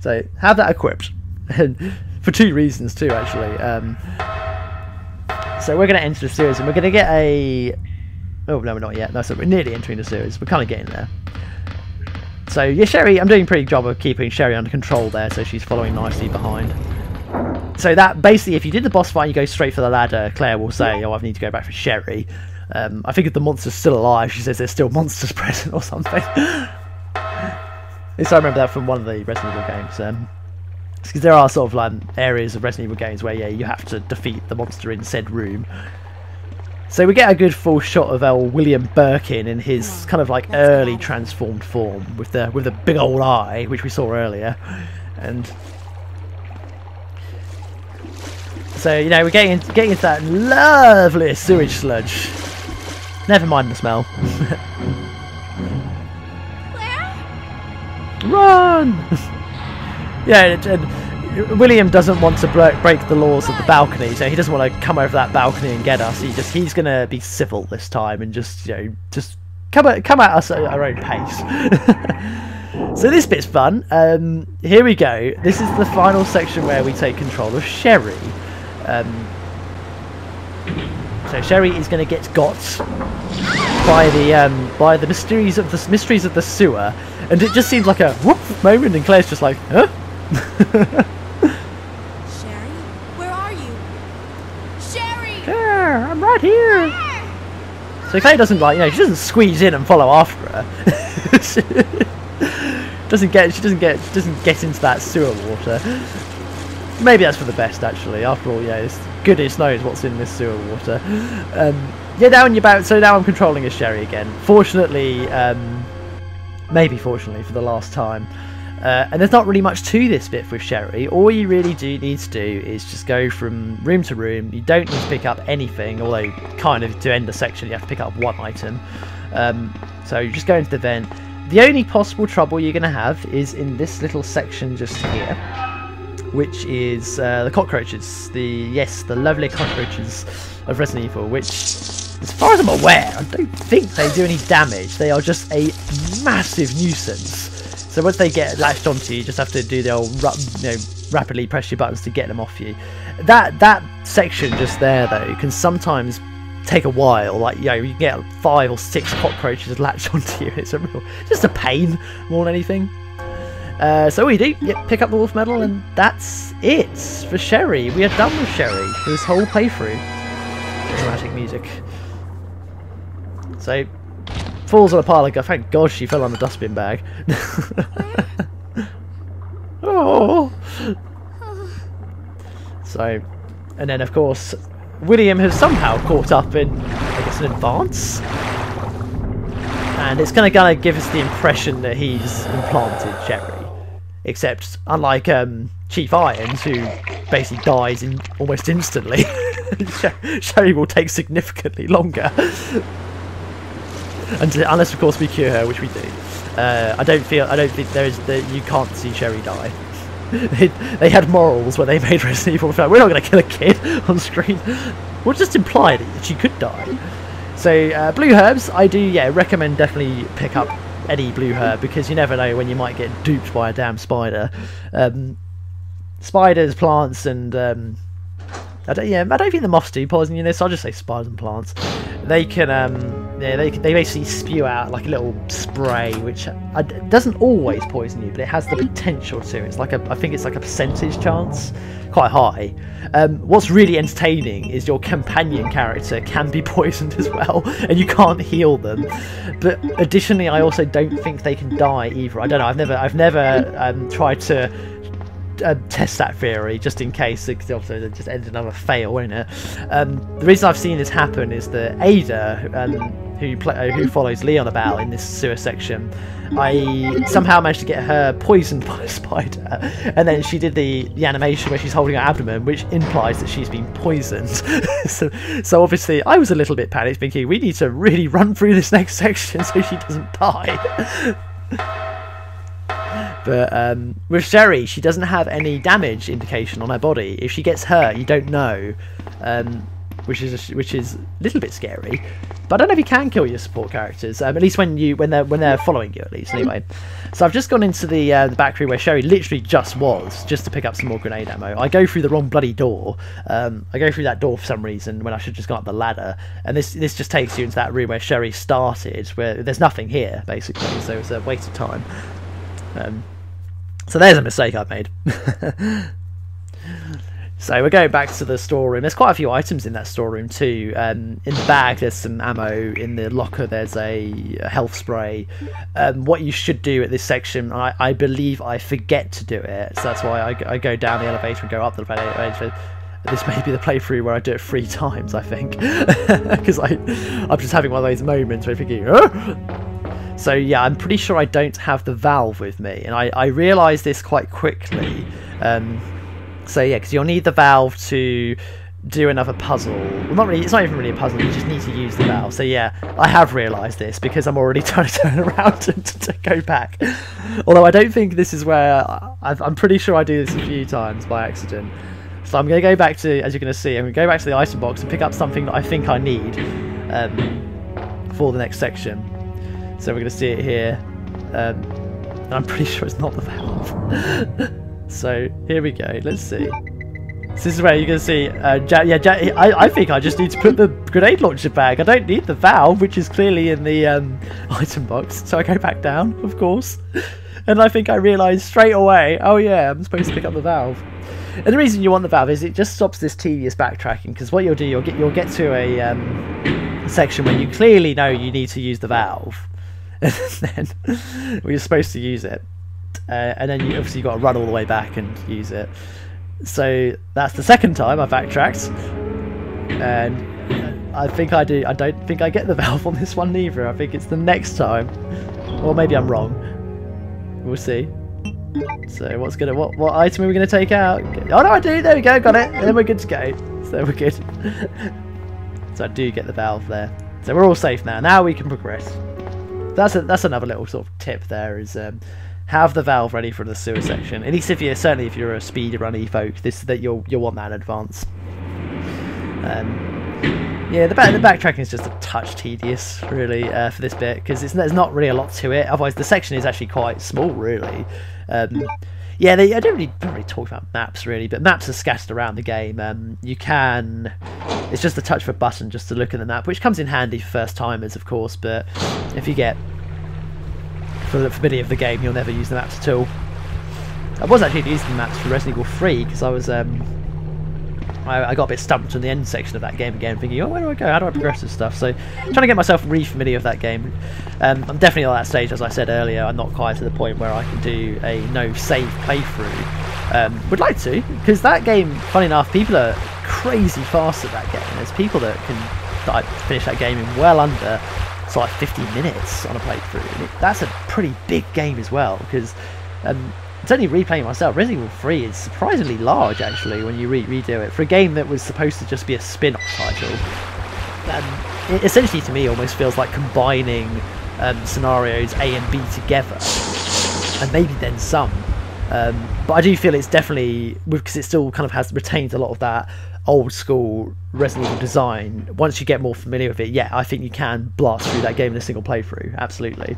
So have that equipped, and for two reasons too, actually. Um, so we're going to enter the sewers, and we're going to get a. Oh no, we're not yet. No, so we're nearly entering the series. We're kind of getting there. So yeah, Sherry, I'm doing a pretty good job of keeping Sherry under control there, so she's following nicely behind. So that basically, if you did the boss fight, and you go straight for the ladder. Claire will say, "Oh, I need to go back for Sherry." Um, I think if the monster's still alive, she says there's still monsters <laughs> present or something. <laughs> At least I remember that from one of the Resident Evil games. Um, because there are sort of like areas of Resident Evil games where yeah you have to defeat the monster in said room. So we get a good full shot of old William Birkin in his oh, kind of like early transformed form with the with the big old eye, which we saw earlier, and so you know we're getting into, getting into that lovely sewage sludge. Never mind the smell. <laughs> Run! <laughs> yeah, and, and William doesn't want to break the laws of the balcony, so he doesn't want to come over that balcony and get us. He just he's gonna be civil this time and just you know just come at, come at us at our own pace. <laughs> so this bit's fun. Um, here we go. This is the final section where we take control of Sherry. Um, so Sherry is going to get got by the um, by the mysteries of the mysteries of the sewer, and it just seems like a whoop moment, and Claire's just like, huh? <laughs> Sherry, where are you? Yeah, I'm right here. So Claire doesn't like, you know, she doesn't squeeze in and follow after her. <laughs> Doesn't get, she doesn't get, doesn't get into that sewer water. Maybe that's for the best, actually. After all, yeah, it's goodness knows what's in this sewer water. Um, yeah, now you're about, so now I'm controlling a Sherry again. Fortunately, um, maybe fortunately for the last time. Uh, and there's not really much to this bit with Sherry. All you really do need to do is just go from room to room. You don't need to pick up anything, although kind of to end the section you have to pick up one item. Um, so you just go into the vent. The only possible trouble you're going to have is in this little section just here. which is uh, the cockroaches. The yes, the lovely cockroaches of Resident Evil, which, as far as I'm aware, I don't think they do any damage. They are just a massive nuisance. So once they get latched onto you, you just have to do the old, you know, rapidly press your buttons to get them off you. That that section just there though can sometimes take a while. Like you know, you get five or six cockroaches latched <laughs> onto you. It's a real, just a pain more than anything. Uh, so we do, pick up the wolf medal, and that's it for Sherry. We are done with Sherry this whole playthrough. Dramatic music. So falls on a pile of guff. Thank God she fell on the dustbin bag. <laughs> oh. So, and then of course, William has somehow caught up in, I guess, an advance. And it's going to kind of give us the impression that he's implanted Sherry. Except, unlike um, Chief Irons, who basically dies in almost instantly, <laughs> Sherry will take significantly longer. And unless, of course, we cure her, which we do. Uh, I don't feel. I don't think there is. That you can't see Sherry die. they, <laughs> they had morals when they made Resident Evil. We're not going to kill a kid <laughs> on screen. We'll just imply that she could die. So uh, blue herbs, I do yeah recommend definitely pick up any blue herb because you never know when you might get duped by a damn spider. Um, spiders, plants, and um, I don't yeah I don't think the moths do poison you this. I'll just say spiders and plants. They can um yeah they they basically spew out like a little spray which uh, doesn't always poison you, but it has the potential to. It's like a I think it's like a percentage chance, quite high. Um, what's really entertaining is your companion character can be <laughs> poisoned as well, and you can't heal them. But additionally, I also don't think they can die either. I don't know. I've never I've never um, tried to uh, test that theory just in case because obviously it just ends another fail, won't it? Um, the reason I've seen this happen is that Ada, um, who uh, who follows Leon about in this sewer section, I somehow managed to get her poisoned <laughs> by a spider, and then she did the, the animation where she's holding her abdomen, which implies that she's been poisoned. <laughs> so, so obviously I was a little bit panicked, thinking we need to really run through this next <laughs> section so she doesn't die. But um, with Sherry, she doesn't have any damage indication on her body. If she gets hurt, you don't know, um, which is a, which is a little bit scary. But I don't know if you can kill your support characters. Um, at least when you when they're when they're following you, at least anyway. So I've just gone into the uh, the back room where Sherry literally just was, just to pick up some more grenade ammo. I go through the wrong bloody door. Um, I go through that door for some reason when I should just gone up the ladder. And this this just takes you into that room where Sherry started, where there's nothing here basically. So it's a waste of time. Um, so there's a mistake I've made. <laughs> so we're going back to the storeroom. There's quite a few items in that storeroom too. Um, in the bag there's some ammo. In the locker there's a, health spray. Um, what you should do at this section, I, I, believe I forget to do it. So that's why I, I go down the elevator and go up the elevator this may be the playthrough where I do it three <laughs> times, I think, <laughs> because I'm just having one of those moments where I'm thinking, oh! So yeah, I'm pretty sure I don't have the valve with me, and I, I realised this quite quickly. Um, so yeah, because you'll need the valve to do another puzzle. Well, not really. It's not even really a puzzle. You just need to use the valve. So yeah, I have realised this because I'm already <laughs> trying to turn around <laughs> and to, to go back. Although I don't think this is where i am pretty sure I do this a few times by accident. So I'm going to go back to, as you're going to see, I'm going to go back to the item box and pick up something that I think I need um, for the next section. So we're going to see it here. Um, I'm pretty <laughs> sure it's not the valve. <laughs> so here we go. Let's see. So this is where you can see, uh, yeah, I, I, think I just need to put the grenade launcher bag. I don't need the valve, which is clearly in the um, <laughs> item box. So I go back down, of course. And I think I realise straight away, oh yeah, I'm supposed to pick up the valve. And the reason you want the valve is it just stops this tedious backtracking because what you'll do, you'll get you'll get to a um, section where you clearly know you need to use the valve, and <laughs> then you're supposed to use it, uh, and then you obviously got to run all the way back and use it. So that's the second time I backtracked, and I think I do. I don't think I get the <laughs> valve on this one either. I think it's the next time, or maybe I'm wrong. We'll see. So what's gonna what what item are we gonna take out? Oh no, I do. There we go. Got it. And then we're good to go. <laughs> So we're good. so I do get the valve there. So we're all safe now. Now we can progress. That's a, that's another little sort of tip. There is um, have the valve ready for the sewer section. At least if you're certainly if you're a speed runny folk, this that you'll you'll want that in advance. Um, yeah, the back the backtracking is just a touch tedious, really, uh, for this bit because there's not really a lot to it. Otherwise, the section is actually quite small, really. Um, yeah, they, I don't really, don't really talk about maps really, but maps are scattered around the game. Um, you can, it's just a touch of a button just to look at the map, which comes in handy for first timers, of course. But if you get familiar with the game, you'll never use the maps at all. I was actually using the maps for Resident Evil 3 because I was um, I, I, got a bit stumped in the end section of that game again, thinking, oh, where do I go? How do I progress this stuff? So, trying to get myself re-familiar with that game. Um, I'm definitely at that stage, as I said earlier. I'm not quite to the point where I can do a no-save playthrough. Um, would like to, because that game, funny enough, people are crazy fast at that game. There's people that can that finish that game in well under so like 15 minutes on a playthrough. That's a pretty big game as well, because um, it's only replaying myself. Resident Evil 3 is surprisingly large actually when you re redo it for a game that was supposed to just be a spin-off title. Um, it essentially, to me, almost feels like combining um, scenarios A and B together, and maybe then some. Um, but I do feel it's definitely because it still kind of has retained a lot of that old school Resident Evil design. Once you get more familiar with it, yeah, I think you can blast through that game in a single playthrough. Absolutely.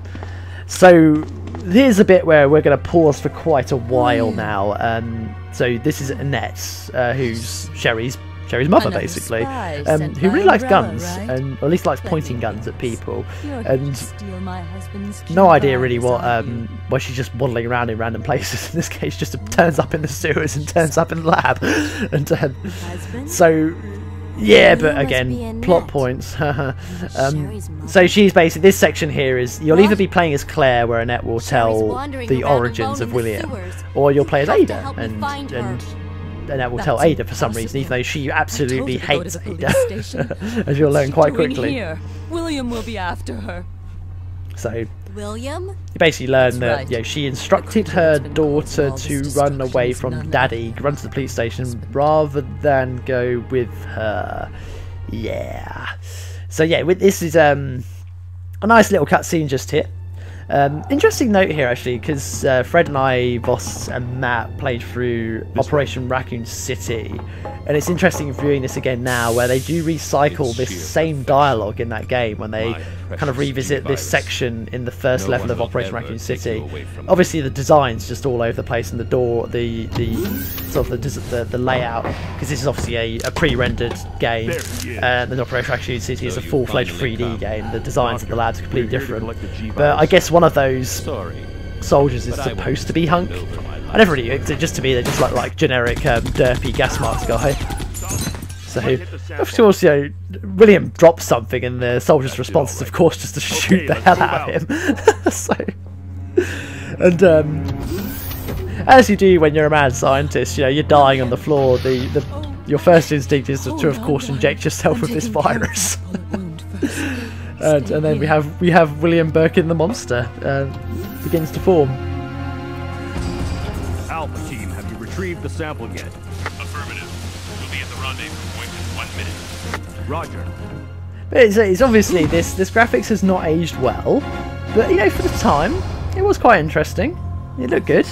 So here's a bit where we're going to pause for quite a while now. Um, so this is Annette, uh, who's Sherry's Sherry's mother, Another basically, um, who really likes Umbrella, guns, right? and or at least likes Plenty pointing guns at people. And to steal my husband's no idea really what um why she's just waddling around in random places. <laughs> In this case, just turns up in the sewers and turns up in the lab, <laughs> and um, so yeah, but again, plot points. <laughs> um, so she's basically this section here is you'll either be playing as Claire, where Annette will tell the origins of William, or you'll play as Ada, and and Annette will tell Ada for some reason, even though she absolutely told her to go hates Ada, <laughs> as you'll learn quite quickly. William will be after her. So you basically learn that right. you know, she instructed her It's been causing daughter to run away from Daddy, run to the police station rather than go with her. Yeah. So yeah, with this is um a nice little cutscene just here. Um, interesting note here actually, because uh, Fred and I, Voss and Matt played through Operation Raccoon City, and it's interesting viewing this again now, where they do recycle It's this same dialogue in that game when they kind of revisit this G-Virus. section in the first No level of Operation Raccoon City. Obviously, the design's just all over the place, and the door, the the sort of the the, the layout, because this is obviously a, a pre-rendered game, is. and the Operation Raccoon City is a full-fledged 3D come. game. The designs of the labs are completely We're here to different. But I guess one of those Sorry. soldiers is But I won't supposed to be Hunk. I never really, it's just to me, they're just look like generic um, derpy gas mask guy. So, of course, you know, William drops something, and the soldier's response is, of course, just to shoot the hell move out of him. <laughs> so, and um, as you do when you're a mad scientist, you know, you're dying on the floor. The, the your first instinct is to, to of course, inject yourself with this taking care of virus. This bullet wound first. and, and then we have we have William Birkin, the monster, uh, begins to form. Alpha team, have you retrieved the sample yet? Affirmative. We'll be at the rendezvous point in one minute. Roger. But it's, it's obviously this this graphics has not aged well, but you know for the time it was quite interesting. It looked good.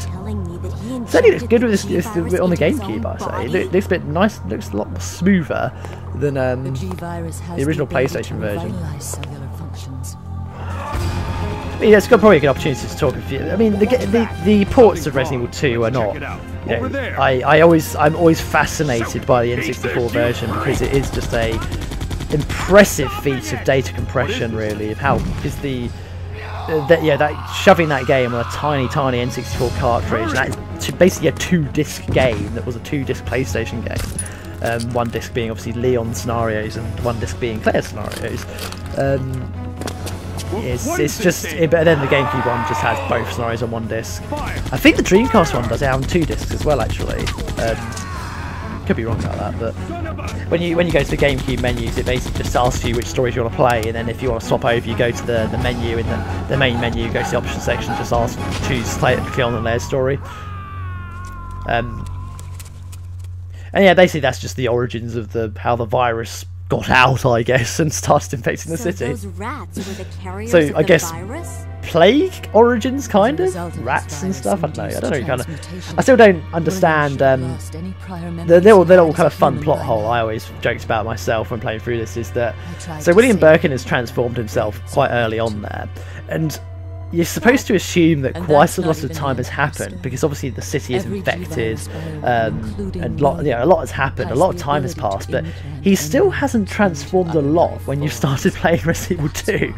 Certainly looks good with this, this on the GameCube. own I say it body? looks a bit nice. Looks a lot more smoother than The um. The original PlayStation version. revitalize cellular functions. I mean, it's got probably a good opportunity to talk. If you, I mean, the, the the ports of Resident Evil 2 are not. check you know, I, I always I'm always fascinated by the N64 version because it is just a impressive feat of data compression, really, of how is the that yeah that shoving that game on a tiny tiny N64 cartridge that is t- basically a two disc game that was a two disc PlayStation game. Um, one disc being obviously Leon scenarios and one disc being Claire scenarios. Um, it's, it's just thing? but then the GameCube one just has both scenarios on one disc. I think the Dreamcast one does it on two discs as well, actually. Um, could be wrong about that, but Son of a- when you when you go to the GameCube menus, it basically just asks you which stories you want to play, and then if you want to swap over, you go to the, the menu in the, the main menu, go to the options section, just ask choose play Cleon and Lair's story. Um, and yeah, basically that's just the origins of the how the virus got out, I guess, <laughs> and started infecting the so city. those rats were the carriers So, of I the guess- virus? Plague origins, kind of rats and stuff. I don't know. I don't know. Kind of. I still don't understand um, the little, the little kind of fun plot hole I always joked about myself when playing through this is that so William Birkin has transformed himself quite early on there, and you're supposed to assume that And quite a lot of time has happened because obviously the city is Every infected, um, and lot, you, know, a lot has happened, a lot of time has passed, but he still hasn't transformed a lot when you started playing Resident Evil 2.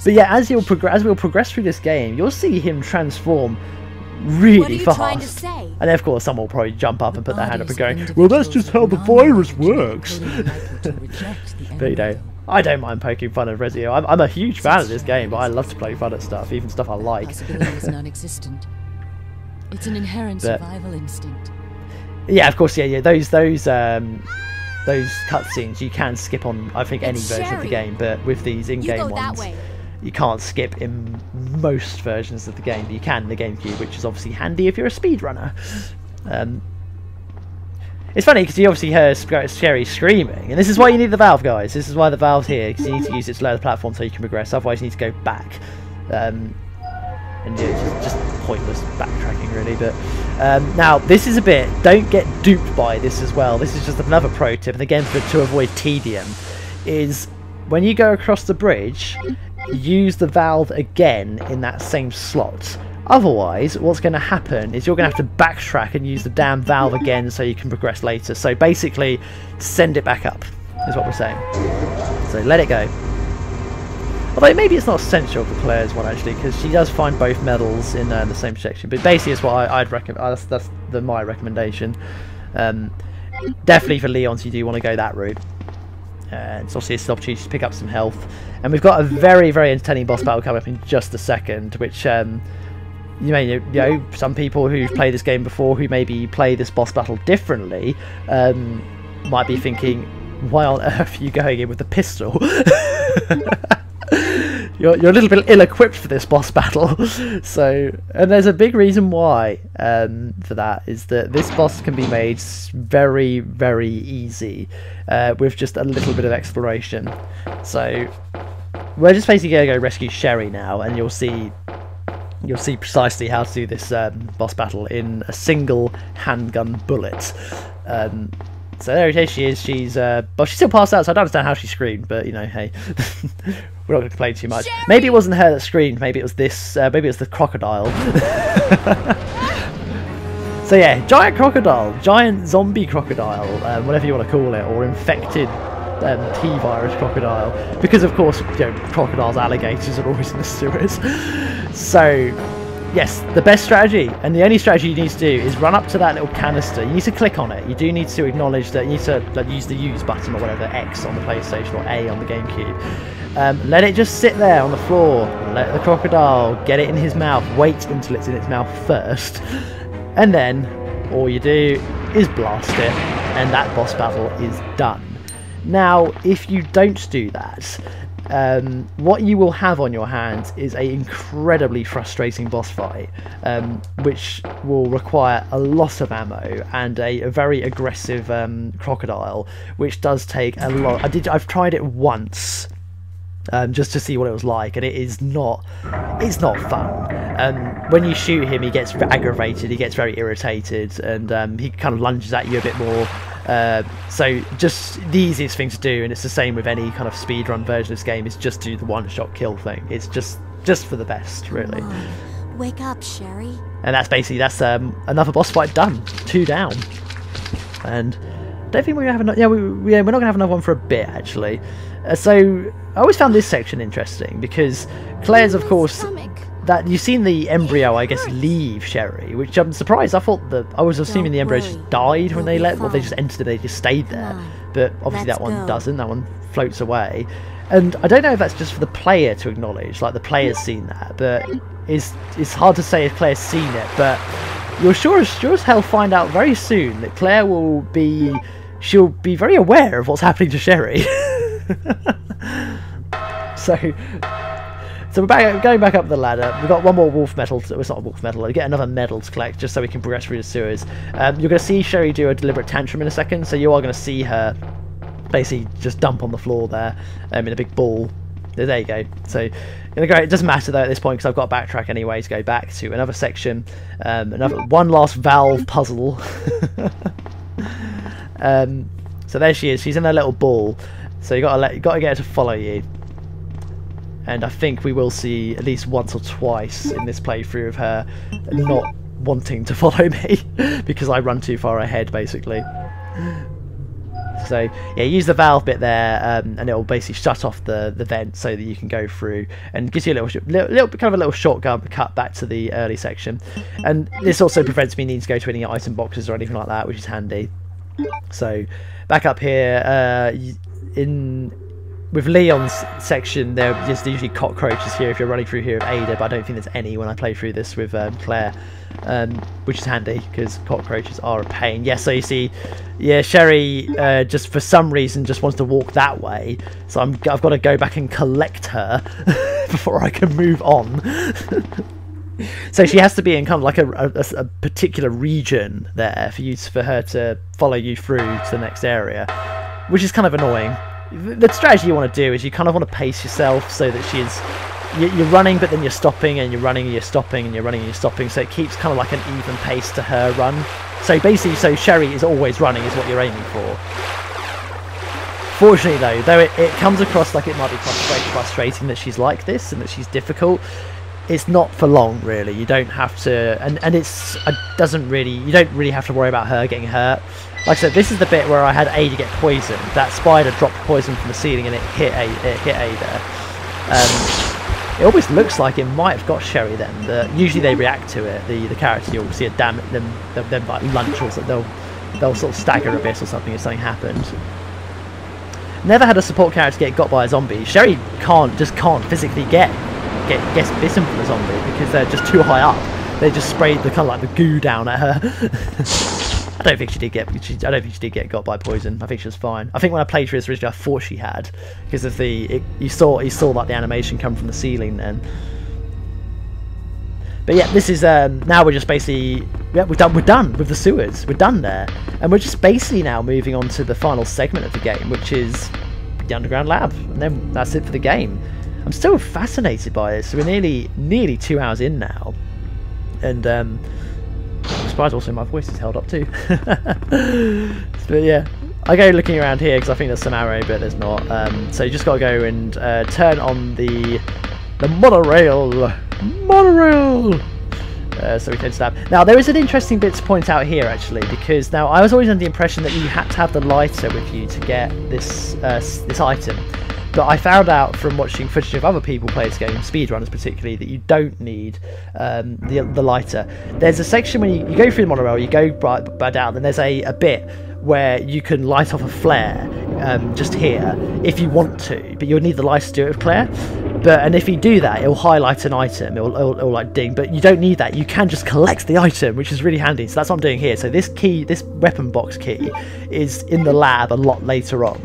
<laughs> But yeah, as you'll progress, as we'll progress through this game, you'll see him transform really What are you fast. trying to say? And then, of course, someone will probably jump up and put their hand up and go, "Well, that's just how the virus works." non-human likely to reject the <laughs> But you know. I don't mind poking fun at Resident. I'm, I'm a huge fan of this game, but I love to play fun at stuff, even stuff I like. Possibility is non-existent. It's an inherent But- survival instinct. Yeah, of course, yeah, yeah. Those those um those cutscenes you can skip on I think any It's version of the game, but with these in-game ones, way. you can't skip in most versions of the game. But you can in the GameCube, which is obviously handy if you're a speedrunner. Um, it's funny because you obviously heard Sc- Sherry screaming, and this is why you need the valve, guys. This is why the valve's here because you need to use it to lower the platform so you can progress. Otherwise, you need to go back. Um, and yeah, just, just pointless backtracking really but um, now this is a bit don't get duped by this as well this is just another pro tip and again for to avoid tedium is when you go across the bridge use the valve again in that same slot otherwise what's going to happen is you're going to have to backtrack and use the damn valve again so you can progress later so basically send it back up is what we're saying so let it go Although maybe it's not essential for Claire's one actually, because she does find both medals in uh, the same section. But basically, it's what I, I'd recommend. Uh, that's that's the, my recommendation. Um, definitely for Leon's, you do want to go that route. Uh, it's obviously an opportunity to pick up some health, and we've got a very very entertaining boss battle coming up in just a second, which. Um, you may you know some people who've played this game before who maybe play this boss battle differently um, might be thinking why on earth are you going in with a pistol? <laughs> You're, you're a little bit ill-equipped for this boss battle. <laughs> So and there's a big reason why um, for that is that this boss can be made very very easy uh, with just a little bit of exploration. So we're just basically going to go rescue Sherry now and you'll see you'll see precisely how to do this um, boss battle in a single handgun bullet um, so there it is. She is. She's. Uh, well, she still passed out, so I don't understand how she screamed. But you know, hey, <laughs> we're not going to complain too much. Maybe it wasn't her that screamed. Maybe it was this. Uh, maybe it was the crocodile. <laughs> so yeah, giant crocodile, giant zombie crocodile, um, whatever you want to call it, or infected um, T-virus crocodile. Because of course, you know, crocodiles, alligators are always in the sewers. So Yes, the best strategy, and the only strategy you need to do is run up to that little canister. You need to click on it. You do need to acknowledge that you need to like, use the use button or whatever, X on the PlayStation or A on the GameCube. Um, let it just sit there on the floor. Let the crocodile get it in his mouth. Wait until it's in its mouth first, and then all you do is blast it, and that boss battle is done. Now, if you don't do that, um, what you will have on your hands is an incredibly frustrating boss fight, um, which will require a lot of ammo and a, a very aggressive um, crocodile, which does take a lot. I did. I've tried it once. Um, just to see what it was like, and it is not, it's not fun. Um, when you shoot him, he gets aggravated, he gets very irritated, and um, he kind of lunges at you a bit more. Uh, so just the easiest thing to do, and it's the same with any kind of speedrun version of this game, is just do the one-shot kill thing. It's just just for the best, really. Wake up, Sherry. And that's basically that's um, another boss fight done, two down, and I don't think we're gonna have another. Yeah, we, we, we're not gonna have another one for a bit actually. Uh, so I always found this section interesting because Claire's, of course, Stomach. That you've seen the embryo, I guess, leave Sherry, which I'm surprised. I thought that I was assuming the embryo just died when they let, well, they just entered it, they just stayed there. But obviously that one doesn't. That one floats away, and I don't know if that's just for the player to acknowledge, like the player's seen that, but it's it's hard to say if Claire's seen it, but you'll sure as sure as hell find out very soon that Claire will be she'll be very aware of what's happening to Sherry. <laughs> so so we're back, going back up the ladder. We've got one more wolf medal. To, it's not a wolf medal. We get another medal to collect just so we can progress through the sewers. Um, you're going to see Sherry do a deliberate tantrum in a second, so you are going to see her basically just dump on the floor there um, in a big ball. there you go. So. It doesn't matter though at this point because I've got to backtrack anyway to go back to another section, um, another one last valve puzzle. <laughs> um, so there she is. She's in her little ball. So you gotta let you gotta get her to follow you. And I think we will see at least once or twice in this playthrough of her not wanting to <laughs> follow me because I run too far ahead, basically. So yeah, use the valve bit there, um, and it will basically shut off the the vent so that you can go through, and gives you a little, little, little kind of a little shotgun cut back to the early section. And this also prevents me needing to go to any item boxes or anything like that, which is handy. So back up here, uh, in with Leon's section, there are just usually cockroaches here if you're running through here with Ada, but I don't think there's any when I play through this with um, Claire, um, which is handy because cockroaches are a pain. Yeah, so you see, yeah, Sherry uh, just for some reason just wants to walk that way, so I'm, I've got to go back and collect her <laughs> before I can move on. <laughs> so she has to be in kind of like a, a, a particular region there for you for her to follow you through to the next area, which is kind of annoying the strategy you want to do is you kind of want to pace yourself so that she's you're running but then you're stopping and you're running and you're stopping and you're running and you're stopping so it keeps kind of like an even pace to her run. So basically so sherry is always running is what you're aiming for. Fortunately though though it, it comes across like it might be frustrating, that she's like this and that she's difficult it's not for long really. You don't have to and and it's it doesn't really you don't really have to worry about her getting hurt like I said, this is the bit where I had Ada get poisoned. That spider dropped poison from the ceiling and it hit a it hit Ada. Um, it almost looks like it might have got Sherry then. The, usually they react to it. The the character you'll see a damn them them, them like lunch or something. They'll they'll sort of stagger a bit or something if something happens. Never had a support character get got by a zombie. Sherry can't just can't physically get get gets bitten from a zombie because they're just too high up. They just sprayed the kind of like the goo down at her. <laughs> I don't think she did get. She, I don't think she did get got by poison. I think she was fine. I think when I played through this originally, I thought she had because of the. It, you saw you saw like the animation come from the ceiling then. But yeah, this is um, now we're just basically yeah we're done we're done with the sewers. We're done there, and we're just basically now moving on to the final segment of the game, which is the underground lab, and then that's it for the game. I'm still fascinated by this. We're nearly nearly two hours in now, and um, surprised also my voice is held up too. <laughs> but yeah, I go looking around here because I think there's some arrow, but there's not. Um, so you just got to go and uh, turn on the the monorail. Monorail. Uh, so we can. Now there is an interesting bit to point out here actually, because now I was always under the impression that you had to have the lighter with you to get this uh, this item. But I found out from watching footage of other people play this game, speedrunners particularly, that you don't need um, the, the lighter. There's a section when you, you go through the monorail, you go by, by down, and there's a, a bit where you can light off a flare um, just here if you want to, but you'll need the lighter to do it with Claire. But and if you do that, it'll highlight an item. It'll, it'll, it'll, like ding. But you don't need that. You can just collect the item, which is really handy. So that's what I'm doing here. So this key, this weapon box key, is in the lab a lot later on.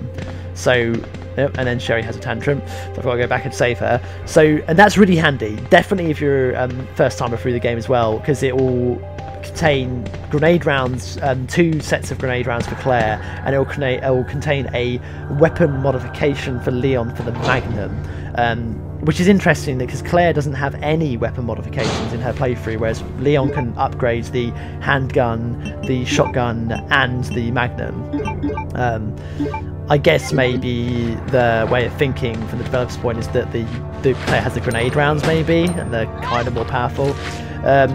So Yep, and then Sherry has a tantrum, so I've got to go back and save her. So, and that's really handy. Definitely if you're um, first timer through the game as well, because it will contain grenade rounds, um, two sets of grenade rounds for Claire, and it will, contain, it will contain a weapon modification for Leon for the Magnum. Um, which is interesting because Claire doesn't have any weapon modifications in her playthrough, whereas Leon can upgrade the handgun, the shotgun, and the Magnum. Um, I guess maybe the way of thinking from the developer's point is that the the player has the grenade rounds maybe, and they're kind of more powerful. Um,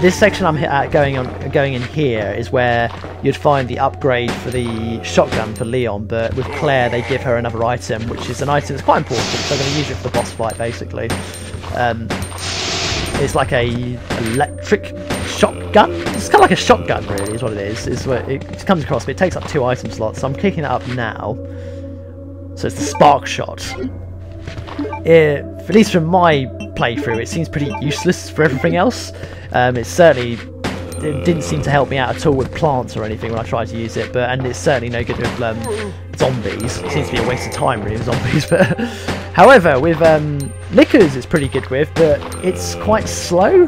this section I'm at going on going in here is where you'd find the upgrade for the shotgun for Leon, but with Claire they give her another item, which is an item that's quite important. So they're going to use it for the boss fight basically. Um, it's like a electric shotgun. It's kind of like a shotgun, really, is what it is. Is what it comes across, but it takes up two item slots. So I'm kicking it up now. So it's the spark shot. It, at least from my playthrough, it seems pretty useless for everything else. Um, it certainly it didn't seem to help me out at all with plants or anything when I tried to use it, but and it's certainly no good with um, zombies. It seems to be a waste of time really with zombies, <laughs> but however with um, lickers it's pretty good with, but it's quite slow.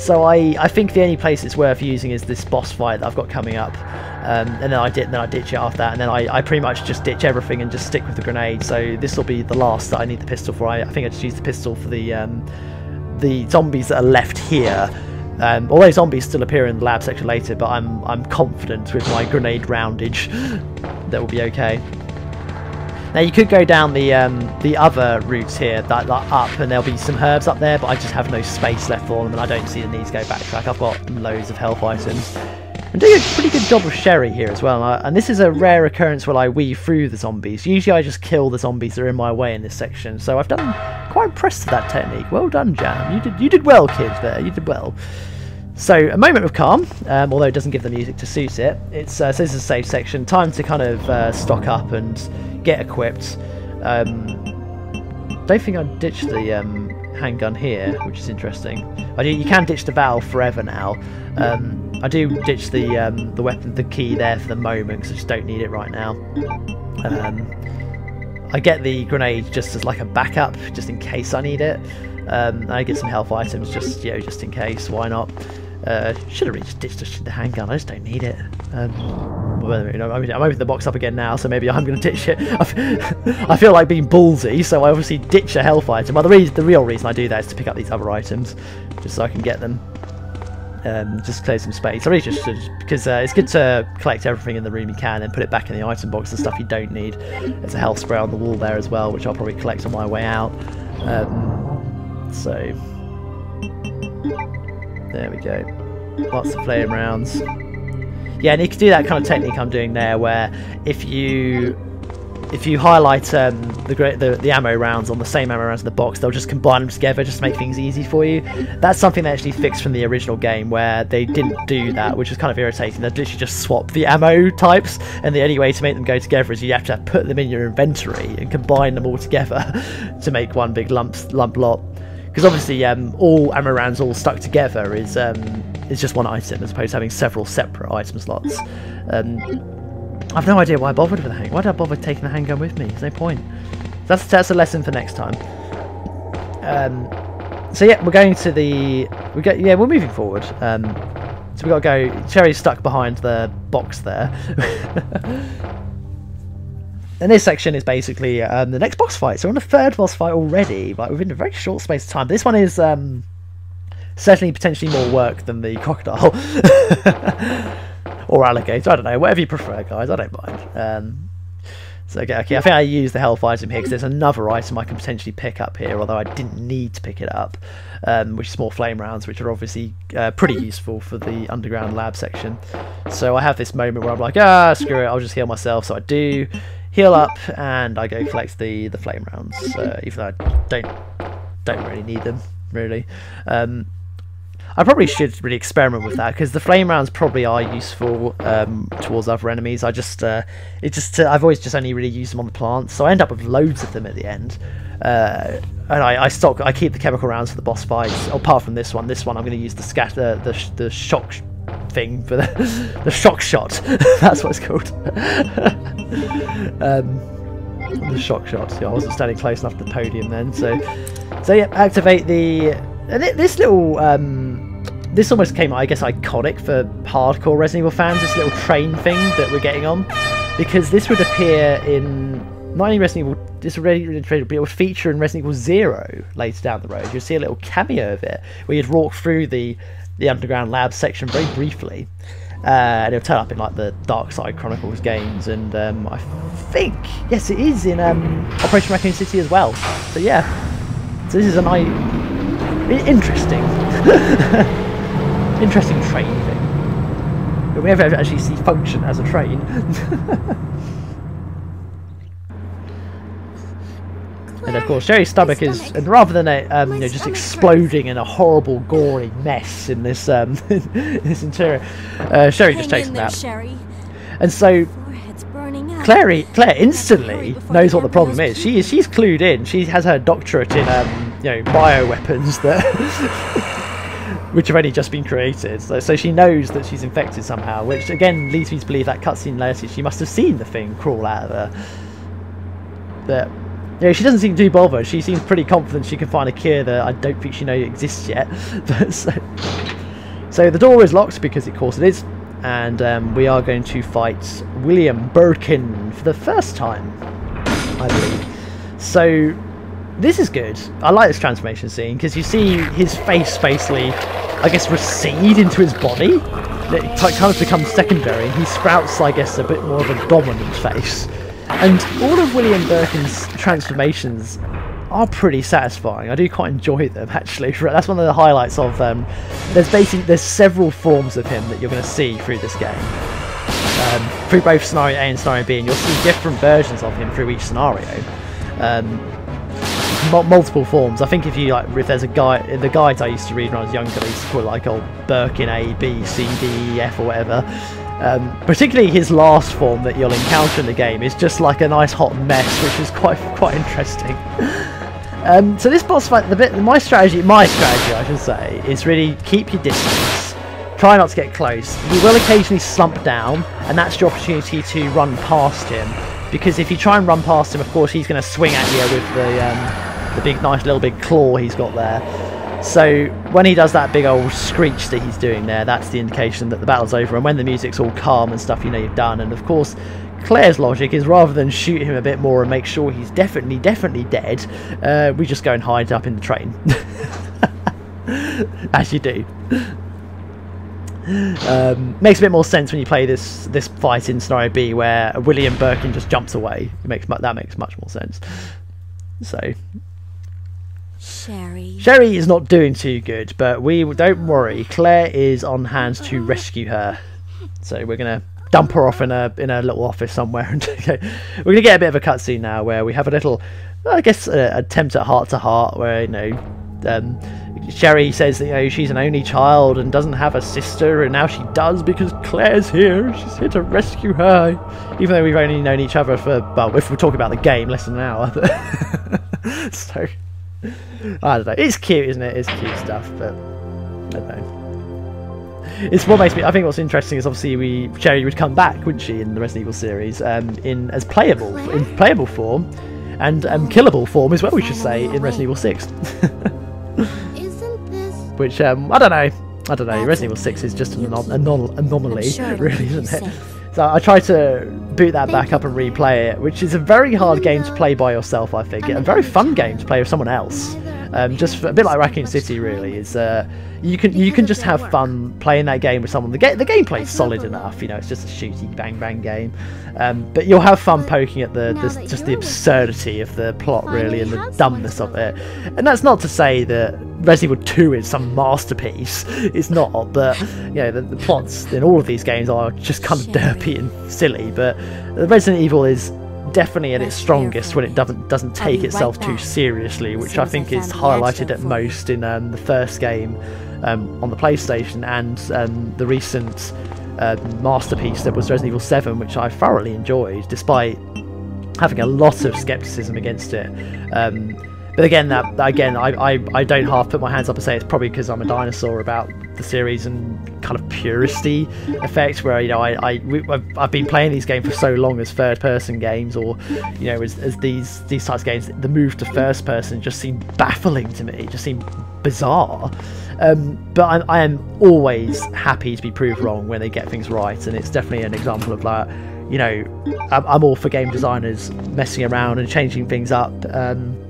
So I, I think the only place it's worth using is this boss fight that I've got coming up, um, and then I did then I ditch it after that, and then I, I pretty much just ditch everything and just stick with the grenade. So this will be the last that I need the pistol for. I, I think I just use the pistol for the um, the zombies that are left here. Um, although zombies still appear in the lab section later, but I'm I'm confident with my grenade roundage <laughs> that will be okay. Now you could go down the um, the other routes here, that, that up, and there'll be some herbs up there, but I just have no space left for them, and I don't see the need to go backtrack. I've got loads of health items. I'm doing a pretty good job of Sherry here as well, and, I, and this is a rare occurrence where I weave through the zombies. Usually I just kill the zombies that are in my way in this section, so I've done quite impressed with that technique. Well done, Jam. You did you did well, kid. There, you did well. So a moment of calm, um, although it doesn't give the music to suit it. It's uh, so this is a safe section. Time to kind of uh, stock up and get equipped. Um, don't think I ditched the um, handgun here, which is interesting. I do. You can ditch the valve forever now. Um, I do ditch the um, the weapon, the key there for the moment because I just don't need it right now. Um, I get the grenade just as like a backup, just in case I need it. Um, I get some health items just you know just in case. Why not? Uh, should have just ditched the handgun. I just don't need it. Um, you know, I mean, I'm opening the box up again now, so maybe I'm going to ditch it. <laughs> I feel like being ballsy, so I obviously ditch a health item. Well, the, the real reason I do that is to pick up these other items, just so I can get them. Um, just clear some space. I really just because uh, it's good to collect everything in the room you can and put it back in the item box. The stuff you don't need. There's a health spray on the wall there as well, which I'll probably collect on my way out. Um, so there we go. Lots of flame rounds. Yeah, and you can do that kind of technique I'm doing there, where if you if you highlight um, the, the, the ammo rounds on the same ammo rounds in the box, they'll just combine them together just to make things easy for you. That's something they actually fixed from the original game where they didn't do that, which was kind of irritating. They literally just swap the ammo types, and the only way to make them go together is you have to put them in your inventory and combine them all together <laughs> to make one big lump lump lot. Because obviously, um, all ammo rounds all stuck together is um, is just one item, as opposed to having several separate item slots. Um, I've no idea why I bothered with the handgun. Why did I bother taking the handgun with me? There's no point. That's that's a lesson for next time. Um, so yeah, we're going to the we go yeah we're moving forward. Um, so we got to go. Sherry's stuck behind the box there. <laughs> and this section is basically um, the next boss fight. So we're on the third boss fight already, like within a very short space of time. This one is um, certainly potentially more work than the crocodile <laughs> or alligator. I don't know, whatever you prefer, guys. I don't mind. Um, so okay, okay, I think I use the health item here because there's another item I can potentially pick up here, although I didn't need to pick it up, um, which is more flame rounds, which are obviously uh, pretty useful for the underground lab section. So I have this moment where I'm like, ah, screw it, I'll just heal myself. So I do heal up, and I go collect the the flame rounds, uh, even though I don't don't really need them really. Um, I probably should really experiment with that because the flame rounds probably are useful um, towards other enemies. I just, uh, it just, uh, I've always just only really used them on the plants, so I end up with loads of them at the end. Uh, and I, I stock, I keep the chemical rounds for the boss fights. Apart from this one, this one I'm going to use the scatter, the the shock thing for the <laughs> the shock shot. <laughs> That's what it's called. <laughs> um, the shock shot. Yeah, I wasn't standing close enough to the podium then, so so yeah, activate the and this little, um, this almost came, I guess, iconic for hardcore Resident Evil fans. This little train thing that we're getting on, because this would appear in not only Resident Evil, this would, but it would feature in Resident Evil Zero later down the road. You'll see a little cameo of it where you'd walk through the the underground lab section very briefly. Uh, and it'll turn up in like the Dark Side Chronicles games, and um, I think yes, it is in um, Operation Raccoon City as well. So yeah, so this is a nice interesting. <laughs> interesting train thing. But we never actually see function as a train. <laughs> and of course, Sherry's stomach is, and rather than a, um, you know, just exploding in a horrible, gory mess in this um, <laughs> in this interior, uh, Sherry just takes a nap. And so Claire, Claire instantly knows what the problem is. She is she's clued in. She has her doctorate in um, you know bioweapons that <laughs> which have only just been created. So, so she knows that she's infected somehow, which again leads me to believe that cutscene later she must have seen the thing crawl out of her. But you know, she doesn't seem too bothered. She seems pretty confident she can find a cure that I don't think she knows exists yet. <laughs> But so, so the door is locked because, of course, it is, and um, we are going to fight William Birkin for the first time, I believe. So this is good. I like this transformation scene because you see his face basically, I guess, recede into his body. It ki- kind of becomes secondary, he sprouts, I guess, a bit more of a dominant face. And all of William Birkin's transformations are pretty satisfying. I do quite enjoy them <laughs> actually. <laughs> That's one of the highlights of. Um, there's basically there's several forms of him that you're going to see through this game. Um, through both scenario A and scenario B, and you'll see different versions of him through each scenario. Um, mul- multiple forms. I think if you like, if there's a guy, the guides I used to read when I was younger, they used to like old Birkin A, B, C, D, E, F, or whatever. Um, particularly his last form that you'll encounter in the game is just like a nice hot mess, which is quite <laughs> quite interesting. Um, so this boss fight, the bit, my strategy, my strategy, I should say, is really keep your distance. Try not to get close. You will occasionally slump down, and that's your opportunity to run past him. Because if you try and run past him, of course, he's going to swing at you with the um, the big, nice little big claw he's got there. So when he does that big old screech that he's doing there, that's the indication that the battle's over. And when the music's all calm and stuff, you know you've done. And of course, Claire's logic is rather than shoot him a bit more and make sure he's definitely, definitely dead, uh, we just go and hide up in the train. <laughs> As you do. Um, makes a bit more sense when you play this this fight in scenario B, where William Birkin just jumps away. It makes that makes much more sense. So Sherry. Sherry is not doing too good, but we don't worry. Claire is on hand to <laughs> rescue her. So we're gonna dump her off in a in a little office somewhere, and <laughs> we're gonna get a bit of a cutscene now where we have a little, I guess, uh, attempt at heart to heart, where you know. Um, Sherry says that you know she's an only child and doesn't have a sister, and now she does because Claire's here. She's here to rescue her, even though we've only known each other for well, if we're talking about the game, less than an hour. <laughs> so I don't know. It's cute, isn't it? It's cute stuff, but I don't know. It's what makes me. I think what's interesting is obviously we Sherry would come back, wouldn't she, in the Resident Evil series, um, in as playable in playable form, and um, killable form as well. We should say in Resident Evil Six, <laughs> Isn't this which um, I don't know. I don't know. Resident Evil Six is just an anom- anom- anomaly, I'm sure <laughs> it'll really, isn't it? So I tried to boot that back up and replay it, which is a very hard game to play by yourself. I think, a very fun game to play with someone else. Um, just for, a bit like Raccoon City, really. Is uh, you can you can just have fun playing that game with someone. The game the gameplay's solid enough, you know. It's just a shooty bang bang game, um, but you'll have fun poking at the, the just the absurdity of the plot, really, and the dumbness of it. And that's not to say that Resident Evil 2 is some masterpiece. It's not, but you know the, the plots in all of these games are just kind of derpy and silly. But Resident Evil is definitely at its strongest when it doesn't doesn't take itself too seriously, which I think is highlighted at most in um, the first game um, on the PlayStation and um, the recent uh, masterpiece that was Resident Evil 7, which I thoroughly enjoyed, despite having a lot of skepticism against it. Um, but again, that again, I, I, I don't half put my hands up and say it's probably because I'm a dinosaur about the series and kind of puristy effect, where you know I, I I've been playing these games for so long as third-person games, or you know as, as these these types of games, the move to first-person just seemed baffling to me, it just seemed bizarre. Um, but I'm, I am always happy to be proved wrong when they get things right, and it's definitely an example of that. You know, I'm, I'm all for game designers messing around and changing things up. Um,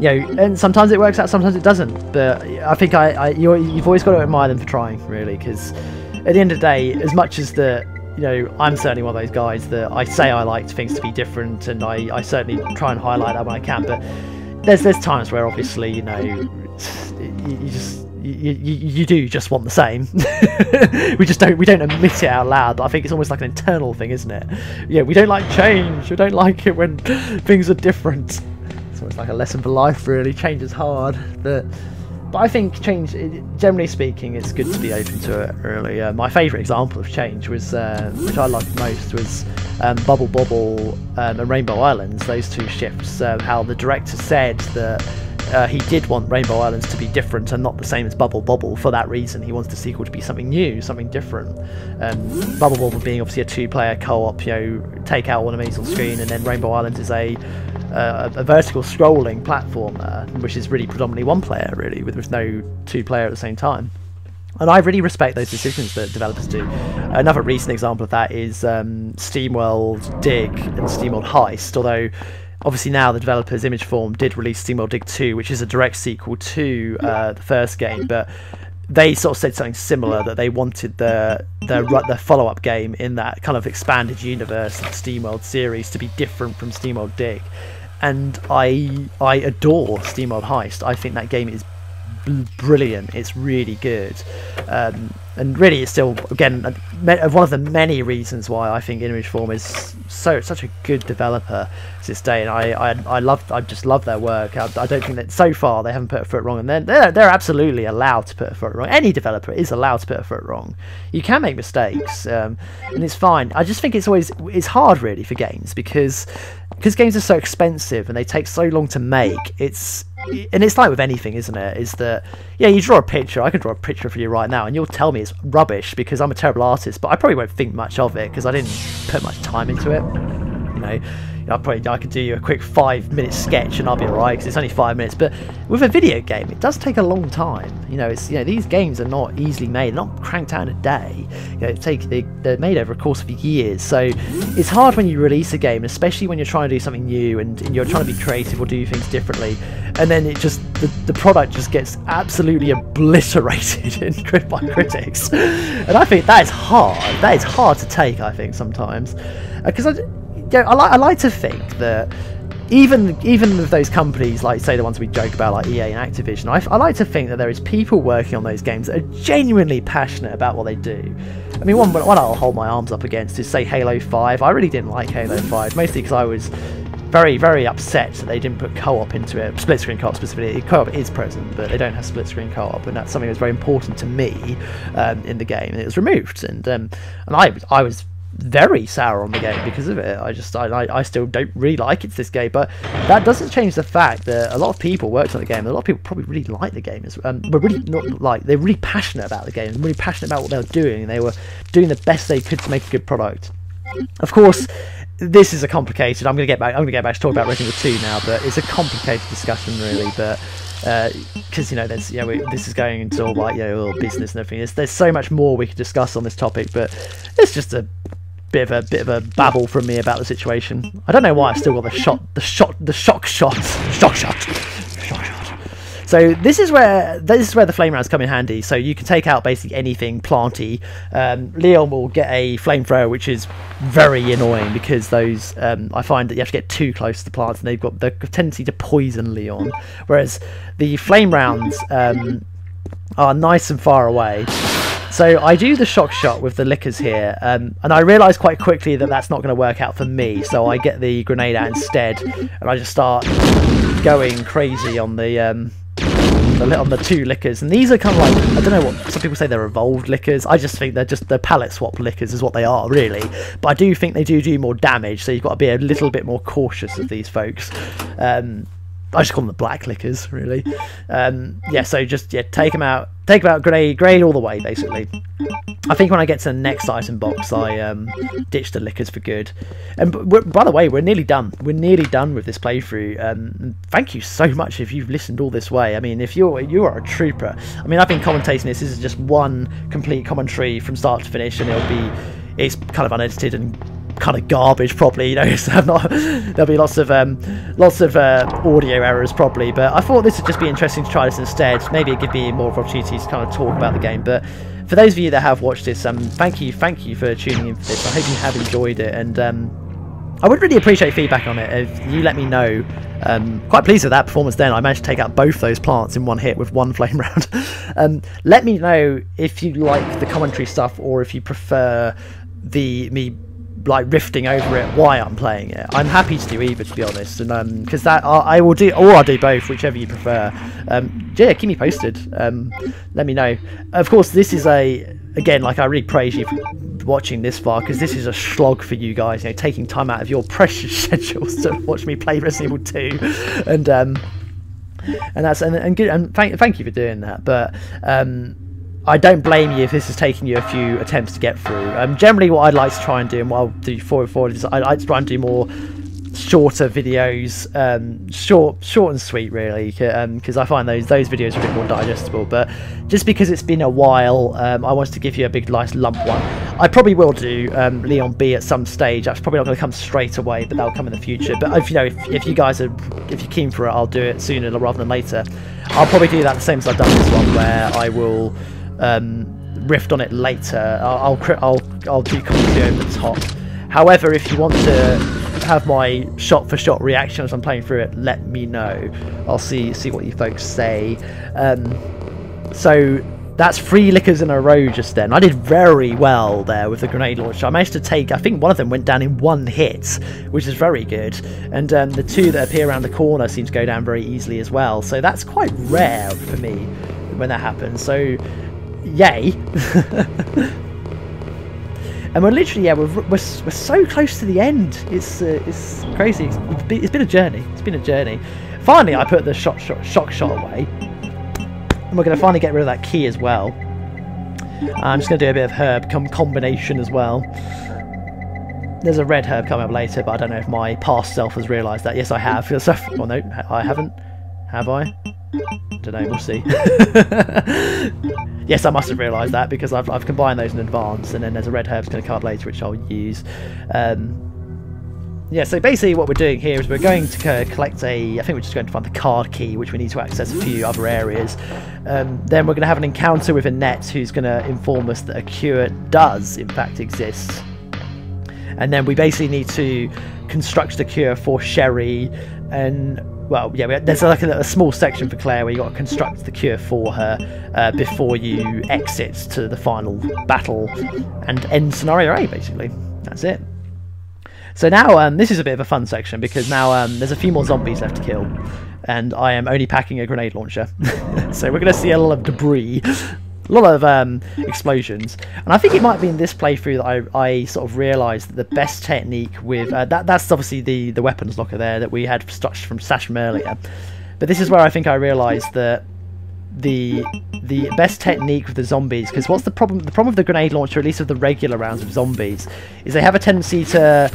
you know, and sometimes it works out, sometimes it doesn't. But I think I, I you're, you've always got to admire them for trying, really, because at the end of the day, as much as the, you know, I'm certainly one of those guys that I say I like things to be different, and I, I certainly try and highlight that when I can. But there's there's times where obviously, you know, you, you just. You, you, you do just want the same. <laughs> we just don't we don't admit it out loud. But I think it's almost like an internal thing, isn't it? Yeah, we don't like change. We don't like it when things are different it's like a lesson for life really. Change is hard but but I think change generally speaking it's good to be open to it really. Uh, my favourite example of change was uh, which I liked most was um, Bubble Bobble um, and Rainbow Islands those two ships uh, how the director said that uh, he did want Rainbow Islands to be different and not the same as Bubble Bobble. For that reason, he wants the sequel to be something new, something different. Um, Bubble Bobble being obviously a two-player co-op, you know, take out one on screen, and then Rainbow Islands is a uh, a vertical scrolling platformer, which is really predominantly one player, really, with, with no two player at the same time. And I really respect those decisions that developers do. Another recent example of that is um, SteamWorld Dig and SteamWorld Heist, although obviously now the developers Imageform did release SteamWorld Dig 2, which is a direct sequel to uh, the first game, but they sort of said something similar that they wanted the the the follow up game in that kind of expanded universe of the SteamWorld series to be different from SteamWorld Dig, and I I adore SteamWorld Heist. I think that game is brilliant. It's really good, um, and really, it's still again one of the many reasons why I think Image Form is so such a good developer to this day. And I I, I love I just love their work. I, I, don't think that so far they haven't put a foot wrong, and they're, they're they're absolutely allowed to put a foot wrong. Any developer is allowed to put a foot wrong. You can make mistakes, um, and it's fine. I just think it's always it's hard really for games because because games are so expensive and they take so long to make. It's and it's like with anything, isn't it? Is that yeah, you draw a picture. I can draw a picture for you right now, and you'll tell me it's rubbish because I'm a terrible artist. But I probably won't think much of it because I didn't put much time into it. You know, I probably I could do you a quick five minute sketch and I'll be alright because it's only five minutes. But with a video game, it does take a long time. You know, it's you know these games are not easily made, not cranked out in a day. You know, take they, they're made over a course of years. So it's hard when you release a game, especially when you're trying to do something new and, and you're trying to be creative or do things differently, and then it just the, the product just gets absolutely obliterated <laughs> in, by critics. And I think that is hard. That is hard to take. I think sometimes because uh, I yeah, I like I like to think that even even with those companies like say the ones we joke about like EA and Activision, I, I like to think that there is people working on those games that are genuinely passionate about what they do. I mean, one one I'll hold my arms up against is say Halo Five. I really didn't like Halo Five mostly because I was very, very upset that they didn't put co-op into it. Split screen co-op specifically. Co-op is present, but they don't have split screen co-op, and that's something that was very important to me um, in the game. And it was removed, and um, and I I was very sour on the game because of it. I just I, I still don't really like it this game, but that doesn't change the fact that a lot of people worked on the game. A lot of people probably really like the game, um, but really not like they're really passionate about the game, really passionate about what they were doing. They were doing the best they could to make a good product. Of course, this is a complicated. I'm gonna get back. I'm gonna get back to talk about Resident Evil 2 now, but it's a complicated discussion really. But because uh, you know there's know we, this is going into all like you know business and everything. There's, there's so much more we could discuss on this topic, but it's just a bit of a bit of a babble from me about the situation. I don't know why I've still got the shot, the shot, the shock shot, shock shot, shock shot. So this is where this is where the flame rounds come in handy. So you can take out basically anything planty. Um, Leon will get a flamethrower, which is very annoying because those um, I find that you have to get too close to the plants, and they've got the tendency to poison Leon. Whereas the flame rounds um, are nice and far away. So I do the shock shot with the Lickers here, um, and I realise quite quickly that that's not going to work out for me. So I get the grenade out instead, and I just start going crazy on the um, the, on the two Lickers, and these are kind of like I don't know what some people say they're evolved Lickers. I just think they're just the palette swap Lickers is what they are really. But I do think they do do more damage, so you've got to be a little bit more cautious of these folks. Um, I just call them the black lickers, really. Um, yeah, so just yeah, take them out, take them out, grade, grade all the way, basically. I think when I get to the next item box, I um, ditch the lickers for good. And by the way, we're nearly done. We're nearly done with this playthrough. Um, thank you so much if you've listened all this way. I mean, if you're you are a trooper. I mean, I've been commentating this. This is just one complete commentary from start to finish, and it'll be it's kind of unedited and kind of garbage probably you know <laughs> so not, there'll be lots of um, lots of uh, audio errors probably but I thought this would just be interesting to try this instead maybe it give me more of opportunities to kind of talk about the game but for those of you that have watched this um, thank you thank you for tuning in for this I hope you have enjoyed it and um, I would really appreciate feedback on it if you let me know. Um, quite pleased with that performance then. I managed to take out both those plants in one hit with one <laughs> flame round. um, let me know if you like the commentary stuff or if you prefer the me like rifting over it why I'm playing it. I'm happy to do either, to be honest, and because um, that I, I, will do, or I'll do both, whichever you prefer. Um, yeah, keep me posted. Um, let me know. Of course, this is a again, like I really praise you for watching this far because this is a slog for you guys. You know, taking time out of your <laughs> precious schedules to watch me play Resident Evil 2, and um, and that's and, and good and thank thank you for doing that. But um, I don't blame you if this is taking you a few attempts to get through. Um, generally, what I'd like to try and do, and what I'll do forward forward, is I like to try and do more shorter videos, um, short, short and sweet, really, because I find those those videos are a bit more digestible. But just because it's been a while, um, I wanted to give you a big, nice lump one. I probably will do um, Leon B at some stage. That's probably not going to come straight away, but that'll come in the future. But if you know, if, if you guys are, if you're keen for it, I'll do it sooner rather than later. I'll probably do that the same as I've done this one, where I will. Um, riff on it later. I'll I'll, I'll do commentary over the top. However, if you want to have my shot for shot reaction as I'm playing through it, let me know. I'll see see what you folks say. Um, so that's three lickers in a row just then. I did very well there with the grenade launcher. I managed to take, I think one of them went down in one hit, which is very good. And um, the two that appear around the corner seem to go down very easily as well. So that's quite rare for me when that happens. So, yay. <laughs> and we're literally, yeah, we're, we're, we're so close to the end. It's uh, it's crazy. It's been, it's been a journey. It's been a journey. Finally, I put the shot, shot, shock shot away. And we're going to finally get rid of that key as well. I'm just going to do a bit of herb com combination as well. There's a red herb coming up later, but I don't know if my past self has realised that. Yes, I have. <laughs> Well, no, I haven't. Have I? don't know, we'll see. <laughs> yes, I must have realised that because I've, I've combined those in advance, and then there's a red herb going to come up later, which I'll use. Um, yeah, so basically what we're doing here is we're going to collect a, I think we're just going to find the card key, which we need to access a few other areas. Um, then we're going to have an encounter with Annette, who's going to inform us that a cure does, in fact, exist. And then we basically need to construct the cure for Sherry, and, well, yeah, there's like a, a, small section for Claire where you got to construct the cure for her uh, before you exit to the final battle and end scenario A, basically. That's it. So now um, this is a bit of a fun section because now um, there's a few more zombies left to kill, and I am only packing a grenade launcher. <laughs> so we're going to see a lot of debris, a lot of um, explosions, and I think it might be in this playthrough that I, I sort of realised that the best technique with uh, that that's obviously the the weapons locker there that we had stashed from stashed from earlier, but this is where I think I realised that the the best technique with the zombies because what's the problem the problem with the grenade launcher at least with the regular rounds of zombies is they have a tendency to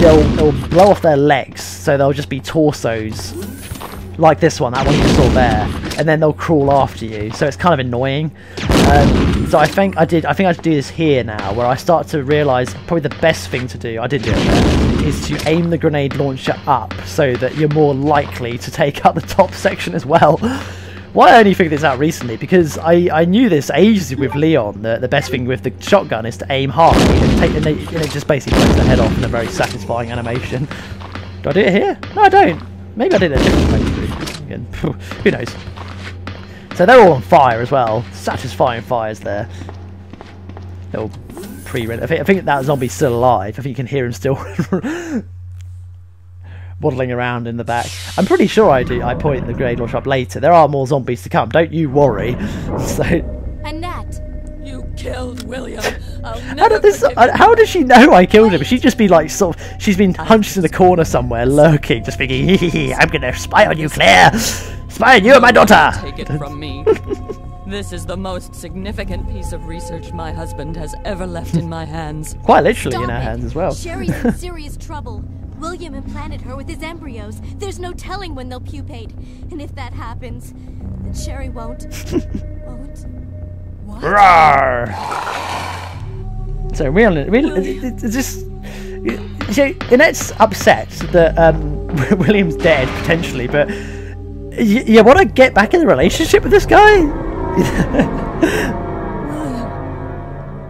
they'll, they'll blow off their legs so they'll just be torsos like this one that one you saw there and then they'll crawl after you so it's kind of annoying um, so I think I did I think I should do this here now where I start to realise probably the best thing to do I did do it there, is to aim the grenade launcher up so that you're more likely to take up the top section as well <laughs> why I only figured this out recently, because I, I knew this ages with Leon, that the best thing with the shotgun is to aim high and, take, and, it, and it just basically blows the head off in a very satisfying animation. Do I do it here? No, I don't. Maybe I did it. Again, <laughs> who knows. So they're all on fire as well. Satisfying fires there. Little pre I think, I think that zombie's still alive. I think you can hear him still <laughs> waddling around in the back. I'm pretty sure I do. I point the grenade launcher up later. There are more zombies to come. Don't you worry. <laughs> So. Annette, you killed William. How did this? Uh, how does she know I killed him? She'd just be like sort of. She's been hunched in the corner somewhere, lurking, just thinking, hee hee hee, "I'm gonna spy on you, Claire. Spy on you and my daughter." Take it from me. <laughs> This is the most significant piece of research my husband has ever left in my hands. <laughs> Quite literally Stop in our it. hands as well. Sherry's in <laughs> serious trouble. William implanted her with his embryos. There's no telling when they'll pupate. And if that happens, then Sherry won't. won't. What? Roar! So really, really, it's just. So Annette's upset that um, <laughs> William's dead potentially, but you, you want to get back in the relationship with this guy. <laughs>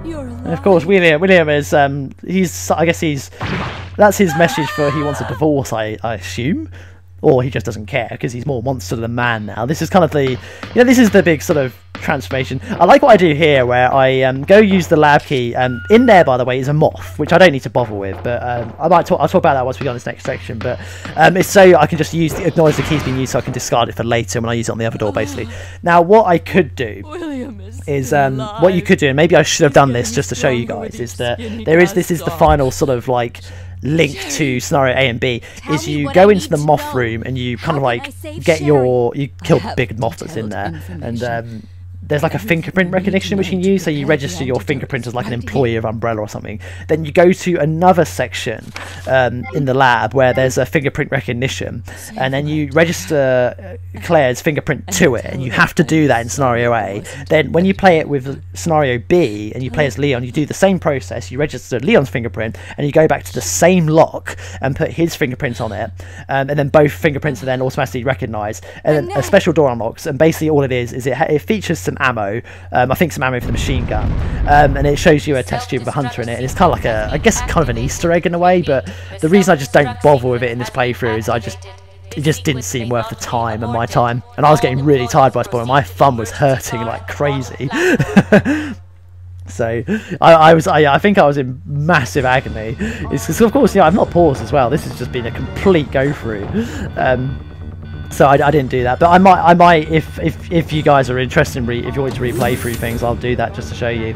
William. <laughs> Of course, William. William is. Um, he's. I guess he's. That's his message for he wants a divorce. I, I assume, or he just doesn't care because he's more monster than man now. This is kind of the. You know, this is the big sort of transformation. I like what I do here, where I um, go use the lab key. Um, in there, by the way, is a moth, which I don't need to bother with, but um, I might talk. I'll talk about that once we go on this next section. But um, it's so I can just use the, acknowledge the key's been used, so I can discard it for later when I use it on the other door, basically. <laughs> Now, what I could do is, is um, what you could do, and maybe I should have done this just to show you guys, is that there is this is the final sort of like link to scenario A and B Tell is you go I into the moth room and you kind of like get your you kill the big moth that's in there. And um there's like a fingerprint recognition which you can use so you register your fingerprint as like an employee of umbrella or something. Then you go to another section um, in the lab where there's a fingerprint recognition and then you register uh, claire's fingerprint to it and you have to do that in scenario a. Then when you play it with scenario b and you play as leon you do the same process. You register leon's fingerprint and you go back to the same lock and put his fingerprint on it um, and then both fingerprints are then automatically recognized. And then a special door unlocks and basically all it is is it, it features some ammo um, i think some ammo for the machine gun um, and it shows you a test tube of a hunter in it and it's kind of like a i guess kind of an easter egg in a way but the reason i just don't bother with it in this playthrough is i just it just didn't seem worth the time and my time and i was getting really tired by this point my thumb was hurting like crazy <laughs> So I, I was I, I think I was in massive agony. It's 'cause of course you know I've not paused as well. This has just been a complete go through. Um, so I, I didn't do that, but I might I might if if, if you guys are interested in re, if you want to replay through things, I'll do that just to show you.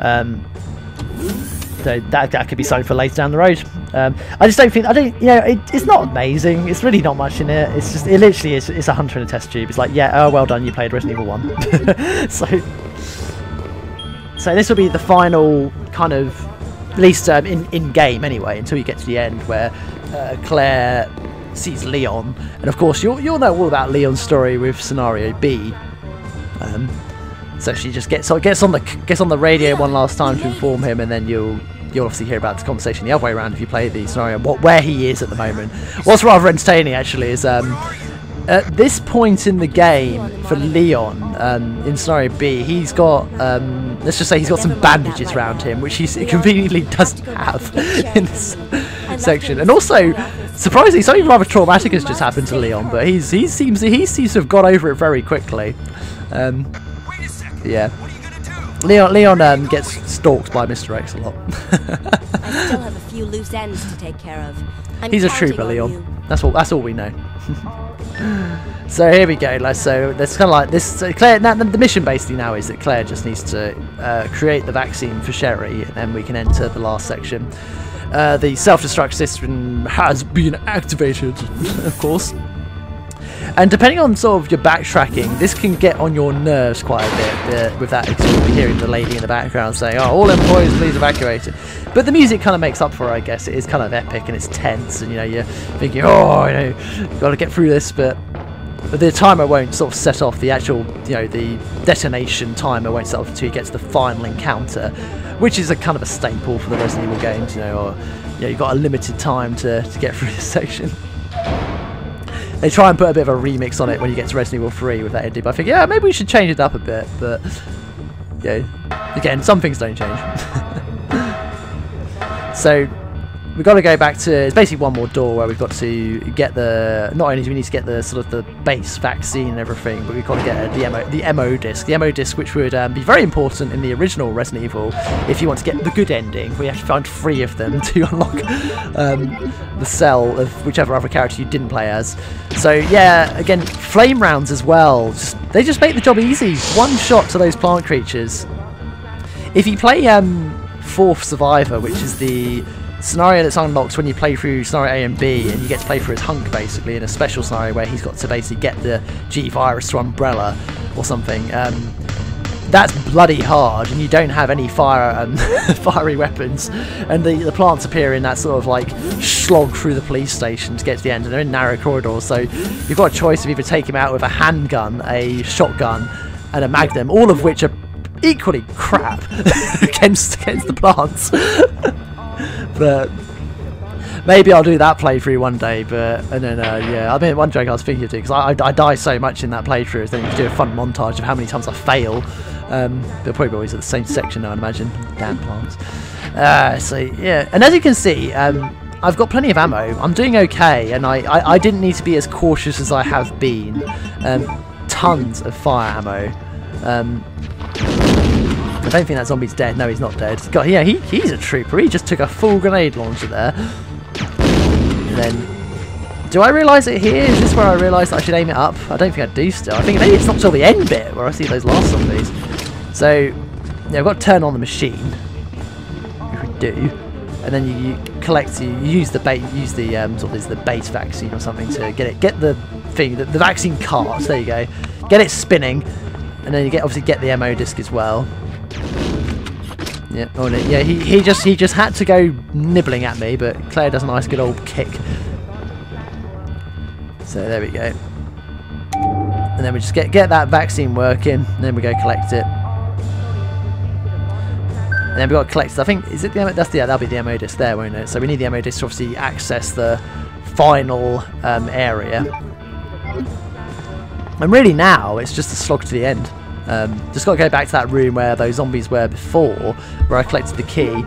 Um, so that, that could be something for later down the road. Um, I just don't think I don't you know it, it's not amazing. It's really not much in it. It's just it literally is it's a hunter in a test tube. It's like yeah oh well done you played Resident Evil One. <laughs> so so this will be the final kind of, at least um, in in game anyway, until you get to the end where uh, Claire sees Leon, and of course you'll you'll know all about Leon's story with scenario B. Um, so she just gets on gets on the gets on the radio one last time to inform him, and then you'll you'll obviously hear about this conversation the other way around if you play the scenario. What where he is at the moment. What's rather entertaining actually is um, at this point in the game for Leon um, in scenario B, he's got um, let's just say he's got some bandages around him, which he conveniently doesn't have <laughs> in this section. And also, surprisingly, something rather traumatic has just happened to Leon, but he's he seems he seems to have got over it very quickly. Um, yeah. Leon Leon um, gets stalked by Mr. X a lot. <laughs> I still have a few loose ends to take care of. I'm He's a trooper, Leon. That's all. That's all we know. <laughs> so here we go. Like, so that's kind of like this. So Claire. Now, the mission basically now is that Claire just needs to uh, create the vaccine for Sherry, and then we can enter the last section. Uh, the self-destruct system has been activated, of course. And depending on sort of your backtracking, this can get on your nerves quite a bit uh, with that hearing the lady in the background saying, "Oh, all employees, please evacuate." But the music kind of makes up for it, I guess. It is kind of epic and it's tense, and you know you're thinking, "Oh, you know, got to get through this," but but the timer won't sort of set off the actual, you know, the detonation timer won't set off until you get to the final encounter, which is a kind of a staple for the Resident Evil games, you know, or you know, you've got a limited time to, to get <laughs> through this section. They try and put a bit of a remix on it when you get to Resident Evil 3 with that ending, but I think, yeah, maybe we should change it up a bit, but yeah, again, some things don't change. <laughs> so we've got to go back to it's basically one more door where we've got to get the not only do we need to get the sort of the base vaccine and everything but we've got to get uh, the mo the mo disc. The mo disc which would um, be very important in the original resident evil if you want to get the good ending we have to find three of them <laughs> to unlock um, the cell of whichever other character you didn't play as. So yeah again flame rounds as well. Just they just make the job easy. One shot to those plant creatures. If you play um, Fourth Survivor, which is the scenario that's unlocked when you play through scenario A and B, and you get to play through as Hunk basically in a special scenario where he's got to basically get the G virus to Umbrella or something. Um, that's bloody hard, and you don't have any fire um, <laughs> fiery weapons, and the the plants appear in that sort of like slog through the police station to get to the end, and they're in narrow corridors. So you've got a choice of either take him out with a handgun, a shotgun, and a magnum, all of which are equally crap <laughs> against against the plants. <laughs> but maybe I'll do that playthrough one day. But and then uh, yeah, I mean one joke I was thinking of doing because I, I I die so much in that playthrough. Then you do a fun montage of how many times I fail. Um, they're probably always at the same section now, I'd imagine. Damn plants. Uh, so yeah, and as you can see. Um, I've got plenty of ammo. I'm doing okay, and I, I, I didn't need to be as cautious as I have been. Um, tons of fire ammo. Um, I don't think that zombie's dead. No, he's not dead. God, yeah, he, he's a trooper. He just took a full grenade launcher there. And then, do I realise it here? Is this where I realise I should aim it up? I don't think I do still. I think maybe it's not till the end bit where I see those last zombies. So, yeah, I've got to turn on the machine. If we do. And then you, you collect you use the bait use the um, sort of the base vaccine or something to get it get the thing the, the vaccine cart there you go get it spinning and then you get obviously get the mo disc as well yeah oh yeah he, he just he just had to go nibbling at me but Claire does a nice good old kick so there we go and then we just get get that vaccine working and then we go collect it and then we've got collectors. I think is it the that's the yeah, that'll be the MO disc there, won't it? So we need the MO disc to obviously access the final um, area. And really now it's just a slog to the end. Um, just got to go back to that room where those zombies were before, where I collected the key,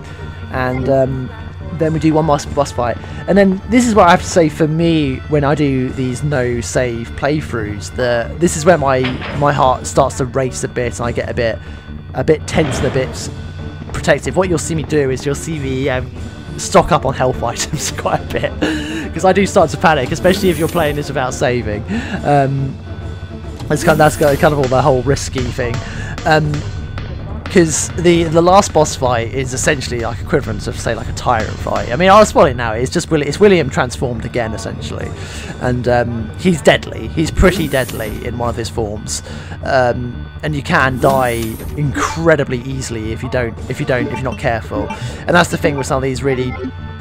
and um, then we do one more boss fight. And then this is what I have to say for me when I do these no save playthroughs. The this is where my my heart starts to race a bit, and I get a bit a bit tense and a bit protective. What you'll see me do is you'll see me um, stock up on health <laughs> items quite a bit because I do start to panic, especially if you're playing this without saving. Um, that's kind of, that's kind of all the whole risky thing. because the the last boss fight is essentially like equivalent of say like a tyrant fight. I mean, I'll spoil it now. It's just Willi- it's William transformed again essentially, and um, he's deadly. He's pretty deadly in one of his forms, um, and you can die incredibly easily if you don't if you don't if you're not careful. And that's the thing with some of these really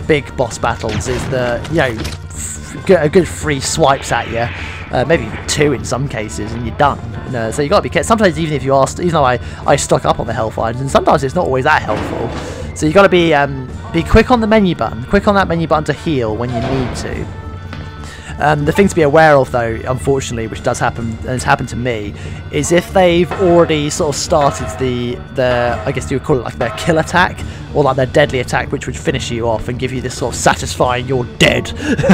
big boss battles is that you know a good three swipes at you, uh, maybe two in some cases, and you're done. Know, so you got to be careful. Sometimes even if you are, even though I I stock up on the health items, and sometimes it's not always that helpful. So you got to be um, be quick on the menu button, quick on that menu button to heal when you need to. Um, the thing to be aware of, though, unfortunately, which does happen, and has happened to me, is if they've already sort of started the the I guess you would call it like their kill attack or like their deadly attack, which would finish you off and give you this sort of satisfying "you're dead"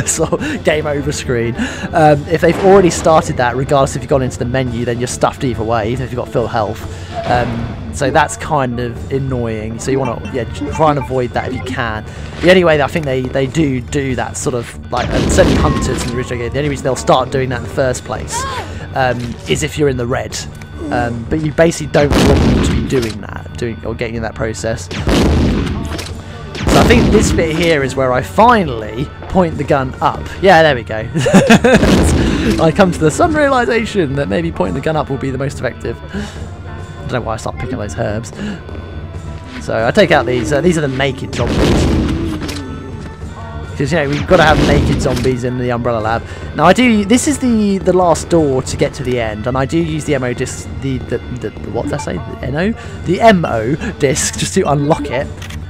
<laughs> sort of game over screen. Um, if they've already started that, regardless if you've gone into the menu, then you're stuffed either way, even if you've got full health. Um, so that's kind of annoying. So you want to yeah try and avoid that if you can. The only way that I think they, they do do that sort of like and certainly hunters in the original game. The only reason they'll start doing that in the first place um, is if you're in the red. Um, but you basically don't want to be doing that, doing or getting in that process. So I think this bit here is where I finally point the gun up. Yeah, there we go. <laughs> I come to the sudden realization that maybe pointing the gun up will be the most effective. Don't know why I start picking those herbs. So I take out these. Uh, these are the naked zombies. Because you know we've got to have naked zombies in the Umbrella Lab. Now I do. This is the the last door to get to the end, and I do use the mo disc. The the, the, the what did I say? The no, the mo disc just to unlock it.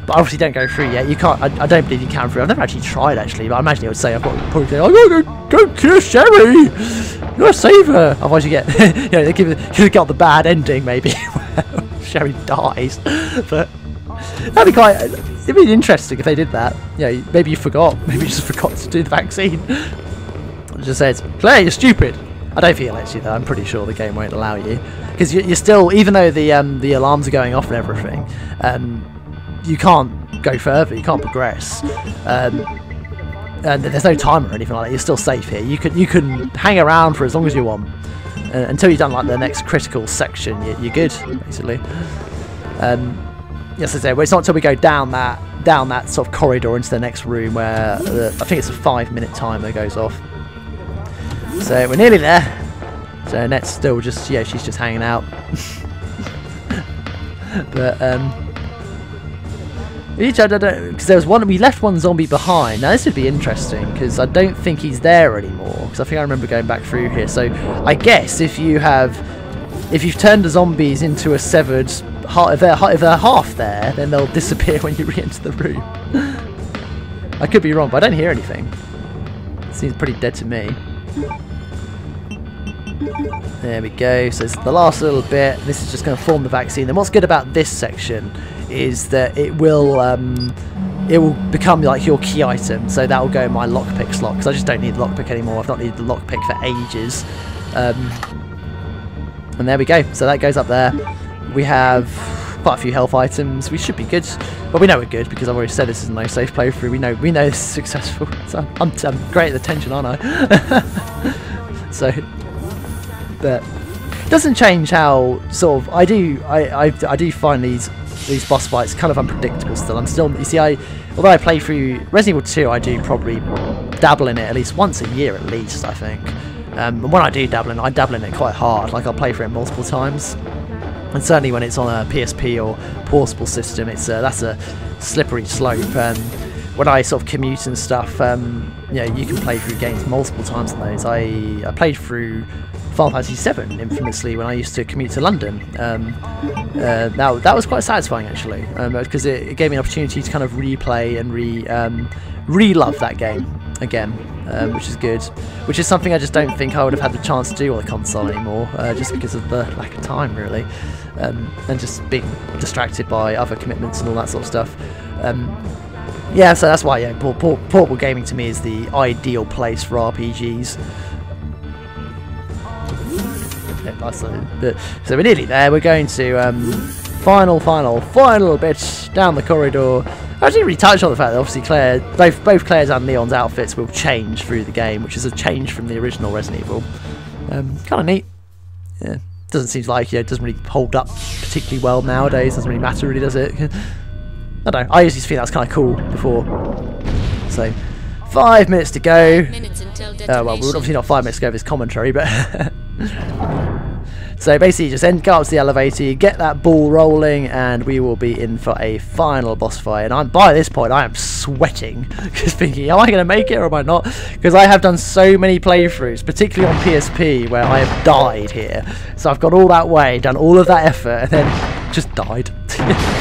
But obviously don't go through yet. You can't. I, I don't believe you can through. I've never actually tried actually, but I imagine it would say I've got probably say, "I gotta go, go kill Sherry. You gotta save her." Otherwise you get <laughs> you know they give you got the bad ending maybe where <laughs> Sherry dies. But that'd be quite. It'd be interesting if they did that. Yeah, maybe you forgot. <laughs> Maybe you just forgot to do the vaccine. It just says, Claire, you're stupid. I don't feel actually though. I'm pretty sure the game won't allow you because you're still, even though the um, the alarms are going off and everything, um, you can't go further. You can't progress. Um, and there's no timer or anything like that. You're still safe here. You can you can hang around for as long as you want uh, until you've done like the next critical section. You, you're good basically. Um, yes, I say, it's not until we go down that down that sort of corridor into the next room where uh, I think it's a five minute timer goes off. So we're nearly there. So Annette's still just yeah, she's just hanging out. <laughs> but um, because there was one we left one zombie behind. Now this would be interesting because I don't think he's there anymore because I think I remember going back through here. So I guess if you have if you've turned the zombies into a severed heart, if they're, if they're half there, then they'll <laughs> disappear when you re-enter the room. <laughs> I could be wrong, but I don't hear anything. It seems pretty dead to me. There we go. So it's the last little bit. This is just going to form the vaccine. And what's good about this section is that it will um, it will become like your key item. So that will go in my lockpick slot because I just don't need the lockpick anymore. I've not needed the lockpick for ages. Um, and there we go. So that goes up there. We have quite a few health items. We should be good. Well, we know we're good because I've already said this is no safe playthrough. We know we know this is successful. <laughs> So I'm, I'm great at the tension, aren't I? <laughs> so, but doesn't change how sort of I do I, I I do find these these boss fights kind of unpredictable still. I'm still you see I although I play through Resident Evil 2, I do probably dabble in it at least once a year at least, I think. Um, and when I do dabble in it, I dabble in it quite hard, like I'll play through it multiple times. And certainly when it's on a PSP or portable system, it's uh, that's a slippery slope. Um, when I sort of commute and stuff, um, you know, you can play through games multiple times on those. I, I played through Final Fantasy VII infamously when I used to commute to London. Um, uh, that, that was quite satisfying actually, because it, it, gave me an opportunity to kind of replay and re um, re-love that game again. Um, which is good, which is something I just don't think I would have had the chance to do on the console anymore, uh, just because of the lack of time, really, um, and just being distracted by other commitments and all that sort of stuff. Um, yeah, so that's why yeah, port port portable gaming to me is the ideal place for RPGs. Yeah, nice but, so we're nearly there. We're going to um, final, final, final bit down the corridor. I didn't really touch on the fact that obviously Claire, both both Claire's and Leon's outfits will change through the game, which is a change from the original Resident Evil. Um, kind of neat. Yeah, doesn't seem like yeah, it doesn't really hold up particularly well nowadays. Doesn't really matter, really, does it? <laughs> I don't know. I used to think that's kind of cool before. So, five minutes to go. Uh, well, we're obviously not five minutes to go of this commentary, but <laughs> so basically, just end, go up to the elevator, get that ball rolling, and we will be in for a final boss fight. And I'm by this point, I am sweating, <laughs> just thinking, am I going to make it or am I not? Because I have done so many playthroughs, particularly on PSP, where I have died here. So I've got all that way, done all of that effort, and then just died, <laughs>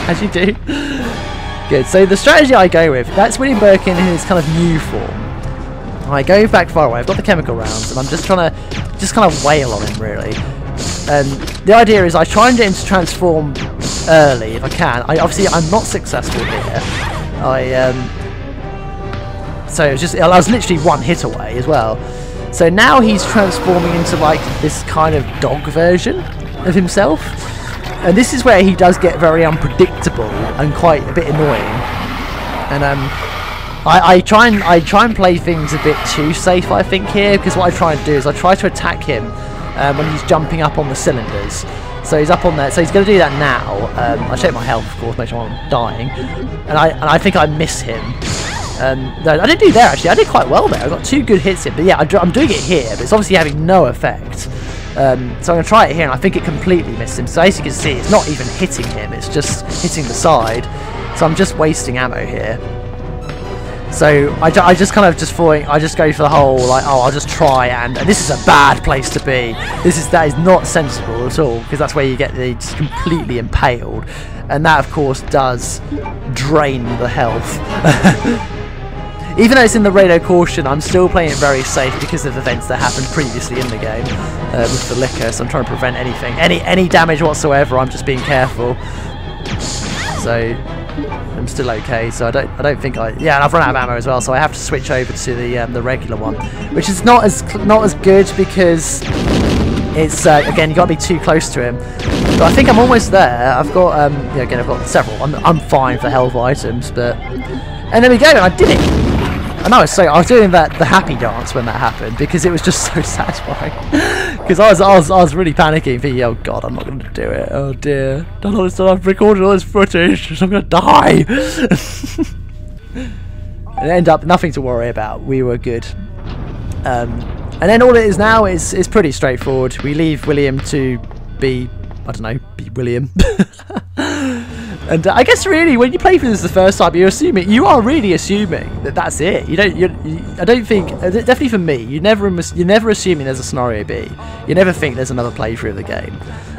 as you do. Good. So the strategy I go with, that's William Birkin in his kind of new form. I go back far away. I've got the chemical rounds, and I'm just trying to just kind of wail on him really. And the idea is I try and get him to transform early if I can. I obviously I'm not successful here. I um. So it was just I was literally one hit away as well. So now he's transforming into like this kind of dog version of himself. And this is where he does get very unpredictable and quite a bit annoying. And um, I, I try and I try and play things a bit too safe, I think here, because what I try and do is I try to attack him um, when he's jumping up on the cylinders. So he's up on there. So he's going to do that now. Um, I check my health, of course, make sure I'm not dying, and I and I think I miss him. Um, no, I didn't do there actually. I did quite well there. I got two good hits in, but yeah, I I'm doing it here, but it's obviously having no effect. Um, so I'm going to try it here, and I think it completely missed him. So as you can see, it's not even hitting him; it's just hitting the side. So I'm just wasting ammo here. So I, I just kind of just thought I just go for the whole like oh I'll just try and, and this is a bad place to be. This is that is not sensible at all because that's where you get the just completely impaled, and that of course does drain the health. <laughs> Even though it's in the radio caution, I'm still playing it very safe because of events that happened previously in the game uh, with the licker. So I'm trying to prevent anything, any any damage whatsoever. I'm just being careful. So I'm still okay. So I don't I don't think I yeah. And I've run out of ammo as well, so I have to switch over to the um, the regular one, which is not as not as good because it's uh, again you got to be too close to him. But I think I'm almost there. I've got um yeah, again I've got several. I'm I'm fine for health items, but and there we go. I did it. I know, so I was doing that the happy dance when that happened because it was just <laughs> so satisfying. Because I was, I was, I was really panicking, thinking, "Oh God, I'm not going to do it. Oh dear, done all this, I've recorded all this footage, I'm going to die." <laughs> and end up nothing to worry about. We were good. Um, and then all it is now is is pretty straightforward. We leave William to be, I don't know, be William. <laughs> And uh, I guess really, when you play for this the first time, you're assuming you are really assuming that that's it. You don't. You, I don't think. uh, Definitely for me, you never. You're never assuming there's a scenario B. You never think there's another playthrough of the game.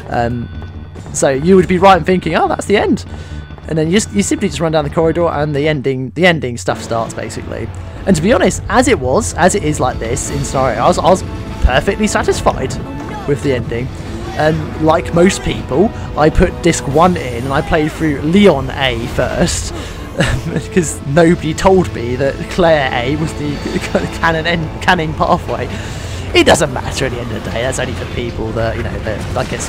Um, so you would be right in thinking, oh, that's the end. And then you just you simply just run down the corridor, and the ending the ending stuff starts basically. And to be honest, as it was, as it is like this in scenario, I was, I was perfectly satisfied with the ending. And like most people, I put disc one in and I played through Leon A first <laughs> because nobody told me that Claire A was the <laughs> canon end, canon pathway. It doesn't matter at the end of the day. That's only for people that you know that I guess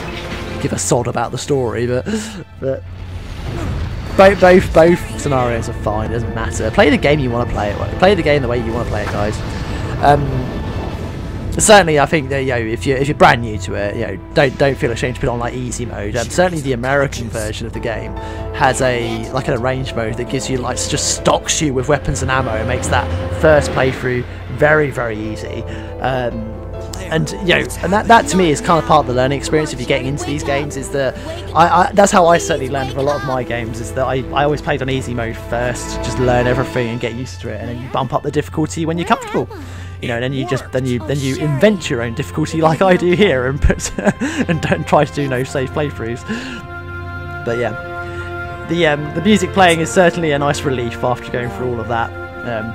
give a sod about the story, but but both both both scenarios are fine. It doesn't matter. Play the game you want to play it. Play the game the way you want to play it, guys. Um, certainly I think that you know if you if you're brand new to it, you know don't don't feel ashamed to put on like easy mode. Um, certainly the American version of the game has a like an arranged mode that gives you like just stocks you with weapons and ammo and makes that first playthrough very very easy. Um, and you know, and that, that to me is kind of part of the learning experience if you're getting into these games. Is that I, I that's how I certainly learned with a lot of my games. Is that I, I always played on easy mode first, just learn everything and get used to it, and then you bump up the difficulty when you're comfortable. You know, and then you just then you then you invent your own difficulty like I do here, and put <laughs> and don't try to do no safe playthroughs. But yeah, the um, the music playing is certainly a nice relief after going through all of that. Um,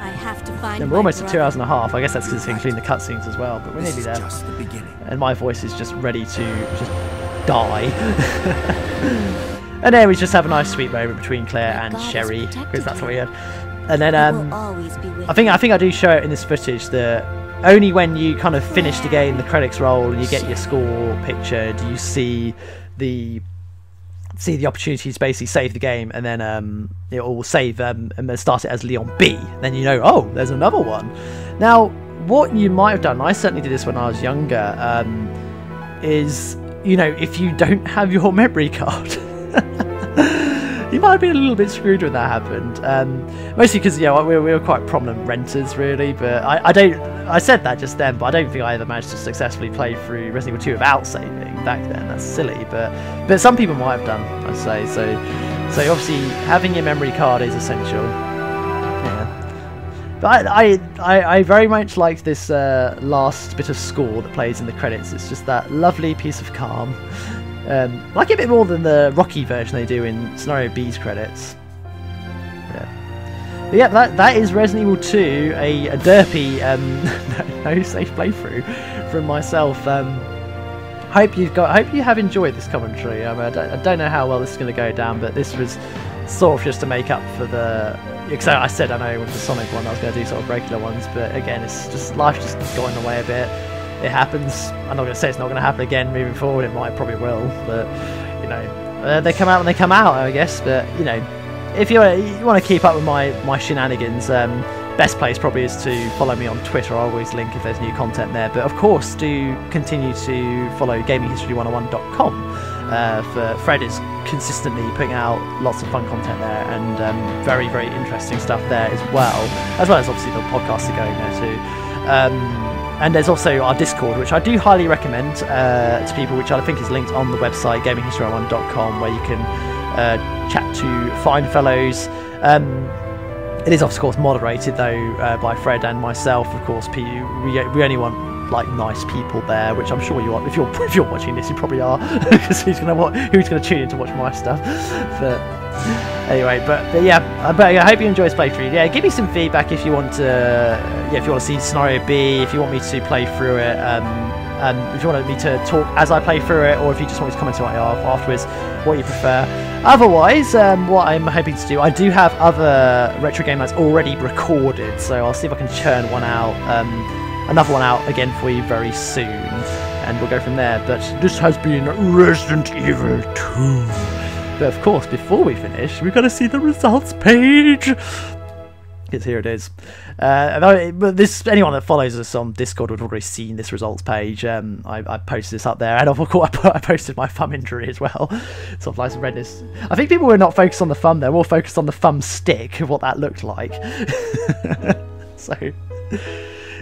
I have to find and we're almost at two hours and a half. I guess that's because it's including the cutscenes as well, but we're This nearly is there. just the beginning. And my voice is just ready to just die. <laughs> and then we just have a nice sweet moment between Claire and God Sherry, because that's what we you. had. And then um, will always be with I think I think I do show it in this footage that only when you kind of finish the game, the credits roll, and you get your score picture, do you see the see the opportunity to basically save the game, and then um, it will save um, and then start it as Leon B. Then you know, oh, there's another one. Now, what you might have done, I certainly did this when I was younger, um, is you know, if you don't have your <laughs> memory card. <laughs> you might have been a little bit screwed when that happened. Um, mostly because know we, we were quite prominent renters, really. But I, I don't. I said that just then, but I don't think I ever managed to successfully play through Resident Evil 2 without saving back then. That's silly, but but some people might have done. I'd say so. So obviously having your memory card is essential. Yeah. But I, I, I, very much like this uh, last bit of score that plays in the credits. It's just that lovely piece of calm. Um, I like it a bit more than the Rocky version they do in Scenario B's credits. Yeah, but yeah that, that is Resident Evil 2, a, a derpy um, <laughs> no, safe playthrough from myself. Um, hope you've got. Hope you have enjoyed this commentary. I, I, don't, I don't know how well this is going to go down, but this was sort of just to make up for the. Because I said I know with the Sonic one I was going to do sort of regular ones, but again, it's just life just got in the way a bit. It happens. I'm not going to say it's not going to happen again moving forward. It might probably will, but you know, uh, they come out when they come out, I guess. But you know, if you you want to keep up with my my shenanigans, um, best place probably is to follow me on Twitter. I always link if there's new content there. But of course, do continue to follow GamingHistory101.com. Uh, for Fred is consistently putting out lots of fun content there and um, very very interesting stuff there as well, as well as obviously the podcasts are going there too. Um, and there's also our Discord, which I do highly recommend uh, to people, which I think is linked on the website gaminghistory1.com, where you can uh, chat to fine fellows. Um, it is, of course, moderated though uh, by Fred and myself. Of course, we, we only want like nice people there, which I'm sure you are. If you're <laughs> if you're watching this, you probably are, <laughs> because who's gonna who's gonna tune in to watch my stuff? But <laughs> anyway, but, but yeah, but I hope you enjoy this playthrough. Yeah, give me some feedback if you want to. Yeah, if you want to see scenario B, if you want me to play through it. Um, um, if you want me to talk as I play through it, or if you just want me to comment on it af- afterwards, what you prefer. Otherwise, um, what I'm hoping to do, I do have other retro game nights already recorded, so I'll see if I can churn one out, um, another one out again for you very soon, and we'll go from there. But this has been Resident Evil 2. But of course, before we finish, we've got to see the results page. Because here it is. Uh, but this anyone that follows us on Discord would have already seen this results page. Um, I, I posted this up there, and of course <laughs> I, posted my thumb injury as well. <laughs> sort of like redness. I think people were not focused on the thumb; they're more focused on the thumb stick what that looked like. <laughs> so.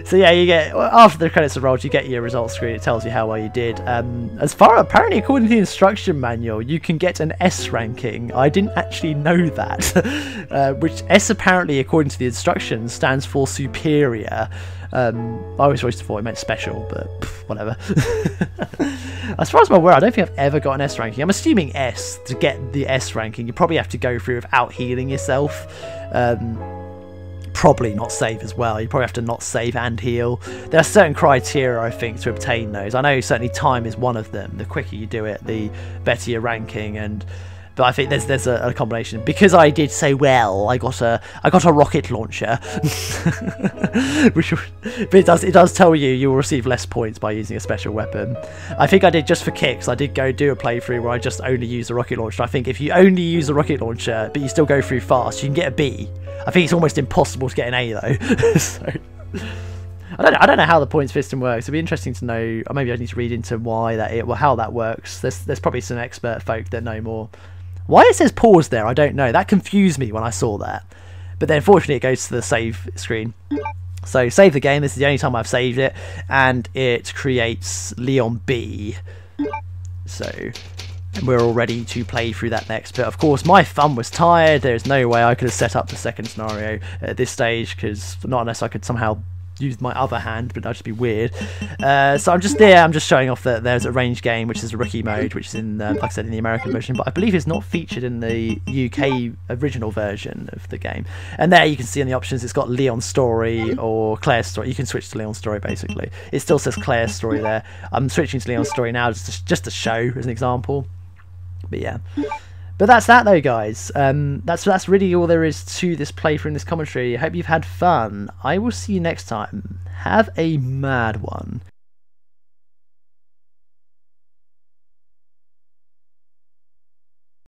So yeah, you get after the credits are rolled, you get your results screen. It tells you how well you did. Um, as far apparently, according to the instruction manual, you can get an S ranking. I didn't actually know that. <laughs> uh, which S apparently, according to the instructions, stands for superior. Um, I always always thought it meant special, but pff, whatever. <laughs> as far as I'm aware, I don't think I've ever got an S ranking. I'm assuming S to get the S ranking. You probably have to go through without healing yourself. Um, probably not save as well. You probably have to not save and heal. There are certain criteria, I think, to obtain those. I know certainly time is one of them. The quicker you do it, the better your ranking. And but I think there's there's a, a combination because I did say well. I got a I got a rocket launcher, <laughs> which but it does it does tell you you will receive less points by using a special weapon. I think I did just for kicks. I did go do a playthrough where I just only use a rocket launcher. I think if you only use a rocket launcher but you still go through fast, you can get a B. I think it's almost impossible to get an A though. <laughs> so, I don't, know, I don't know how the points system works. It'd be interesting to know. Or maybe I need to read into why that it, well, how that works. There's, there's probably some expert folk that know more. Why it says pause there, I don't know. That confused me when I saw that. But then, fortunately, it goes to the save screen. So save the game. This is the only time I've saved it, and it creates Leon B. So we're all ready to play through that next. But of course, my thumb was tired. There's no way I could have set up the second scenario at this stage because not unless I could somehow use my other hand, but that'd just be weird. Uh, so I'm just there. I'm just showing off that there's arrange game, which is a rookie mode, which is in, uh, like I said, in the American version, but I believe it's not featured in the UK original version of the game. And there you can see in the options, it's got Leon's story or Claire's story. You can switch to Leon's story basically. It still says Claire's story there. I'm switching to Leon's story now just to, just to show as an example. But yeah. But that's that though, guys. Um, that's that's really all there is to this playthrough and this commentary. I hope you've had fun. I will see you next time. Have a mad one.